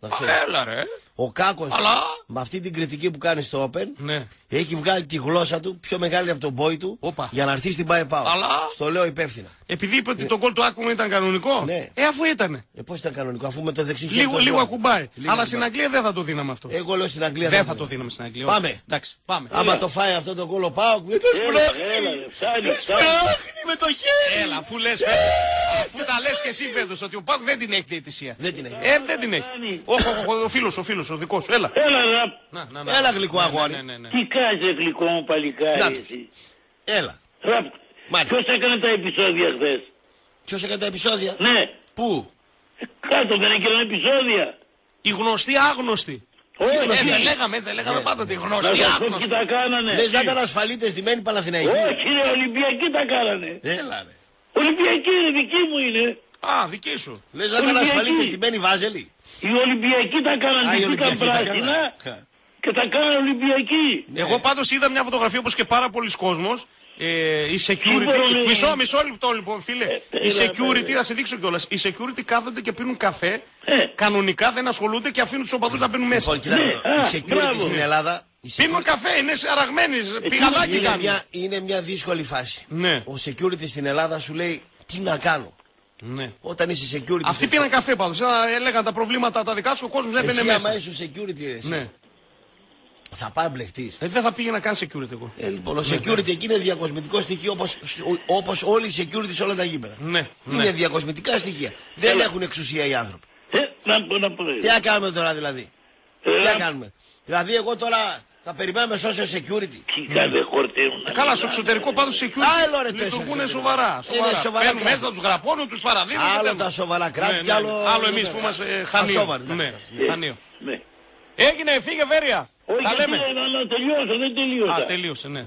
Να ξέρεις. Έλα ρε. Ο Κάκος Αλλά- με αυτή την κριτική που κάνει στο Open Ναι. έχει βγάλει τη γλώσσα του πιο μεγάλη από τον μπόι του Όπα. για να έρθει στην ΠΑΕ ΠΑΟΚ. Αλλά- Στο λέω υπεύθυνα. Επειδή είπε ότι το γκολ του Άκπομ ήταν κανονικό; Ναι. Ε, αφού ήταν. Ε, πώς ήταν κανονικό, αφού με το δεξί χέρι Λίγο, το λίγο βγάλει. ακουμπάει. Λίγο Αλλά στην ακουμπάει. Αγγλία δεν θα το δίναμε αυτό. Εγώ λέω στην Αγγλία δεν θα θα το δίναμε στην Αγγλία. Πάμε. όχι. Εντάξει, πάμε. Άμα το φάει αυτό το κόλλο Πάοκ, με το σπρώχνει. Σπρώχνει με το χέρι. Έλα, αφού λες, αφού τα λες και εσύ φέτος ότι ο Πάκου δεν την έχει διαιτησία. Δεν την έχει. Ε, δεν την έχει. Όχι, όχι, όχι, ο φίλος, ο φίλος, ο δικός σου. Έλα. Έλα, ρε. Να, να, να. Έλα γλυκό Ναι, αγόρι. ναι, ναι, ναι. Τι κάνεις γλυκό μου Να παλικάρι το. εσύ. Έλα. Ραπ, Μάλιστα. ποιος έκανε τα επεισόδια χθες; Ποιος έκανε τα επεισόδια; Ναι, Πού; κάτω δεν έκαναν επεισόδια. Οι γνωστοί άγνωστοι. Όχι, Ε, δεν λέγαμε, δεν λέγαμε πάντα τη να γνωστή σας πω τι άγνωστη. τα κάνανε. Λες να ήταν ασφαλίτες ντυμένοι Παναθηναϊκοί. Όχι ρε, Ολυμπιακοί τα κάνανε. Έλα ρε. Ολυμπιακοί είναι, δική μου είναι. Α, δική σου. Λες να ήταν Ολυμπιακοί. ασφαλίτες ντυμένοι Βάζελοι. Οι Ολυμπιακοί τα Α, κάνανε, οι ντυθήκαν Ολυμπιακοί τα πράσινα κάνανε. και τα κάνανε Ολυμπιακοί. Εγώ πάντως είδα μια φωτογραφία όπως και πάρα πολλοί κόσμος. Ε, η security. Σύμφωνο, Μισό, μισό λεπτό λοιπόν, φίλε. Ε, Οι έλα, security, έλα. θα σε δείξω κιόλας. Οι security κάθονται και πίνουν καφέ. Ε. Κανονικά δεν ασχολούνται και αφήνουν τους οπαδούς να μπαίνουν μέσα. Λοιπόν, κοιτάξτε, Ναι, α, η security μπράβο. στην Ελλάδα. η Πίνουν security- καφέ, είναι αραγμένοι. Πηγαδάκι είναι κάνουν. μια, είναι μια δύσκολη φάση. Ναι. Ο security στην Ελλάδα σου λέει τι να κάνω; Ναι. Όταν είσαι security. Αυτοί στο- πήραν καφέ πάντως. Ε, Έλεγαν τα προβλήματα τα δικά σου, ο κόσμος έμπαινε Εσύ μέσα. άμα είσαι security ρε, εσύ, Ναι. θα πάει μπλεχτή. Ε, δεν θα πήγαινα καν security εγώ. Ε, λοιπόν, ο security εκεί είναι διακοσμητικό στοιχείο όπως, όπως όλοι οι security σε όλα τα γήπεδα. Ναι, Είναι ναι. διακοσμητικά στοιχεία. Δεν έχουν εξουσία οι άνθρωποι. Ε, να πω να πω. Τι να κάνουμε τώρα δηλαδή; Ε, Τι να κάνουμε; Δηλαδή εγώ τώρα Θα περιμένουμε social security. Κάθε χορταίνουν. Καλά, στο εξωτερικό πάντως security Άλλο, ρε, το λειτουργούν εσωτερικό. σοβαρά. Είναι σοβαρά Παίρνουν κράτη. μέσα, τους γραπώνουν, τους παραδίδουν. Άλλο και τα δεν- σοβαρά κράτη Ναι, και ναι, άλλο... ναι. Άλλο εμείς που είμαστε χανείο. Ασόβαροι, Ναι, εντάξει. χανείο. Ναι. Έγινε, φύγε Βέρεια. Όχι, Τα λέμε. τι, να, να τελειώσω, δεν τελείωσα. Α, τελείωσε, ναι.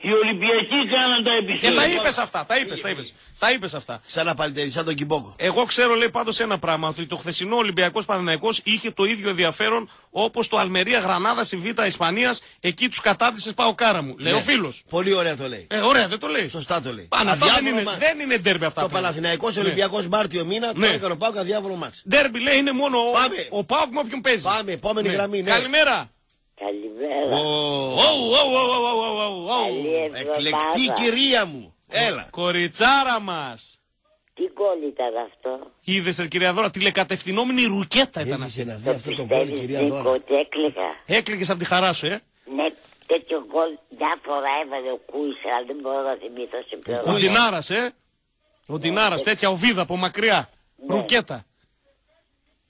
Οι Ολυμπιακοί κάναν τα Και επιστήμια. τα είπες αυτά, τα είπες, τα είπες. Τα είπες αυτά. Σαν παλιτερή, σαν τον Κιμπόκο. Εγώ ξέρω, λέει πάντως ένα πράγμα, ότι το χθεσινό Ολυμπιακός Παναναϊκός είχε το ίδιο ενδιαφέρον όπως το Αλμερία Γρανάδα στη Β' Ισπανίας. Εκεί τους κατάτησε πάω κάρα μου. Λέει Ναι. ο φίλος. Πολύ ωραία το λέει. Ε, ωραία, δεν το λέει. Σωστά το λέει. Πάνω, αυτά δεν Αδιάφορο είναι, μάτς. δεν είναι ντέρμπι αυτά. Το πλέον. Παναθηναϊκός Ναι. Ολυμπιακός Μάρτιο μήνα το Ναι. έκανε ο Πάουκ αδιάφορο μάτς. Ντέρμπι λέει είναι μόνο ο- Πάμε. ο Πάουκ με όποιον παίζει. Πάμε, επόμενη γραμμή, ναι. Καλημέρα. Καλημέρα. Ωου, ωου, ωου, ωου, ωου, ωου, ωου. Καλή Εκλεκτή εβδομάδα. κυρία μου. Έλα. Κοριτσάρα μας. Τι γκολ ήταν αυτό; Είδες, ρε κυρία Δώρα, τηλεκατευθυνόμενη ρουκέτα ήταν Έζησε αυτή. να δει αυτό το γκολ Πιστεύεις κυρία Νίκο Δώρα. ότι έκλαιγα; Έκλειγε από τη χαρά σου, ε. Ναι, τέτοιο γκολ μια φορά έβαλε ο Κούις, αλλά δεν μπορώ να θυμηθώ σε ποιο Ο ρόλο. Ντινάρα, ε. Ο Ντινάρα, τέτοια οβίδα από μακριά. Ρουκέτα.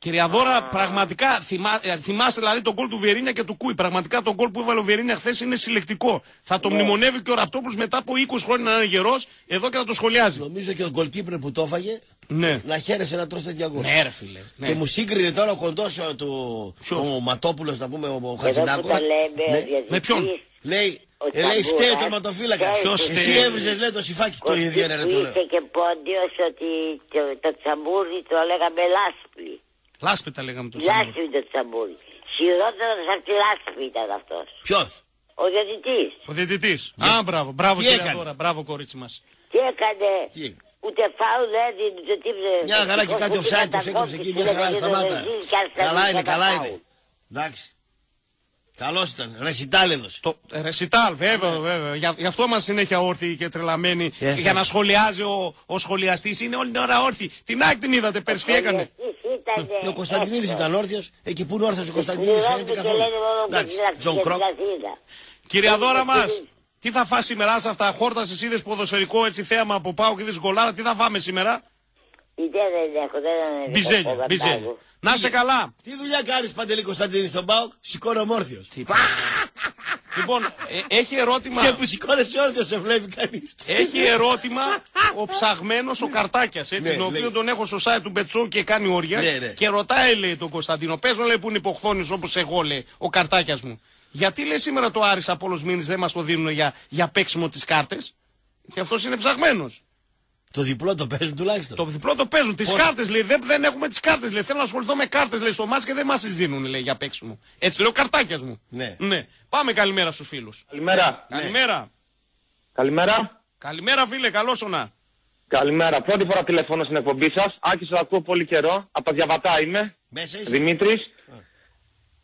Κυρία Δώρα, πραγματικά θυμά, ε, θυμάσαι δηλαδή τον γκολ του Βιερίνια και του Κούι. Πραγματικά τον γκολ που έβαλε ο Βιερίνια χθες είναι συλλεκτικό. Θα το μνημονεύει και ο Ραπτόπουλος μετά από 20 χρόνια να είναι γερός, εδώ και θα το σχολιάζει. Νομίζω και ο γκολκίπρε που το έφαγε Ναι. να χαίρεσε να τρώσει τέτοια γκολ. Ναι, ρε φίλε. Ναι. Και μου σύγκρινε τώρα ο κοντός ο, του Ποιος; ο Ματόπουλος, να πούμε, ο, ο Εδώ που Χατζηνάκος. τα λέμε, Ναι. ο διαιτητής, Με ποιον; Λέει, Ο ε, λέει φταίει ο Ταμπουράς, τερματοφύλακας. ποιος Εσύ φταίει; έβριζες λέει το σιφάκι το Κωστή ίδιο ρε που του λέω. είσαι και πόντιος ότι το, το τσαμπούρι το λέγαμε λάσπη. Λάσπη τα λέγαμε το τσάμπο. Λάσπη το τσαμπούρι. Χειρότερος από τη λάσπη ήταν αυτός. Ποιος; Ο διαιτητής. Ο διαιτητής. Α, μπράβο, μπράβο Τι κυρία έκανε; Δώρα, μπράβο κορίτσι μας. Τι έκανε; Τι έκανε; Ούτε φάουλ έδινε, ούτε τίποτε. Μια χαρά και κάτι offside τους έκοψε εκεί, μια χαρά σταμάτα. Καλά είναι, καλά είναι. Εντάξει. Καλός ήταν, ρεσιτάλ έδωσε. Το ε, ρεσιτάλ, βέβαια, βέβαια. Γι' γι' αυτό μας συνέχεια όρθιοι και τρελαμένοι. Ε, για θα- να σχολιάζει ο, ο σχολιαστής. Είναι όλη την ώρα όρθιοι. Την άκρη την είδατε πέρσι, τι έκανε; Και ο Κωνσταντινίδης ήταν όρθιος, εκεί που είναι όρθιος ο Κωνσταντινίδης φαίνεται καθόλου. Εντάξει, Τζον Κρόκ. Κυρία Δώρα μας, τι θα φας σήμερα σε αυτά. Χόρτασες είδες ποδοσφαιρικό έτσι θέαμα από ΠΑΟΚ και είδες γκολάρα. Τι θα φάμε σήμερα; Ιδέα δεν έχω, δεν Μπιζέλια, μπιζέλια. Να είσαι καλά. Τι δουλειά κάνεις Παντελή Κωνσταντινίδη στον ΠΑΟΚ, σηκώνω όρθιος. Λοιπόν, ε, έχει ερώτημα. Και που σηκώνεσαι όρθιος σε βλέπει κανείς. Έχει ερώτημα ο ψαγμένος ο Καρτάκιας, έτσι, Ναι, τον οποίο λέει. τον έχω στο site του Μπετσού και κάνει όρια. Ναι, ναι. Και ρωτάει, λέει τον Κωνσταντίνο, πες μου, λέει που είναι υποχθόνη όπως εγώ, λέει, ο Καρτάκιας μου. Γιατί λέει σήμερα το Άρης από όλου μήνε δεν μας το δίνουν για, για παίξιμο τις κάρτες. Και αυτός είναι ψαγμένος. Το διπλό το παίζουν τουλάχιστον. Το διπλό το παίζουν. Τις Πώς; κάρτες λέει. Δεν, δεν έχουμε τις κάρτες. Λέει. Θέλω να ασχοληθώ με κάρτες λέει στο μάτς και δεν μας τις δίνουν λέει, για παίξιμο. Έτσι λέει ο Καρτάκιας μου. Ναι. ναι. Πάμε καλημέρα στους φίλους. Καλημέρα. Καλημέρα. Καλημέρα. Καλημέρα φίλε, καλώς όνα. Καλημέρα. Πρώτη φορά τηλεφώνω στην εκπομπή σας. Άκης, σας ακούω πολύ καιρό. Από τα διαβατά είμαι. Μέσα είσαι. Δημήτρης.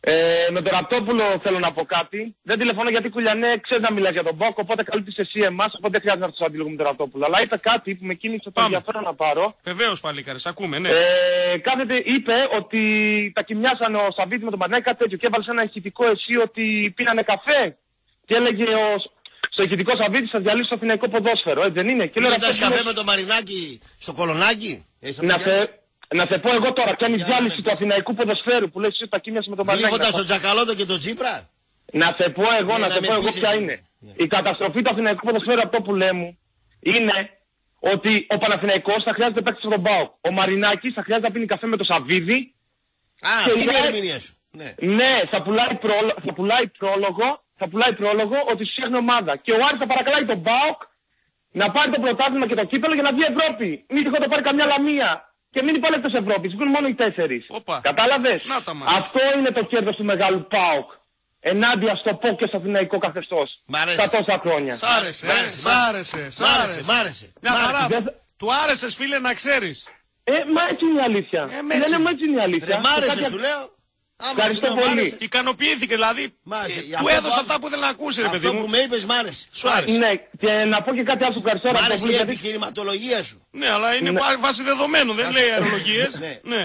Ε, με τον Ραπτόπουλο θέλω να πω κάτι. Δεν τηλεφώνω γιατί κουλιανέ ξέρει να μιλάς για τον Μπόκ, οπότε καλύπτεις εσύ εμάς, οπότε δεν χρειάζεται να έρθω αντίλογο με τον Ραπτόπουλο. Αλλά είπε κάτι που με κίνησε το Πάμε. ενδιαφέρον να πάρω. Βεβαίως παλίκαρε, ακούμε, ναι. Ε, κάθεται, είπε ότι τα κοιμιάσανε ο Σαββίδη με τον Πανάκη κάτι τέτοιο και έβαλε σε ένα ηχητικό εσύ ότι πίνανε καφέ. Και έλεγε ο, στο ηχητικό Σαββίδη θα διαλύσει το αθηναϊκό ποδόσφαιρο, έτσι δεν είναι; Και λέω, Πήρες «Ραπτόπουλο, καφέ με το μαρινάκι στο κολονάκι. Έχεις το να, πιάνεις; σε, να σε πω εγώ τώρα, κάνει Για διάλυση να του αθηναϊκού ποδοσφαίρου που λες εσύ ότι τα κοίμιασε με τον Πανάκη. Γλύφοντας Να- τον Τζακαλώτο και τον Τσίπρα. Να σε πω εγώ, Ναι, να να σε με πω εγώ πείσεις. ποια είναι. Η καταστροφή του Αθηναϊκού ποδοσφαίρου από το που λέμε είναι ότι ο Παναθηναϊκός θα χρειάζεται παίκτης στον ΠΑΟΚ. Ο Μαρινάκης θα χρειάζεται να πίνει καφέ με το Σαββίδι. Α, Και αυτή είναι η λέει- ερμηνεία σου. Ναι. Ναι, θα πουλάει, πρόλο- θα πουλάει πρόλογο, θα πουλάει πρόλογο ότι σου φτιάχνει ομάδα. Και ο Άρης θα παρακαλάει τον ΠΑΟΚ να πάρει το πρωτάθλημα και το κύπελο για να βγει Ευρώπη. Μην τυχόν το πάρει καμιά λαμία. Και μην υπάρχει εκτός Ευρώπης. Βγουν μόνο οι τέσσερις. Όπα. Κατάλαβες; Να τα μας. Αυτό είναι το κέρδος του μεγάλου ΠΑΟΚ. Ενάντια στο ΠΟΚ και στο αθηναϊκό καθεστώς. Μ' αρέσει. Τα τόσα χρόνια. Σ' άρεσε, Μ' ε, άρεσε, σ' μ' άρεσε, άρεσε. σ' Μ' άρεσε, άρεσε. μ' άρεσε. Μια Μ' χαρά. άρεσε. Του άρεσες φίλε να ξέρεις. Ε, μα έτσι είναι η αλήθεια. Ε, με δεν έτσι. είναι έτσι είναι η αλήθεια. Ρε, μ' Και άρεσε κάτι- σου λέω. Άμα Ευχαριστώ σου λέω, μ' πολύ. άρεσε. Ικανοποιήθηκε δηλαδή. Μ' άρεσε. Ε, Αυτό Του που έδωσε άκουσα- αυτά που ήθελε να ακούσει, ρε παιδί Αυτό που μου. με είπες μ' άρεσε. Σου άρεσε. Ναι, και να πω και κάτι άλλο σου ευχαριστώ. Μ' Ραπτόπουλο, άρεσε η γιατί- επιχειρηματολογία σου. Ναι, αλλά είναι Ναι. πα- βάση δεδομένων, δεν λέει αερολογίες. Ναι. Ναι.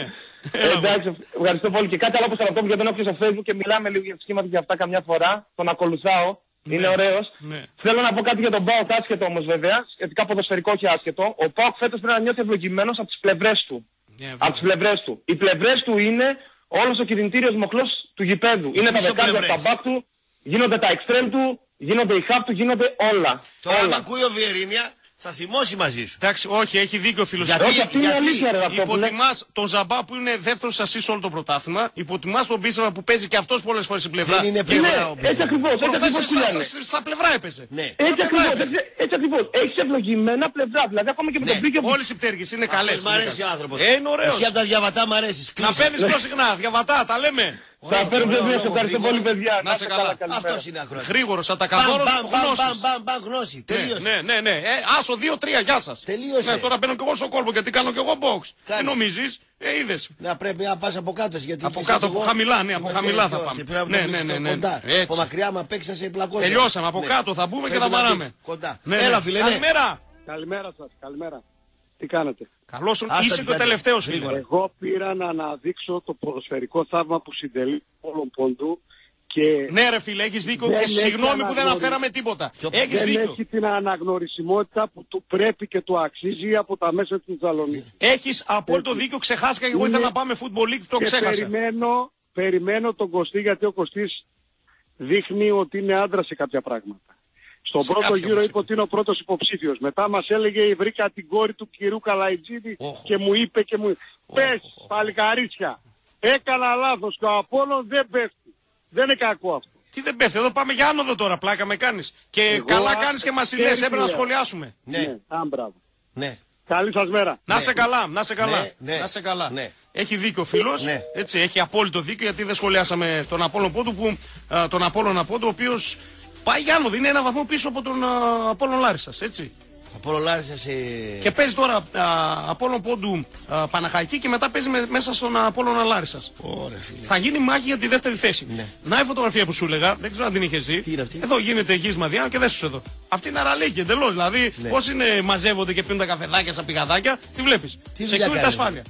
Ε, εντάξει, ευχαριστώ πολύ. Και κάτι άλλο που σα ρωτώ, γιατί τον έχω στο facebook και μιλάμε λίγο για σχήματα και αυτά καμιά φορά. Τον ακολουθάω. Είναι ωραίος. Ναι. Θέλω να πω κάτι για τον Πάοκ άσχετο όμως βέβαια, σχετικά ποδοσφαιρικό και άσχετο. Ο Πάοκ φέτος πρέπει να νιώθει ευλογημένος από τις πλευρές του. Ναι, βέβαια. από τις πλευρές του. Οι πλευρές του είναι όλος ο κινητήριος μοχλός του γηπέδου. Είναι τα Πίσω δεκάρια πλευρές. τα μπακ του. γίνονται τα extreme του, γίνονται οι half του, γίνονται όλα. Τώρα αν όλα. ακούει ο Βιερίνια θα θυμώσει μαζί σου. Εντάξει, όχι, έχει δίκιο ο φίλος. Γιατί- Όχι, αυτή είναι γιατί- αλήθεια, ρε, Ραπτόπουλε. Υποτιμάς τον Ζαμπά που είναι δεύτερος ασή σε όλο το πρωτάθλημα. Υποτιμάς τον Μπίσεβα που παίζει και αυτός πολλές φορές στην πλευρά. Δεν είναι Και- πλευρά ο Ναι, έτσι ακριβώς, έτσι Προχθές ακριβώς στα- που στα- λένε. Στα πλευρά έπαιζε. Ναι. Έτσι ακριβώς, έπαιζε. έτσι, έτσι ακριβώς. Έχεις ευλογημένα πλευρά, δηλαδή ακόμα και με Ναι. τον Μπίκιο που... Όλε οι πτέρυγε είναι καλές. Μ' αρέσει ο άνθρωπος. Ε, είναι ωραίος. Εσύ από τα διαβατά μ' αρέσεις. Να παίρνεις πιο συχνά, διαβατά, τα λέμε. Θα φέρουμε ωραίο, δύο, λόγο, ευχαριστώ γρήγορο. πολύ παιδιά. Να σε καλά. Αυτός είναι ακρόαση. Γρήγορος, Μπαμ, ατακαδόρο, μπαμ, μπαμ, μπαμ, γνώση. μπαμ, μπαμ, γνώση. Τελείωσε. Ναι, ναι, ναι. Ε, άσο 2-3, γεια σας. Τελείωσε. Ναι, τώρα μπαίνω κι εγώ στο κόλπο γιατί κάνω κι εγώ box. Τι Κάνεις. νομίζεις, ε, είδες. Να πρέπει να πας από κάτω. Γιατί Από και κάτω, εσύ από και εγώ χαμηλά, ναι, από είμαστε χαμηλά θα πιο- πάμε. Και πρέπει Ναι, να ναι, το ναι, ναι, ναι. κοντά. Έτσι. Από μακριά, μα παίξεις, θα σε πλακώσει. Τελειώσαμε, από Ναι. κάτω θα μπούμε και Πρέπει θα να παράμε. πεις Κοντά. Ναι, Έλα, ναι. φίλε. ναι. Καλημέρα. Καλημέρα σας, καλημέρα. Τι κάνετε. Καλώς σου, Άστα είσαι την και ο κάτι. τελευταίος φίλε. Γρήγορα. Εγώ πήρα να αναδείξω το ποδοσφαιρικό θαύμα που συντελεί όλων πόντου και Ναι, ρε φίλε, έχεις δίκιο Δεν και έχει συγγνώμη που δεν αναγνώριση. αναφέραμε τίποτα. Ποιο- Έχεις δεν δίκιο. έχει την αναγνωρισιμότητα που του πρέπει και του αξίζει από τα μέσα της Θεσσαλονίκης. Έχεις απόλυτο δίκιο, ξεχάστηκα και εγώ Είναι- ήθελα να πάμε Football League, το και ξέχασα. περιμένω, περιμένω τον Κωστή γιατί ο Κωστής δείχνει ότι είναι άντρας σε κάποια πράγματα. Στον Σε πρώτο κάποια γύρο όμως είπε ότι είναι ο πρώτος υποψήφιος. Μετά μας έλεγε βρήκα την κόρη του κυρίου Καλαϊτζίδη Όχο. και μου είπε και μου πες παλικαρίτσια. Έκανα λάθος και ο Απόλλων δεν πέφτει. Δεν είναι κακό αυτό. Τι δεν πέφτει, εδώ πάμε για άνοδο τώρα, πλάκα με κάνεις. Και Εγώ καλά α- κάνεις και μας λες, χέρι έπρεπε να λέω. σχολιάσουμε. Ναι, Α, μπράβο. ναι. Καλή σας μέρα. Να σε καλά, να σε καλά. Ναι, ναι, να σε καλά. ναι. Έχει δίκιο ο φίλος. Ναι. Έτσι, έχει απόλυτο δίκιο γιατί δεν σχολιάσαμε τον Απόλλων Πόντου που α, τον Απόλλων Πόντου, ο οποίος πάει για άνοδο. Είναι ένα βαθμό πίσω από τον α, Απόλλων Λάρισας, έτσι. Απολολάρισα σε... Και παίζει τώρα α, Απόλλων Πόντου α, Παναχαϊκή και μετά παίζει με- μέσα στον Απόλλων Λάρισας. Ωραία, φίλε. Θα γίνει μάχη για τη δεύτερη θέση. Ναι. Να η φωτογραφία που σου έλεγα, δεν ξέρω αν την είχες δει. Τι είναι αυτή; Εδώ γίνεται γη Διάνα και δεν σου εδώ. Αυτή είναι αραλίκη εντελώς. Δηλαδή, Ναι. όσοι είναι, μαζεύονται και πίνουν τα καφεδάκια στα πηγαδάκια, τη βλέπεις. Τι Σε δουλειά την κάνει, ασφάλεια.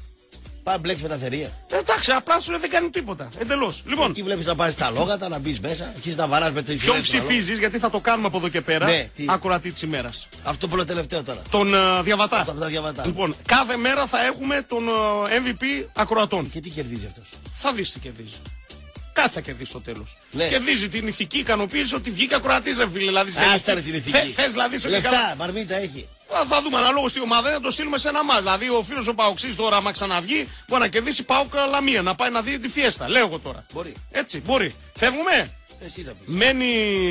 Πάμε μπλέξει με τα θερία. Ε, εντάξει, απλά σου λέει δεν κάνει τίποτα. Εντελώς. Λοιπόν, Τι βλέπεις να πάρεις τα λόγατα, να μπεις μέσα, αρχίζεις να βαράς με τρει ποιον ψηφίζεις, γιατί θα το κάνουμε από εδώ και πέρα. Ναι, τι; ακροατή της ημέρας. Αυτό που λέω τελευταίο τώρα. Τον ε, διαβατά. Από τα διαβατά. Λοιπόν, κάθε μέρα θα έχουμε τον ε, MVP ακροατών. Και τι κερδίζει αυτός. Θα δεις τι κερδίζει. Κάτι θα κερδίσει στο τέλος. Ναι. Κερδίζει την ηθική ικανοποίηση ότι βγήκα ακροατή, ρε φίλε. Δηλαδή, Άστα ρε την ηθική. Θες δηλαδή στο Λεφτά, μαρμίτα έχει. Θα, θα δούμε αναλόγω τι ομάδα είναι, να το στείλουμε σε ένα μα. Δηλαδή, ο φίλος ο Παοξής τώρα, άμα ξαναβγεί, μπορεί να κερδίσει Πάουκ Λαμία, να πάει να δει τη φιέστα. Λέω εγώ τώρα. Μπορεί. Έτσι, μπορεί. Φεύγουμε; Εσύ θα πεις. Μένει,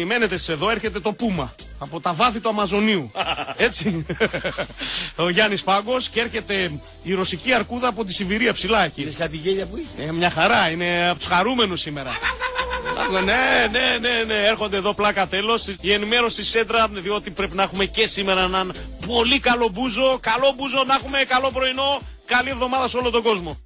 μένετε εσείς εδώ, έρχεται το Πούμα. Από τα βάθη του Αμαζονίου. Έτσι. ο Γιάννης Πάγκος και έρχεται η ρωσική αρκούδα από τη Σιβηρία ψηλά εκεί. Είδες κάτι γέλια που είχε. Ε, μια χαρά, είναι από τους χαρούμενους σήμερα. ναι, ναι, ναι, ναι, έρχονται εδώ πλάκα τέλος. Η ενημέρωση σέντρα, διότι πρέπει να έχουμε και σήμερα έναν πολύ καλό μπούζο. Καλό μπούζο, να έχουμε καλό πρωινό. Καλή εβδομάδα σε όλο τον κόσμο.